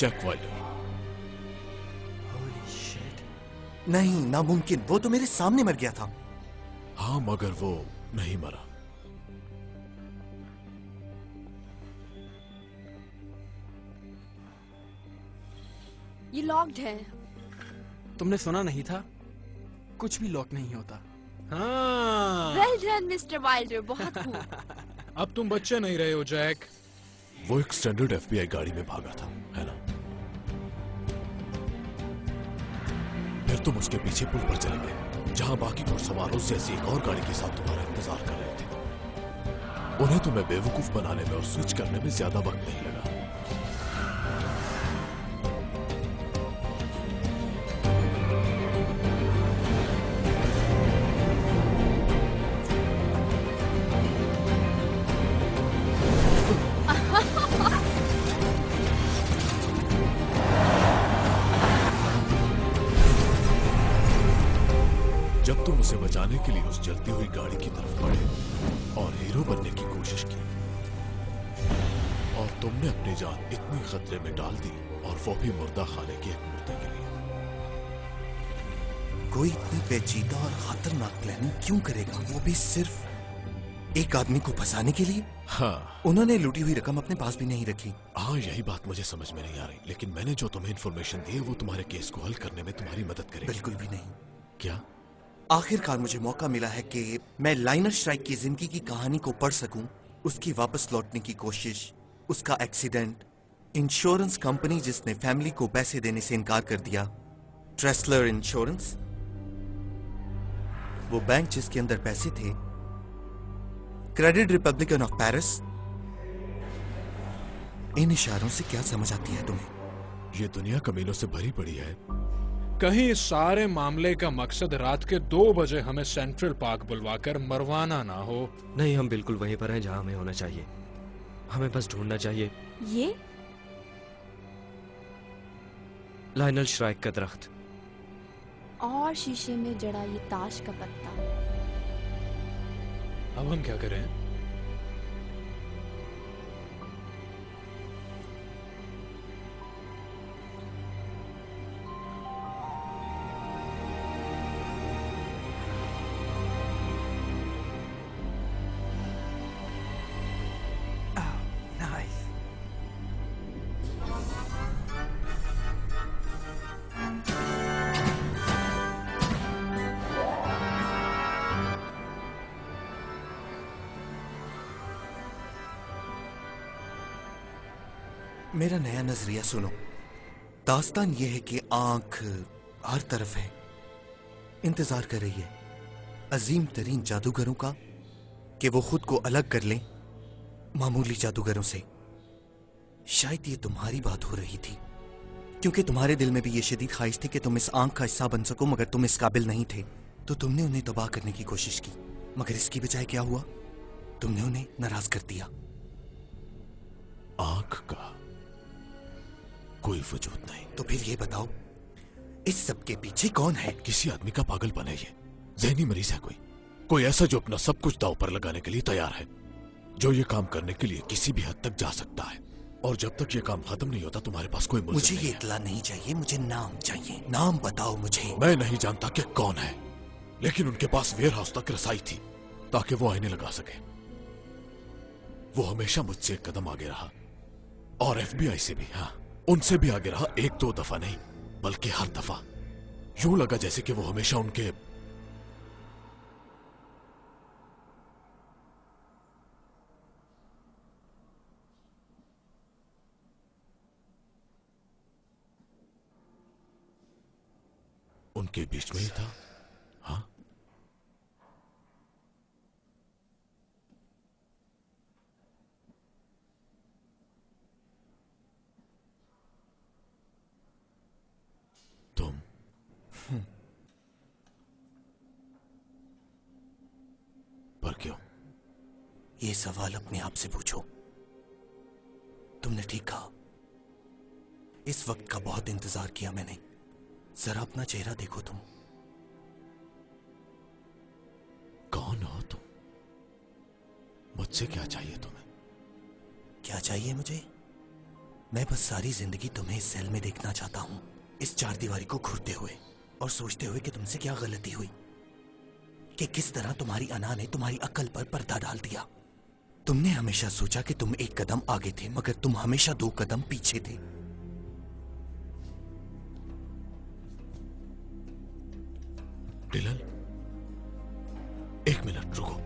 जैक वाइलर नहीं नामुमकिन वो तो मेरे सामने मर गया था। हाँ मगर वो नहीं मरा। ये लॉक्ड है। तुमने सुना नहीं था? कुछ भी लॉक नहीं होता। हाँ। वेल डन मिस्टर वाइल्डर बहुत खूब। अब तुम बच्चे नहीं रहे हो जैक। वो एक स्टैंडर्ड एफबीआई गाड़ी में भागा था, है ना? फिर तुम उसके पीछे पुल पर चले गए, जहाँ बाकी घुड़सवारों से ऐसी एक और गाड़ी के साथ तुम्हारा इंतज़ार कर रहे थे। उन्हें तुम्हें बेवकूफ़ बनाने में और स्विच करने में ज़्यादा वक्त नहीं लगा। खतरे में डाल दी और वो भी मुर्दा खाने की एक मूर्ति के लिए। कोई इतनी पेचीदा और खतरनाक प्लानिंग क्यों करेगा? वो भी सिर्फ़ एक आदमी को फंसाने के लिए? हाँ। उन्होंने लूटी हुई रकम अपने पास भी नहीं रखी। हाँ यही बात मुझे समझ में नहीं आ रही लेकिन मैंने जो तुम्हें इन्फॉर्मेशन दी है वो तुम्हारे केस को हल करने में तुम्हारी मदद करेगी। बिल्कुल भी नहीं। क्या? आखिरकार मुझे मौका मिला है कि मैं लाइनर स्ट्राइक की ज़िंदगी की कहानी को पढ़ सकूँ उसकी वापस लौटने की कोशिश उसका एक्सीडेंट इंश्योरेंस कंपनी जिसने फैमिली को पैसे देने से इनकार कर दिया ट्रेसलर इंश्योरेंस वो बैंक जिसके अंदर पैसे थे क्रेडिट रिपब्लिकन ऑफ़ पेरिस इन इशारों से क्या समझ आती है तुम्हें? ये दुनिया कमीनों से भरी पड़ी है। कहीं इस सारे मामले का मकसद रात के दो बजे हमें सेंट्रल पार्क बुलवाकर मरवाना ना हो। नहीं हम बिल्कुल वहीं पर हैं जहाँ हमें होना चाहिए। हमें बस ढूंढना चाहिए। ये लाइनल श्राइक का दरख्त। और शीशे में जड़ा ये ताश का पत्ता। अब हम क्या करें? मेरा नया नज़रिया सुनो। दास्तान यह है कि आँख हर तरफ़ है। इंतज़ार कर रही है अजीम तरीन जादूगरों का कि वो खुद को अलग कर लें मामूली जादूगरों से। शायद ये तुम्हारी बात हो रही थी, क्योंकि तुम्हारे दिल में भी ये शदीद ख्वाहिश थी कि तुम इस आँख का हिस्सा बन सको, मगर तुम इस काबिल नहीं थे। तो तुमने उन्हें तबाह करने की कोशिश की, मगर इसकी बजाय क्या हुआ? तुमने उन्हें नाराज़ कर दिया। आँख का कोई वजूद नहीं। तो फिर ये बताओ इस सब के पीछे कौन है? किसी आदमी का पागलपन है ये। जहनी मरीज़ है कोई। कोई ऐसा जो अपना सब कुछ दाव पर लगाने के लिए तैयार है जो ये काम करने के लिए किसी भी हद तक जा सकता है। और जब तक ये काम खत्म नहीं होता तुम्हारे पास कोई मुझे नहीं ये इतला नहीं चाहिए मुझे नाम चाहिए। नाम बताओ मुझे। मैं नहीं जानता कि कौन है लेकिन उनके पास वेयर हाउस तक रसाई थी ताकि वो आईने लगा सके। वो हमेशा मुझसे एक कदम आगे रहा। और एफबीआई से भी हाँ। उनसे भी आगे रहा एक दो दफ़ा नहीं, बल्कि हर दफ़ा। यूँ लगा जैसे कि वो हमेशा उनके उनके बीच में ही था हाँ तुम पर क्यों? ये सवाल अपने आप से पूछो। तुमने ठीक कहा। इस वक्त का बहुत इंतज़ार किया मैंने। जरा अपना चेहरा देखो तुम। कौन हो तुम? मुझसे क्या चाहिए तुम्हें? क्या चाहिए मुझे? मैं बस सारी ज़िंदगी तुम्हें इस सेल में देखना चाहता हूँ इस चार दीवारी को घूरते हुए और सोचते हुए कि तुमसे क्या गलती हुई। कि किस तरह तुम्हारी अना ने तुम्हारी अकल पर पर्दा डाल दिया। तुमने हमेशा सोचा कि तुम एक कदम आगे थे, मगर तुम हमेशा दो कदम पीछे थे। डिलन एक मिनट रुको।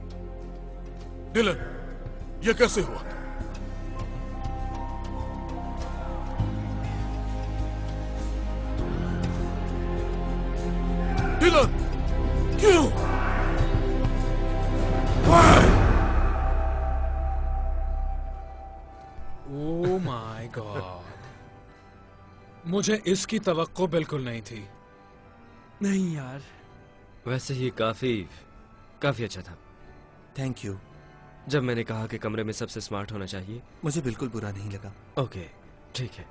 डिलन ये कैसे हुआ? डिलन क्यों? ओ माय गॉड मुझे इसकी तवक्को बिल्कुल नहीं थी। नहीं यार। वैसे ही काफ़ी काफ़ी अच्छा था। थैंक यू जब मैंने कहा कि कमरे में सबसे स्मार्ट होना चाहिए। मुझे बिल्कुल बुरा नहीं लगा। ओके ठीक है।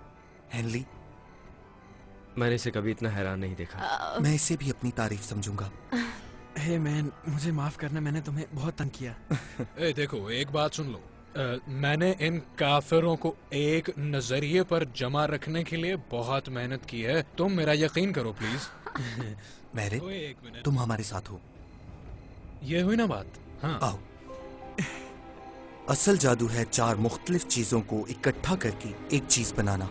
हेनली मैंने इसे कभी इतना हैरान नहीं देखा। uh... मैं इसे भी अपनी तारीफ़ समझूँगा। हे मैन मुझे माफ़ करना मैंने तुम्हें बहुत तंग किया। ए देखो एक बात सुन लो। अ, मैंने इन काफिरों को एक नज़रिए पर जमा रखने के लिए बहुत मेहनत की है। तुम मेरा यकीन करो प्लीज़ मैरे। तुम हमारे साथ हो। ये हुई ना बात? हाँ। आओ। असल जादू है चार मुख्तलिफ़ चीज़ों को इकट्ठा करके एक चीज़ बनाना।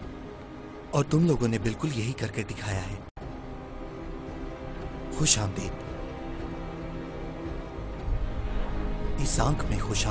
और तुम लोगों ने बिल्कुल यही करके दिखाया है। खुश आमदीद। इस आँख में खुश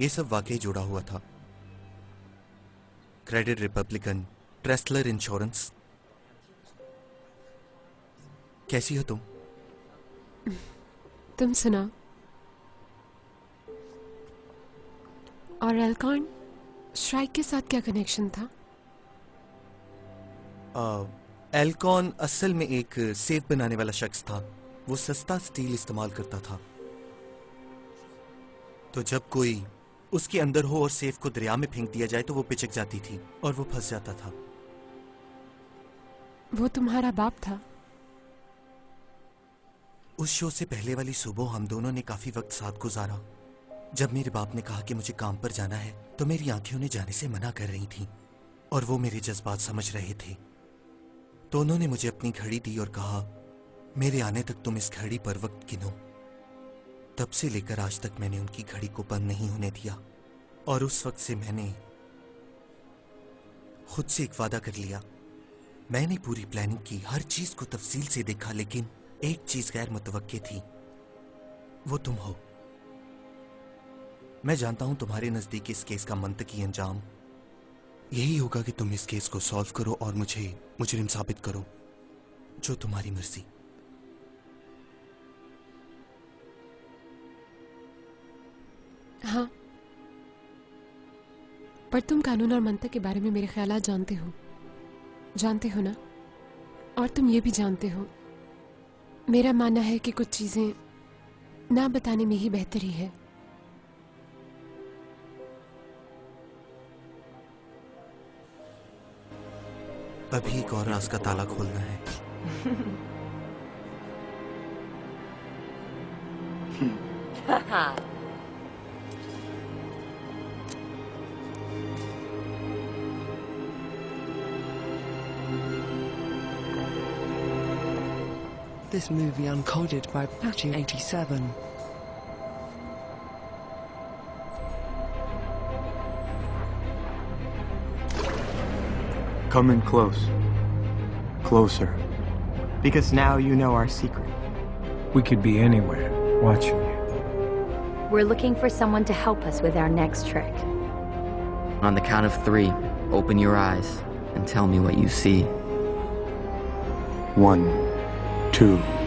ये सब वाकई जुड़ा हुआ था। क्रेडिट रिपब्लिकन ट्रेस्लर इंश्योरेंस कैसी हो तुम? तुम सुना और एलकॉन स्ट्राइक के साथ क्या कनेक्शन था? एलकॉन एल्कॉन असल में एक सेफ़ बनाने वाला शख्स था। वो सस्ता स्टील इस्तेमाल करता था। तो जब कोई उसके अंदर हो और सेफ़ को दरिया में फेंक दिया जाए तो वो पिचक जाती थी और वो फंस जाता था। वो तुम्हारा बाप था। उस शो से पहले वाली सुबह हम दोनों ने काफ़ी वक्त साथ गुजारा। जब मेरे बाप ने कहा कि मुझे काम पर जाना है तो मेरी आँखें उन्हें जाने से मना कर रही थीं और वो मेरे जज्बात समझ रहे थे। तो उन्होंने मुझे अपनी घड़ी दी और कहा मेरे आने तक तुम इस घड़ी पर वक्त गिनो। तब से लेकर आज तक मैंने उनकी घड़ी को बंद नहीं होने दिया। और उस वक्त से मैंने खुद से एक वादा कर लिया। मैंने पूरी प्लानिंग की, हर चीज़ को तफसील से देखा, लेकिन एक चीज़ गैर मुतवक्के थी। वो तुम हो। मैं जानता हूँ तुम्हारे नज़दीक इस केस का मंतकी अंजाम। यही होगा कि तुम इस केस को सॉल्व करो और मुझे मुजरिम साबित करो, जो तुम्हारी मर्ज़ी। हाँ। पर तुम कानून और मंतक के बारे में मेरे ख्याल जानते हो। जानते हो ना? और तुम ये भी जानते हो। मेरा मानना है कि कुछ चीज़ें ना बताने में ही बेहतरी है अभी एक और राज का ताला खोलना है। This movie uncoded by Patchy87. Come in close. Closer. Because now you know our secret. We could be anywhere, watching you. We're looking for someone to help us with our next trick. On the count of three, open your eyes and tell me what you see. One, two.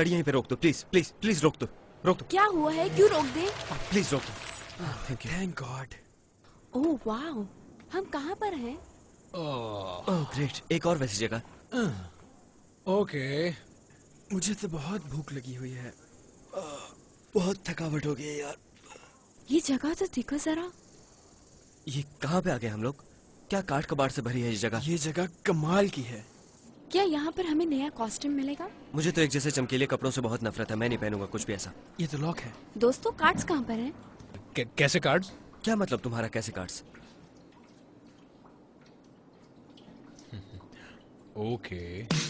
गाड़ी यहीं पे रोक दो please please please रोक दो रोक दो। क्या हुआ है? क्यों रोक दे? प्लीज़ रोक दो। Thank you thank god oh wow हम कहाँ पर हैं? ओह ग्रेट एक और वैसी जगह। ओके मुझे तो बहुत भूख लगी हुई है। बहुत थकावट हो गई है यार। ये जगह तो देखो जरा। ये कहाँ पे आ गए हम लोग? क्या काठ कबाड़ से भरी है ये जगह? ये जगह कमाल की है। क्या यहाँ पर हमें नया कॉस्ट्यूम मिलेगा? मुझे तो एक जैसे चमकीले कपड़ों से बहुत नफरत है मैं नहीं पहनूँगा कुछ भी ऐसा। ये तो लॉक है। दोस्तों कार्ड्स कहाँ पर हैं? कैसे कार्ड्स क्या मतलब तुम्हारा कैसे कार्ड्स ओके